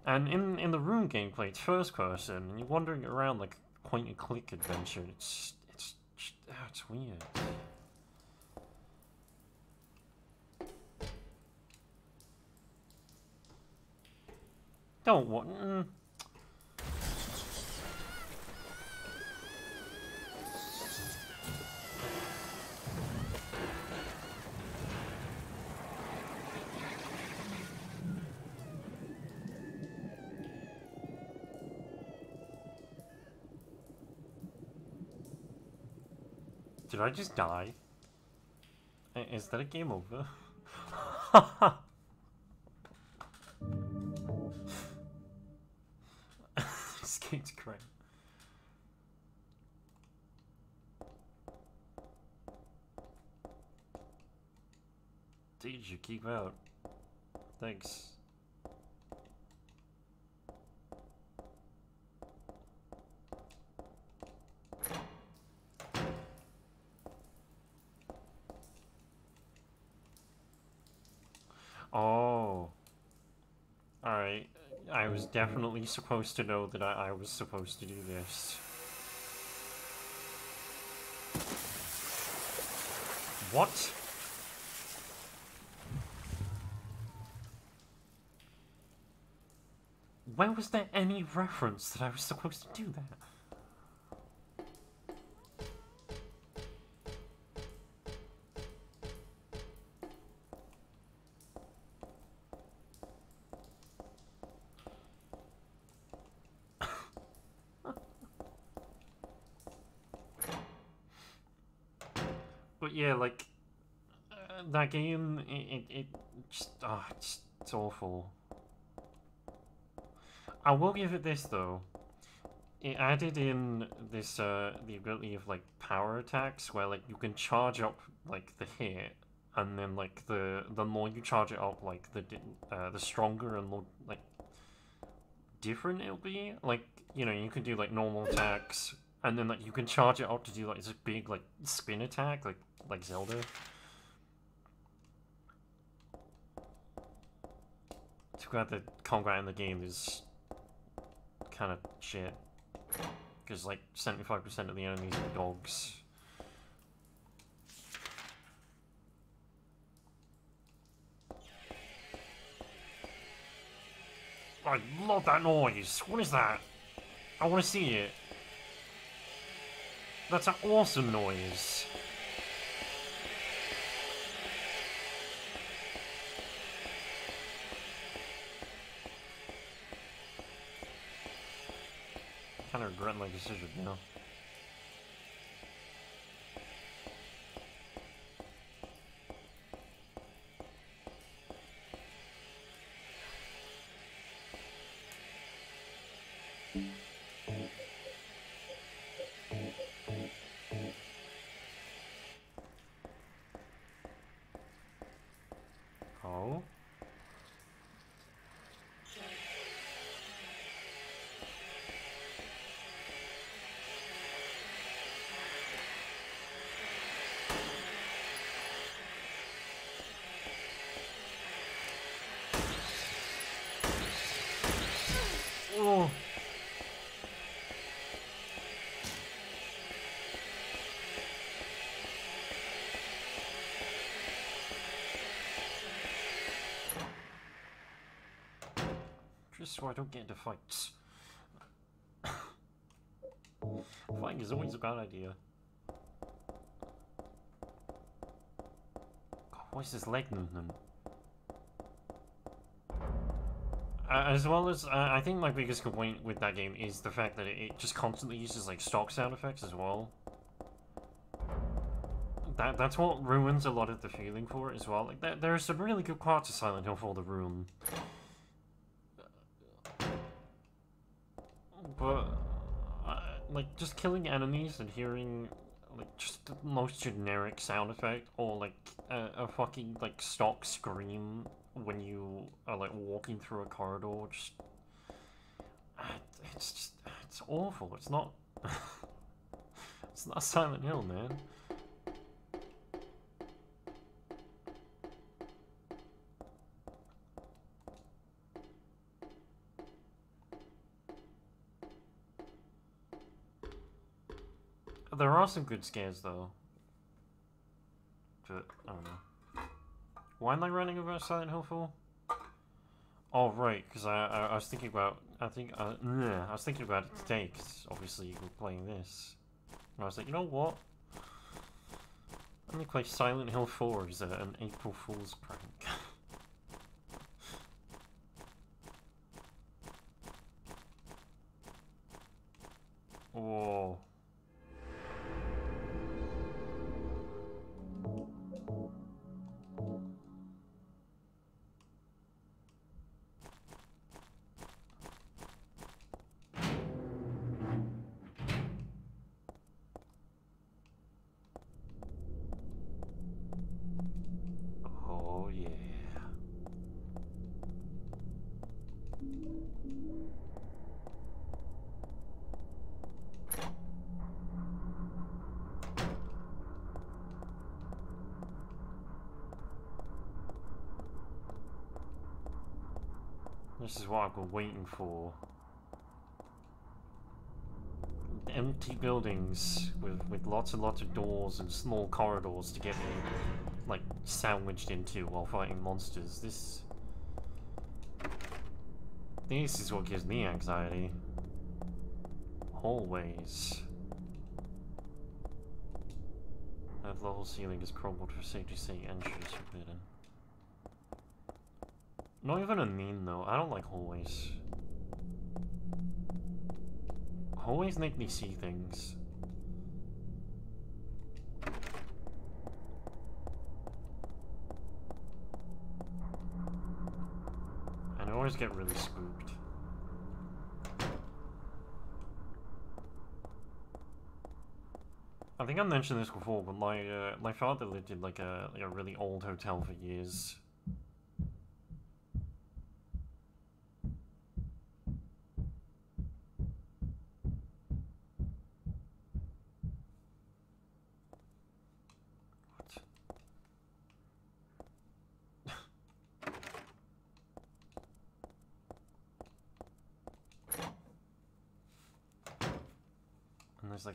And in in the room gameplay, it's first person, and you're wandering around like a point-and-click adventure. It's, it's, ah, it's weird. Don't what? Mm. Did I just die? Is that a game over? [LAUGHS] this game's great. Did you keep out? Thanks. Oh. Alright. I was mm-hmm. definitely supposed to know that I, I was supposed to do this. What? Where was there any reference that I was supposed to do that? Game, it, it, it just, ah, it's, it's awful. I will give it this though. It added in this uh the ability of like power attacks where like you can charge up like the hit and then like the the more you charge it up like the uh, the stronger and more like different it'll be like you know you can do like normal attacks and then like you can charge it up to do like this big like spin attack like like Zelda too bad the combat in the game is kind of shit because like 75% of the enemies are dogs I love that noise. What is that? I want to see it. That's an awesome noise. Kind of regret my decision you Oh. So I don't get into fights. [COUGHS] Fighting is always a bad idea. God, why is this leg movement? Uh, as well as, uh, I think my biggest complaint with that game is the fact that it, it just constantly uses like stock sound effects as well. That that's what ruins a lot of the feeling for it as well. Like there, there are some really good parts of Silent Hill 4 the room. Just killing enemies and hearing, like, just the most generic sound effect, or, like, a, a fucking, like, stock scream when you are, like, walking through a corridor, just... uh, It's just... It's awful. It's not... [LAUGHS] it's not Silent Hill, man. Are some good scares though. But I don't know. Why am I running about Silent Hill 4? Oh right, because I, I I was thinking about I think uh, bleh, I was thinking about it today because obviously were playing this. And I was like, you know what? Let me play Silent Hill 4 as a, an April Fool's prank. [LAUGHS] Whoa. What I've been waiting for. Empty buildings with, with lots and lots of doors and small corridors to get me like sandwiched into while fighting monsters. This this is what gives me anxiety. Hallways. If the whole ceiling is crumbled for safety sake, entry is forbidden. Not even a mean though. I don't like hallways. Hallways make me see things. And I always get really spooked. I think I mentioned this before, but my uh, my father lived in like a like a really old hotel for years.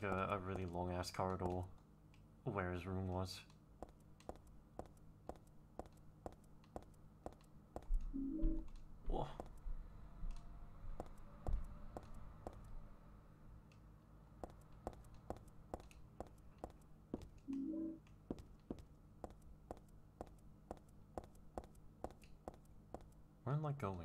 Like a, a really long ass corridor where his room was. Whoa. Where am I going?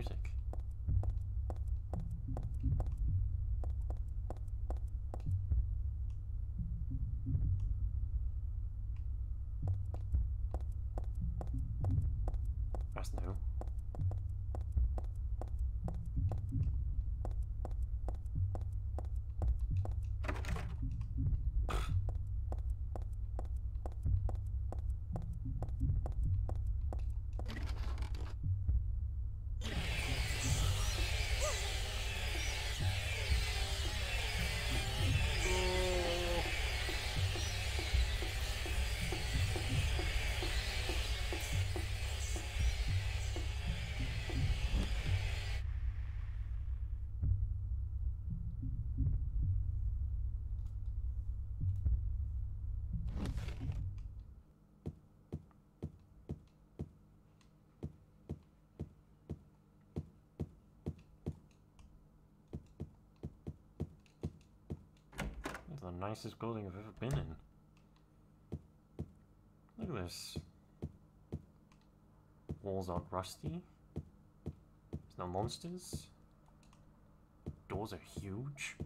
music. That's new. Nicest building I've ever been in. Look at this. Walls aren't rusty. There's no monsters. Doors are huge.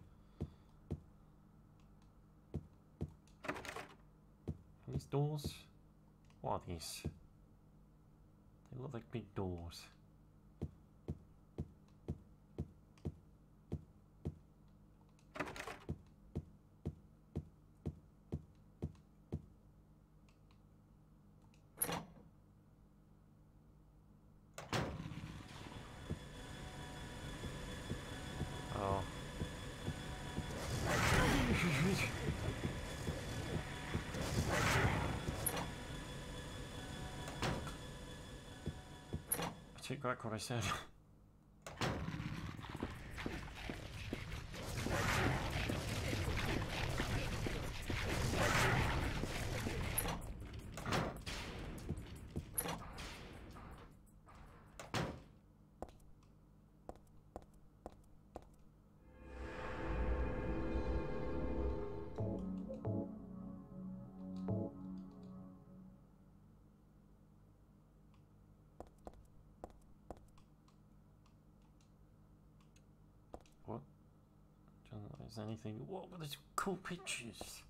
These doors? What are these? They look like big doors. Oh. I take anything? What were these cool pictures?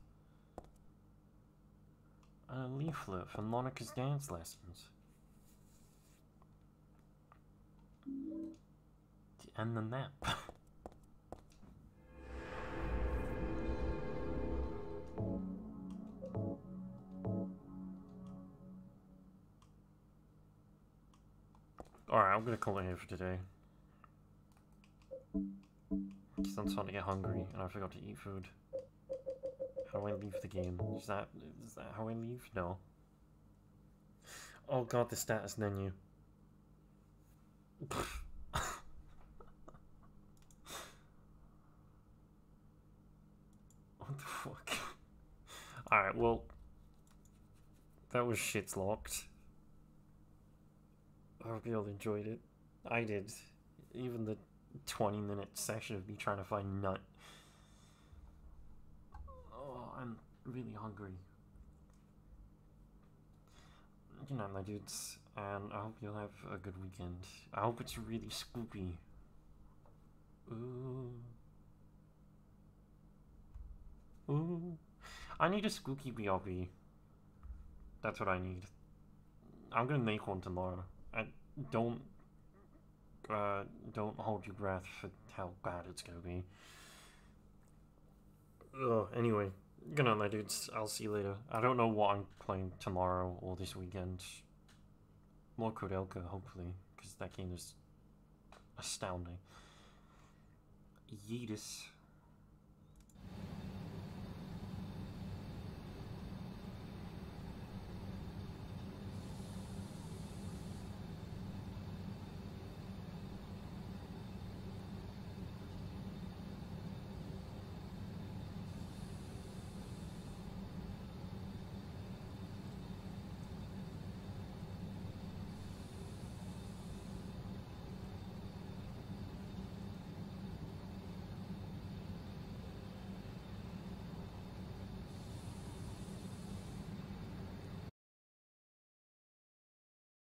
And a leaflet for Monica's dance lessons. And the map. [LAUGHS] Alright, I'm gonna call it here for today. I'm starting to get hungry and I forgot to eat food. How do I leave the game? Is that is that how I leave? No. Oh god, the status menu. [LAUGHS] what the fuck? Alright, well. That was shit's locked. I hope you all enjoyed it. I did. Even the 20 minute session of me trying to find nut. Oh, I'm really hungry. Good night, my dudes, and I hope you'll have a good weekend. I hope it's really spooky. Ooh. Ooh. I need a spooky BRB. That's what I need. I'm gonna make one tomorrow. I don't uh, don't hold your breath for how bad it's gonna be. Ugh, anyway, good night, my dudes. I'll see you later. I don't know what I'm playing tomorrow or this weekend. More Koudelka, hopefully, because that game is astounding. Yeetus.